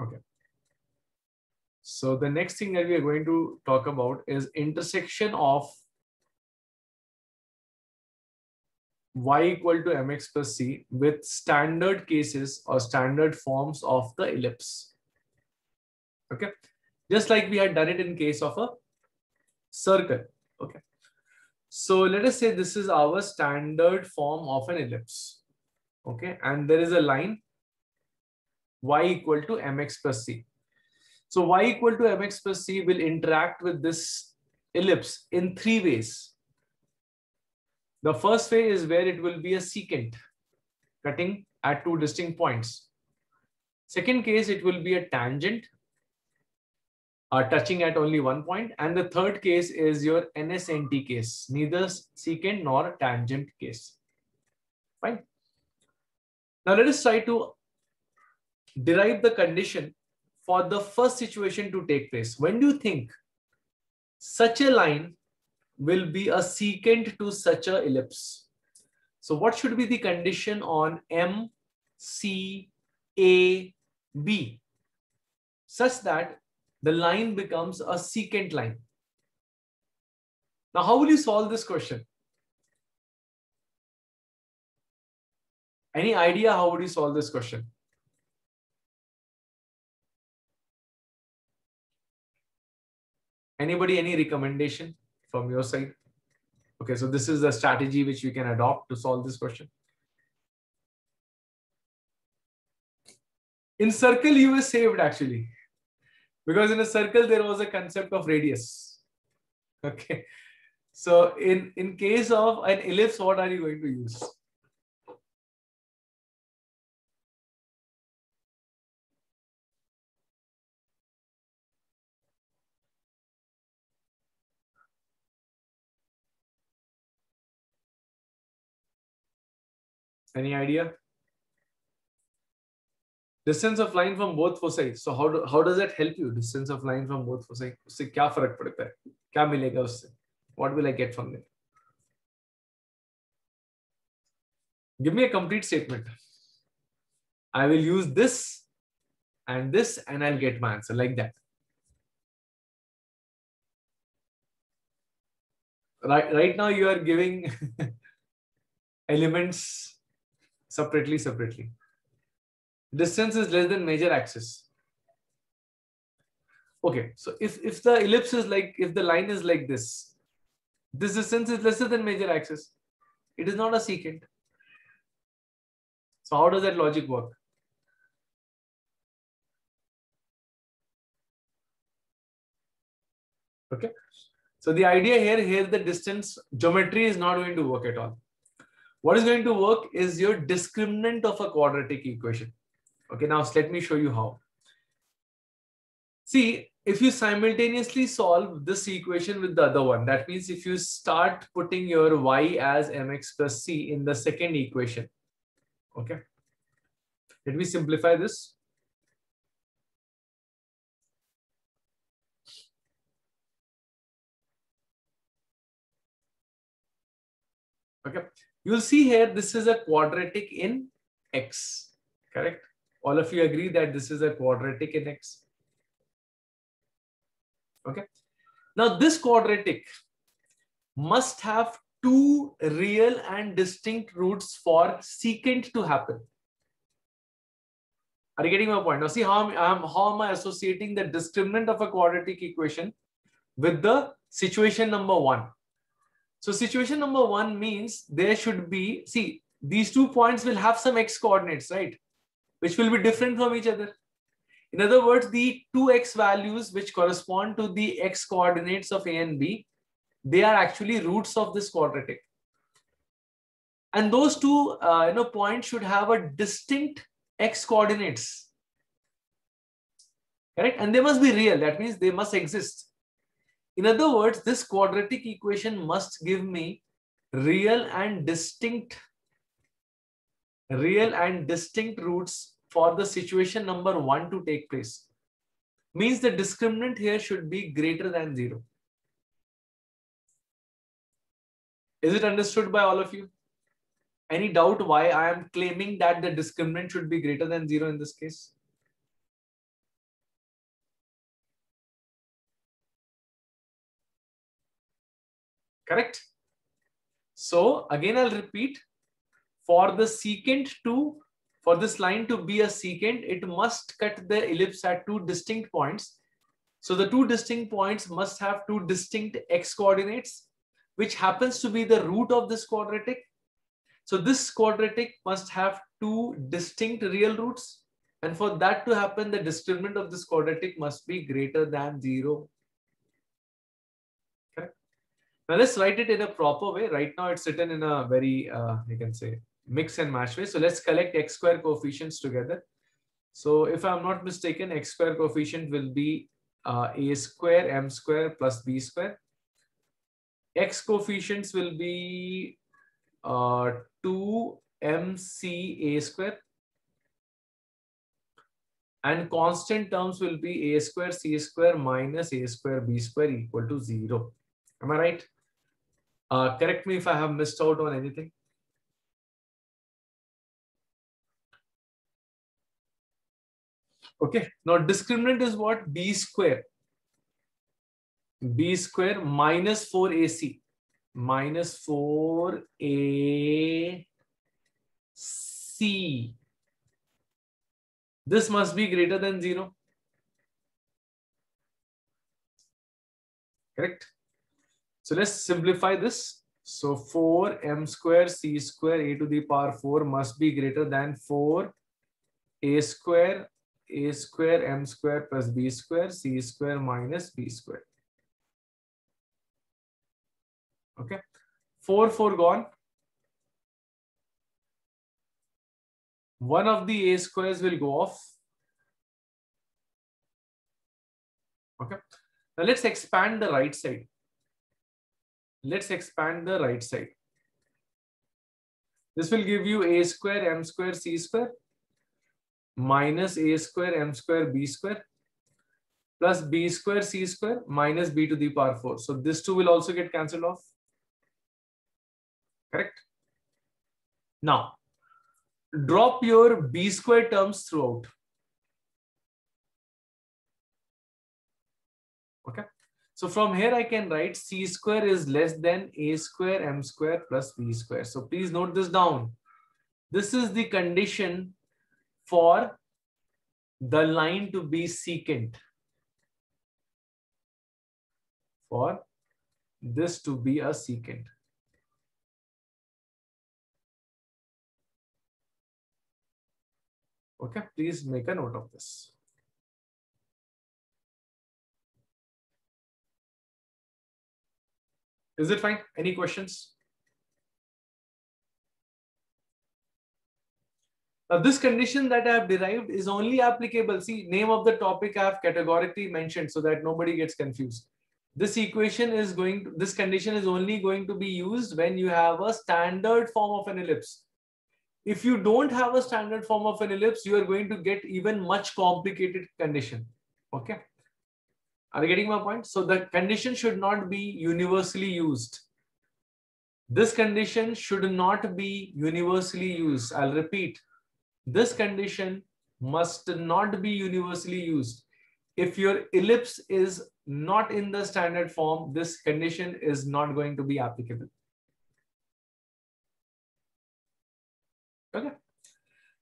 Okay. So the next thing that we are going to talk about is intersection of y equal to mx plus c with standard cases or standard forms of the ellipse. Okay. Just like we had done it in case of a circle. Okay. So let us say this is our standard form of an ellipse. Okay. And there is a line y equal to mx plus c. So y equal to mx plus c will interact with this ellipse in three ways. The first way is where it will be a secant cutting at two distinct points. Second case, it will be a tangent uh, touching at only one point. And the third case is your NSNT case, neither secant nor tangent case. Fine. Now let us try to derive the condition for the first situation to take place? When do you think such a line will be a secant to such a ellipse? So what should be the condition on M, C, A, B such that the line becomes a secant line? Now, how will you solve this question? Any idea how would you solve this question? Anybody, any recommendation from your side? Okay, so this is the strategy which we can adopt to solve this question. In circle, you were saved actually. Because in a circle, there was a concept of radius. Okay. So in, in case of an ellipse, what are you going to use? Any idea? Distance of line from both foci. So how do, how does that help you? Distance of line from both foci. उससे क्या फर्क पड़ता है? क्या मिलेगा उससे? What will I get from it? Give me a complete statement. I will use this and this and I'll get my answer like that. Right, right now you are giving <laughs> elements separately, separately. Distance is less than major axis. Okay, so if, if the ellipse is like, if the line is like this, this distance is lesser than major axis. It is not a secant. So how does that logic work? Okay. So the idea here, here the distance geometry is not going to work at all. What is going to work is your discriminant of a quadratic equation. Okay, now let me show you how. See, if you simultaneously solve this equation with the other one, that means if you start putting your y as mx plus c in the second equation, okay. Let me simplify this. Okay, you'll see here, this is a quadratic in x, correct? All of you agree that this is a quadratic in x. Okay. Now this quadratic must have two real and distinct roots for secant to happen. Are you getting my point? Now see how I'm, how am I associating the discriminant of a quadratic equation with the situation number one. So situation number one means there should be, see, these two points will have some x coordinates, right? Which will be different from each other. In other words, the two x values which correspond to the x coordinates of a and b, they are actually roots of this quadratic. And those two uh, you know, points should have a distinct x coordinates. Correct? And they must be real. That means they must exist. In other words, this quadratic equation must give me real and distinct real and distinct roots for the situation number one to take place. Means the discriminant here should be greater than zero. Is it understood by all of you? Any doubt why I am claiming that the discriminant should be greater than zero in this case? Correct? So again, I'll repeat for the secant to, for this line to be a secant, it must cut the ellipse at two distinct points. So the two distinct points must have two distinct x coordinates, which happens to be the root of this quadratic. So this quadratic must have two distinct real roots. And for that to happen, the discriminant of this quadratic must be greater than zero. Now let's write it in a proper way. Right now it's written in a very, uh, you can say, mix and match way. So let's collect x square coefficients together. So if I'm not mistaken, x square coefficient will be uh, a square m square plus b square. X coefficients will be uh, 2 mc a square. And constant terms will be a square c square minus a square b square equal to 0. Am I right? Uh, correct me if I have missed out on anything. Okay, now discriminant is what? b square. b square minus 4ac minus 4ac. This must be greater than 0. Correct? So let's simplify this. So 4 m square c square a to the power 4 must be greater than 4 a square a square m square plus b square c square minus b square. Okay. 4 4 gone. One of the a squares will go off. Okay. Now let's expand the right side let's expand the right side. This will give you a square m square c square minus a square m square b square plus b square c square minus b to the power 4. So this two will also get cancelled off. Correct? Now, drop your b square terms throughout. So from here I can write c square is less than a square m square plus b square. So please note this down. This is the condition for the line to be secant. For this to be a secant. Okay, please make a note of this. Is it fine? Any questions? Now, this condition that I have derived is only applicable. See, name of the topic I have categorically mentioned so that nobody gets confused. This equation is going to, this condition is only going to be used when you have a standard form of an ellipse. If you don't have a standard form of an ellipse, you are going to get even much complicated condition. Okay. Are you getting my point? So the condition should not be universally used. This condition should not be universally used. I'll repeat. This condition must not be universally used. If your ellipse is not in the standard form, this condition is not going to be applicable. Okay.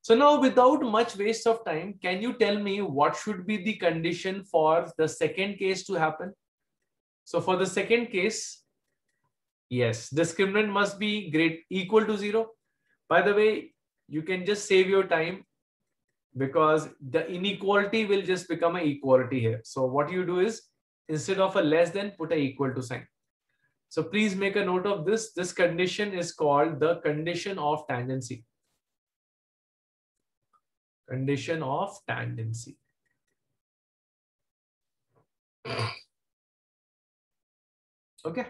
So now without much waste of time, can you tell me what should be the condition for the second case to happen? So for the second case, yes, discriminant must be great equal to zero. By the way, you can just save your time because the inequality will just become an equality here. So what you do is instead of a less than put a equal to sign. So please make a note of this. This condition is called the condition of tangency condition of tangency. <clears throat> Okay.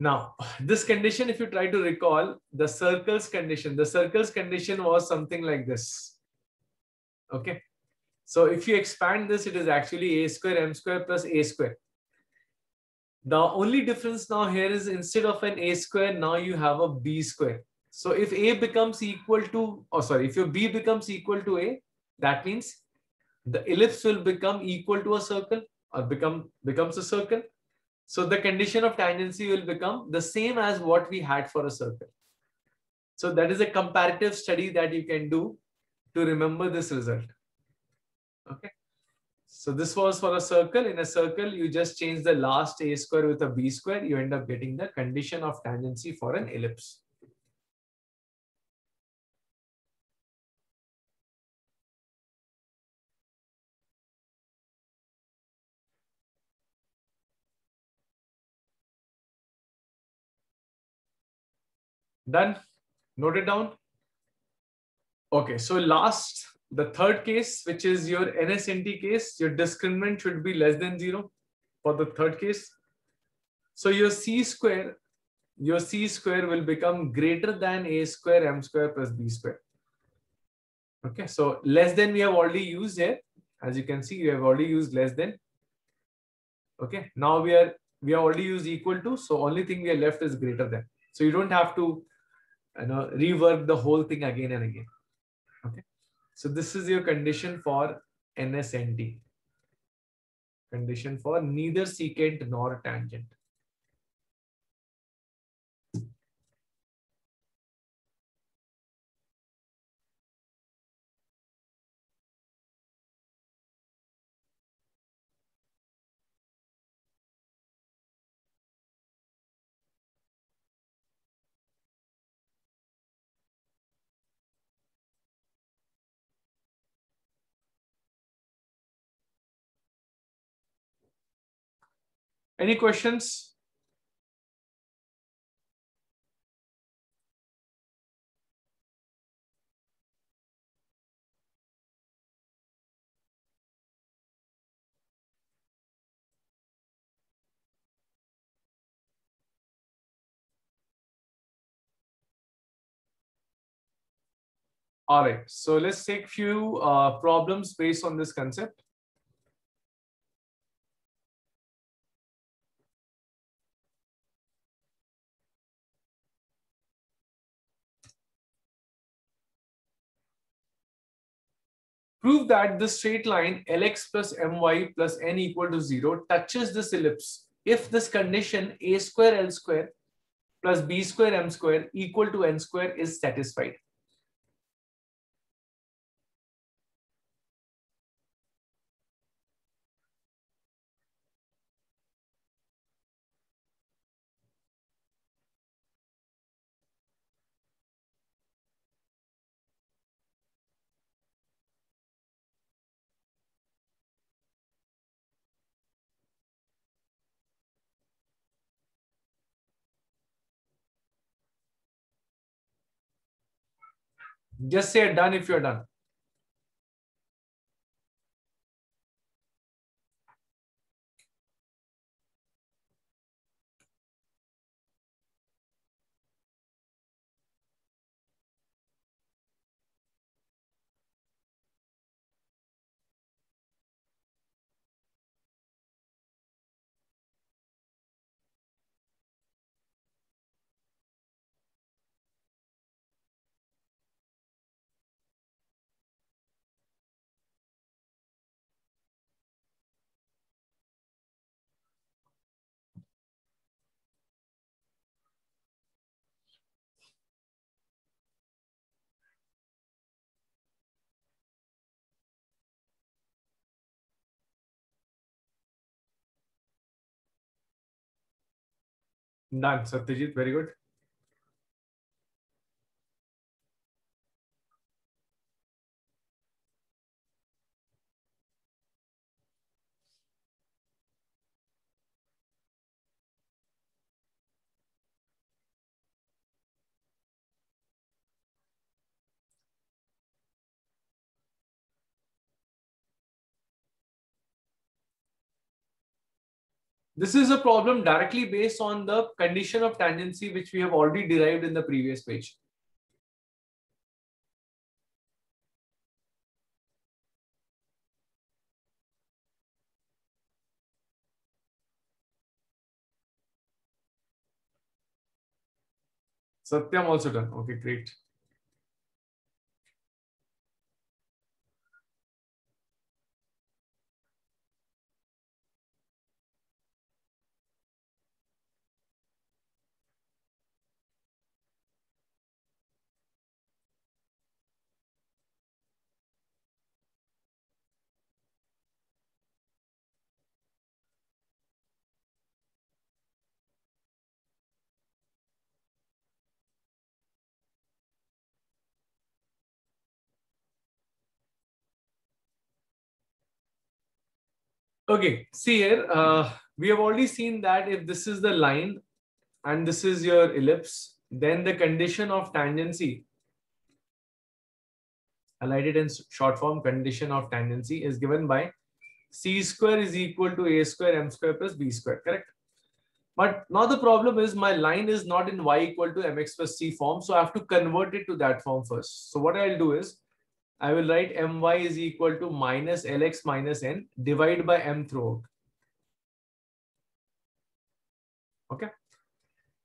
Now, this condition, if you try to recall the circles condition, the circles condition was something like this. Okay. So if you expand this, it is actually a square m square plus a square. The only difference now here is instead of an a square, now you have a b square. So if A becomes equal to, oh sorry, if your B becomes equal to A, that means the ellipse will become equal to a circle or become becomes a circle. So the condition of tangency will become the same as what we had for a circle. So that is a comparative study that you can do to remember this result. Okay. So this was for a circle. In a circle, you just change the last a square with a b square. You end up getting the condition of tangency for an ellipse. Done. Note it down. Okay, so last, the third case, which is your NSNT case, your discriminant should be less than zero for the third case. So your C square, your C square will become greater than A square M square plus B square. Okay, so less than we have already used here. As you can see, we have already used less than. Okay, now we are, we have already used equal to, so only thing we are left is greater than. So you don't have to you know, rework the whole thing again and again. Okay. So this is your condition for NSNT. Condition for neither secant nor tangent. Any questions? All right, so let's take few uh, problems based on this concept. Prove that the straight line Lx plus My plus N equal to zero touches this ellipse if this condition A square L square plus B square M square equal to N square is satisfied. Just say done if you're done. Done, Satyajit. Very good. This is a problem directly based on the condition of tangency, which we have already derived in the previous page. Satyam also done. Okay, great. Okay, see here, uh, we have already seen that if this is the line and this is your ellipse, then the condition of tangency, it in short form, condition of tangency is given by c square is equal to a square m square plus b square, correct? But now the problem is my line is not in y equal to mx plus c form, so I have to convert it to that form first. So what I'll do is, I will write my is equal to minus lx minus n divided by m throughout. Okay.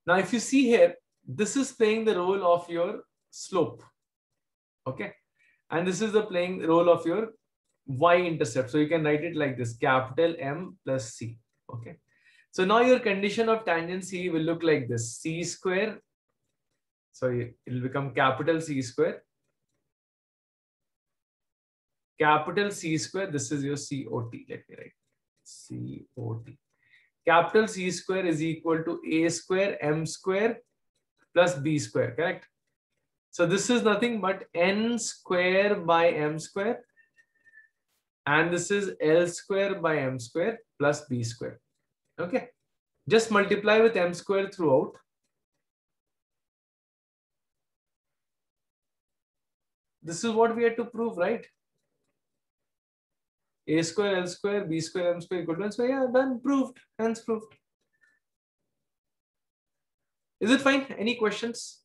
Now, if you see here, this is playing the role of your slope. Okay. And this is the playing role of your y-intercept. So you can write it like this, capital M plus C. Okay. So now your condition of tangency will look like this, C square. So it will become capital C square capital C square, this is your COT. Let me write COT. Capital C square is equal to A square M square plus B square, correct? So this is nothing but N square by M square. And this is L square by M square plus B square. Okay. Just multiply with M square throughout. This is what we had to prove, right? A square l square b square m square equal to n square. Yeah, done, proved, hence proved. Is it fine? Any questions?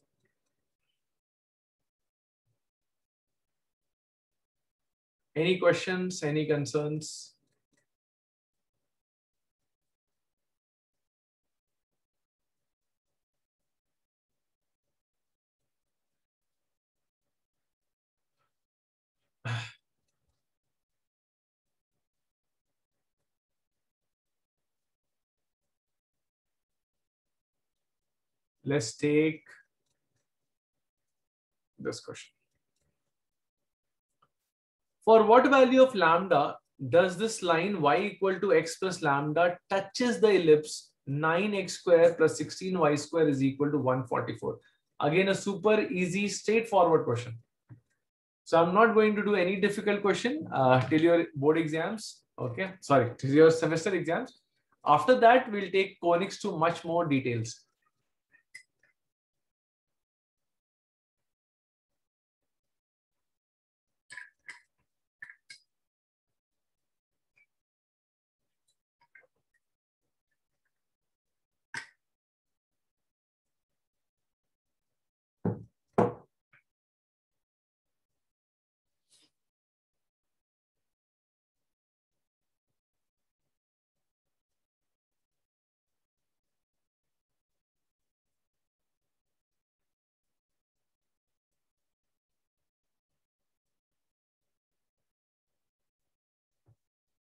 Any questions, any concerns? <sighs> <sighs> Let's take this question. For what value of lambda does this line y equal to x plus lambda touches the ellipse 9x square plus 16y square is equal to 144? Again, a super easy, straightforward question. So I'm not going to do any difficult question uh, till your board exams. Okay, sorry, till your semester exams. After that, we'll take conics to much more details.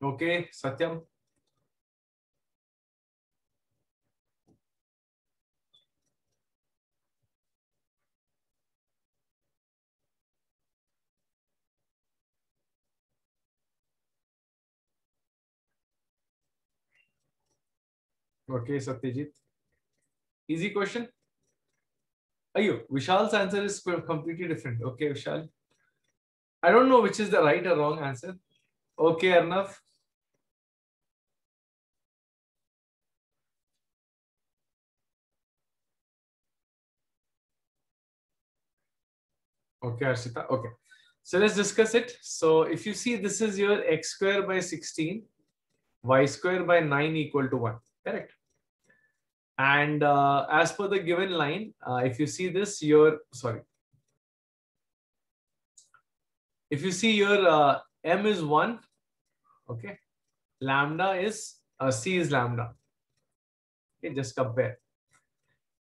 Okay, Satyam. Okay, Satyajit. Easy question. Ayo, Vishal's answer is completely different. Okay, Vishal. I don't know which is the right or wrong answer. Okay, Arnav. Okay, Arshita. Okay. So let's discuss it. So if you see, this is your x square by 16, y square by 9 equal to 1. Correct. And uh, as per the given line, uh, if you see this, your, sorry. If you see your uh, m is 1, okay. Lambda is, uh, c is lambda. Okay, just compare.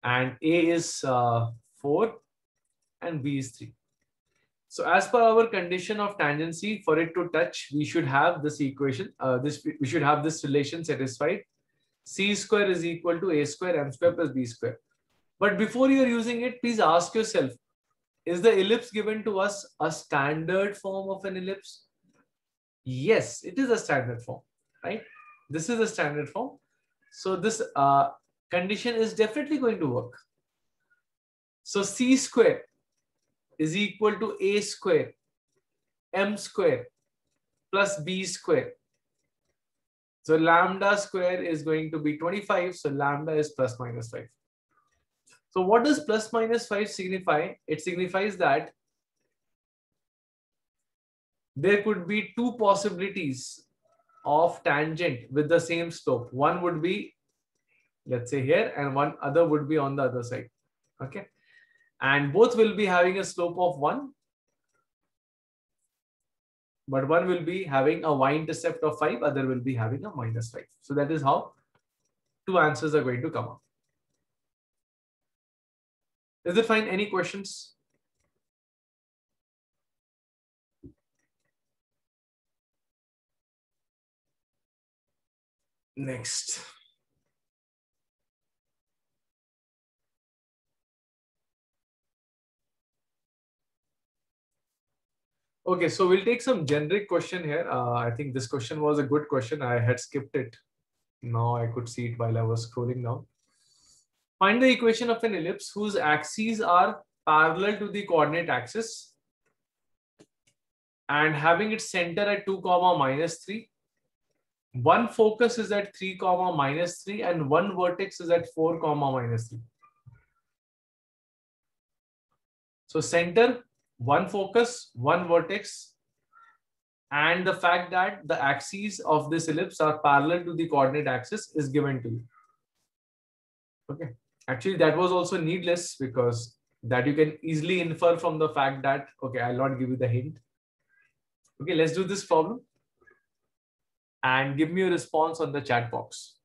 And a is uh, 4 and b is 3. So as per our condition of tangency, for it to touch, we should have this equation, uh, this we should have this relation satisfied. C square is equal to A square M square plus B square. But before you're using it, please ask yourself, is the ellipse given to us a standard form of an ellipse? Yes, it is a standard form, right? This is a standard form. So this uh, condition is definitely going to work. So C square is equal to a square m square plus b square. So lambda square is going to be 25. So lambda is plus minus 5. So what does plus minus 5 signify? It signifies that there could be two possibilities of tangent with the same slope. One would be, let's say here, and one other would be on the other side. Okay and both will be having a slope of 1 but one will be having a y-intercept of 5 other will be having a minus 5 so that is how two answers are going to come up. Is it fine? Any questions? Next Okay, so we'll take some generic question here. Uh, I think this question was a good question. I had skipped it. Now I could see it while I was scrolling down. Find the equation of an ellipse whose axes are parallel to the coordinate axis and having its center at 2 comma minus 3. One focus is at 3 comma minus 3 and one vertex is at 4 comma minus 3. So center one focus, one vertex, and the fact that the axes of this ellipse are parallel to the coordinate axis is given to you. Okay. Actually, that was also needless because that you can easily infer from the fact that, okay, I'll not give you the hint. Okay, let's do this problem and give me a response on the chat box.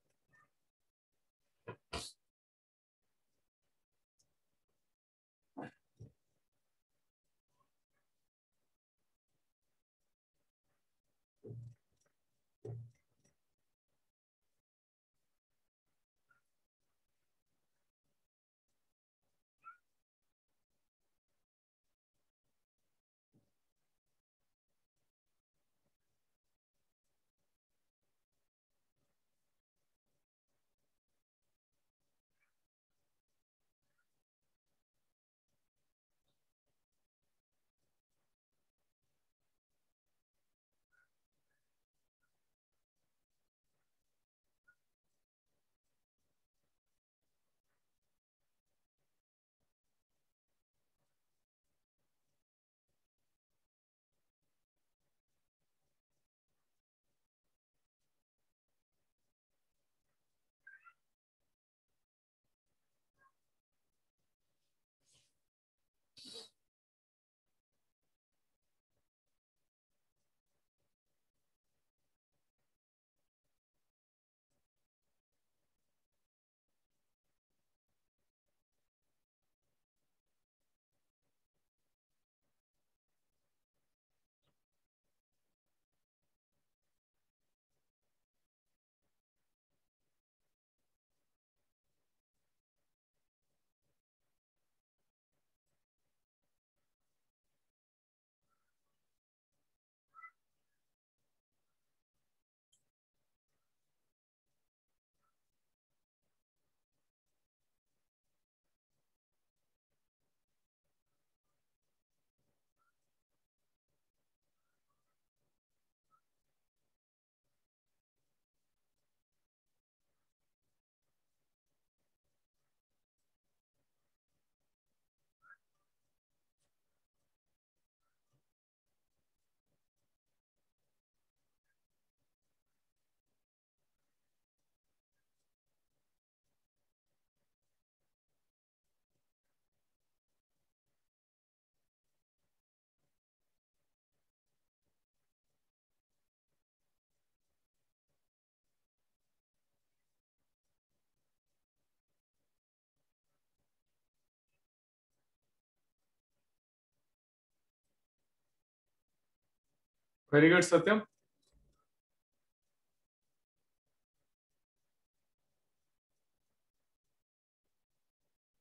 Very good, Satyam.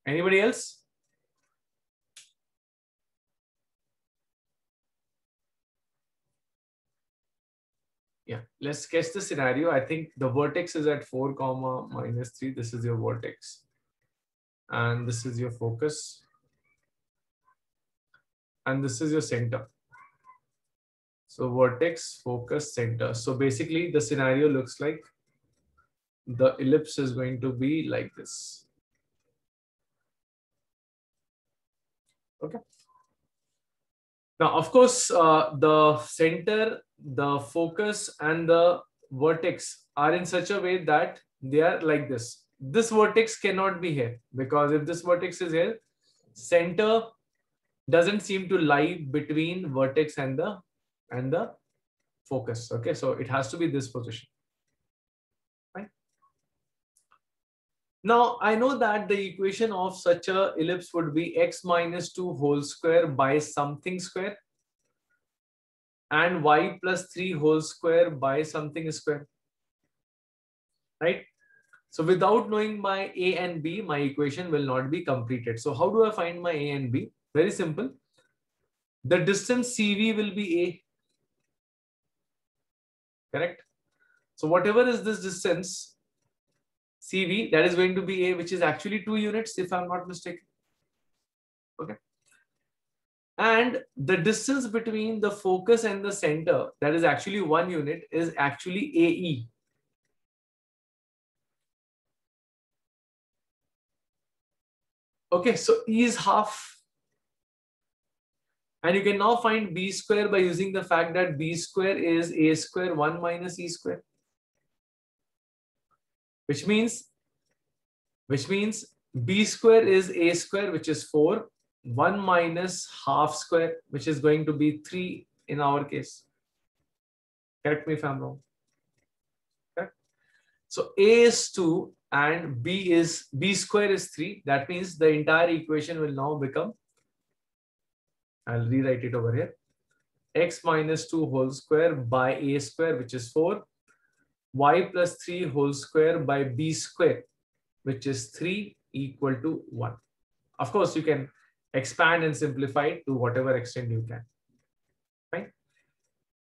Anybody else? Yeah, let's sketch the scenario. I think the vertex is at 4 comma minus 3. This is your vertex. And this is your focus. And this is your center. So vertex, focus, center. So basically the scenario looks like the ellipse is going to be like this. Okay. Now, of course, uh, the center, the focus and the vertex are in such a way that they are like this. This vertex cannot be here because if this vertex is here, center doesn't seem to lie between vertex and the and the focus. Okay, so it has to be this position. Right? Now, I know that the equation of such a ellipse would be x minus 2 whole square by something square and y plus 3 whole square by something square. Right? So without knowing my a and b, my equation will not be completed. So how do I find my a and b? Very simple. The distance CV will be a correct? So whatever is this distance, CV, that is going to be A, which is actually two units, if I'm not mistaken. Okay. And the distance between the focus and the center, that is actually one unit, is actually AE. Okay, so E is half and you can now find b square by using the fact that b square is a square 1 minus e square. Which means, which means b square is a square, which is 4, 1 minus half square, which is going to be 3 in our case. Correct me if I'm wrong. Okay. So A is 2 and B is B square is 3. That means the entire equation will now become, I'll rewrite it over here, x minus 2 whole square by A square, which is 4, y plus 3 whole square by B square, which is 3 equal to 1. Of course, you can expand and simplify it to whatever extent you can. Right?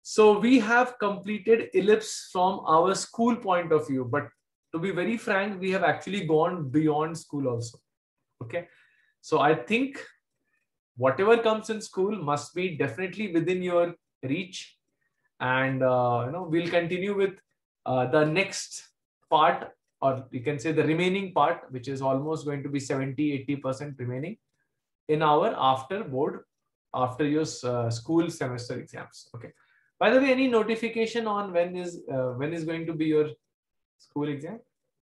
So we have completed ellipse from our school point of view, but to be very frank, we have actually gone beyond school also. Okay. So I think whatever comes in school must be definitely within your reach. And uh, you know, we'll continue with uh, the next part, or you can say the remaining part, which is almost going to be 70, 80% remaining in our after board, after your uh, school semester exams. Okay. By the way, any notification on when is uh, when is going to be your school exam?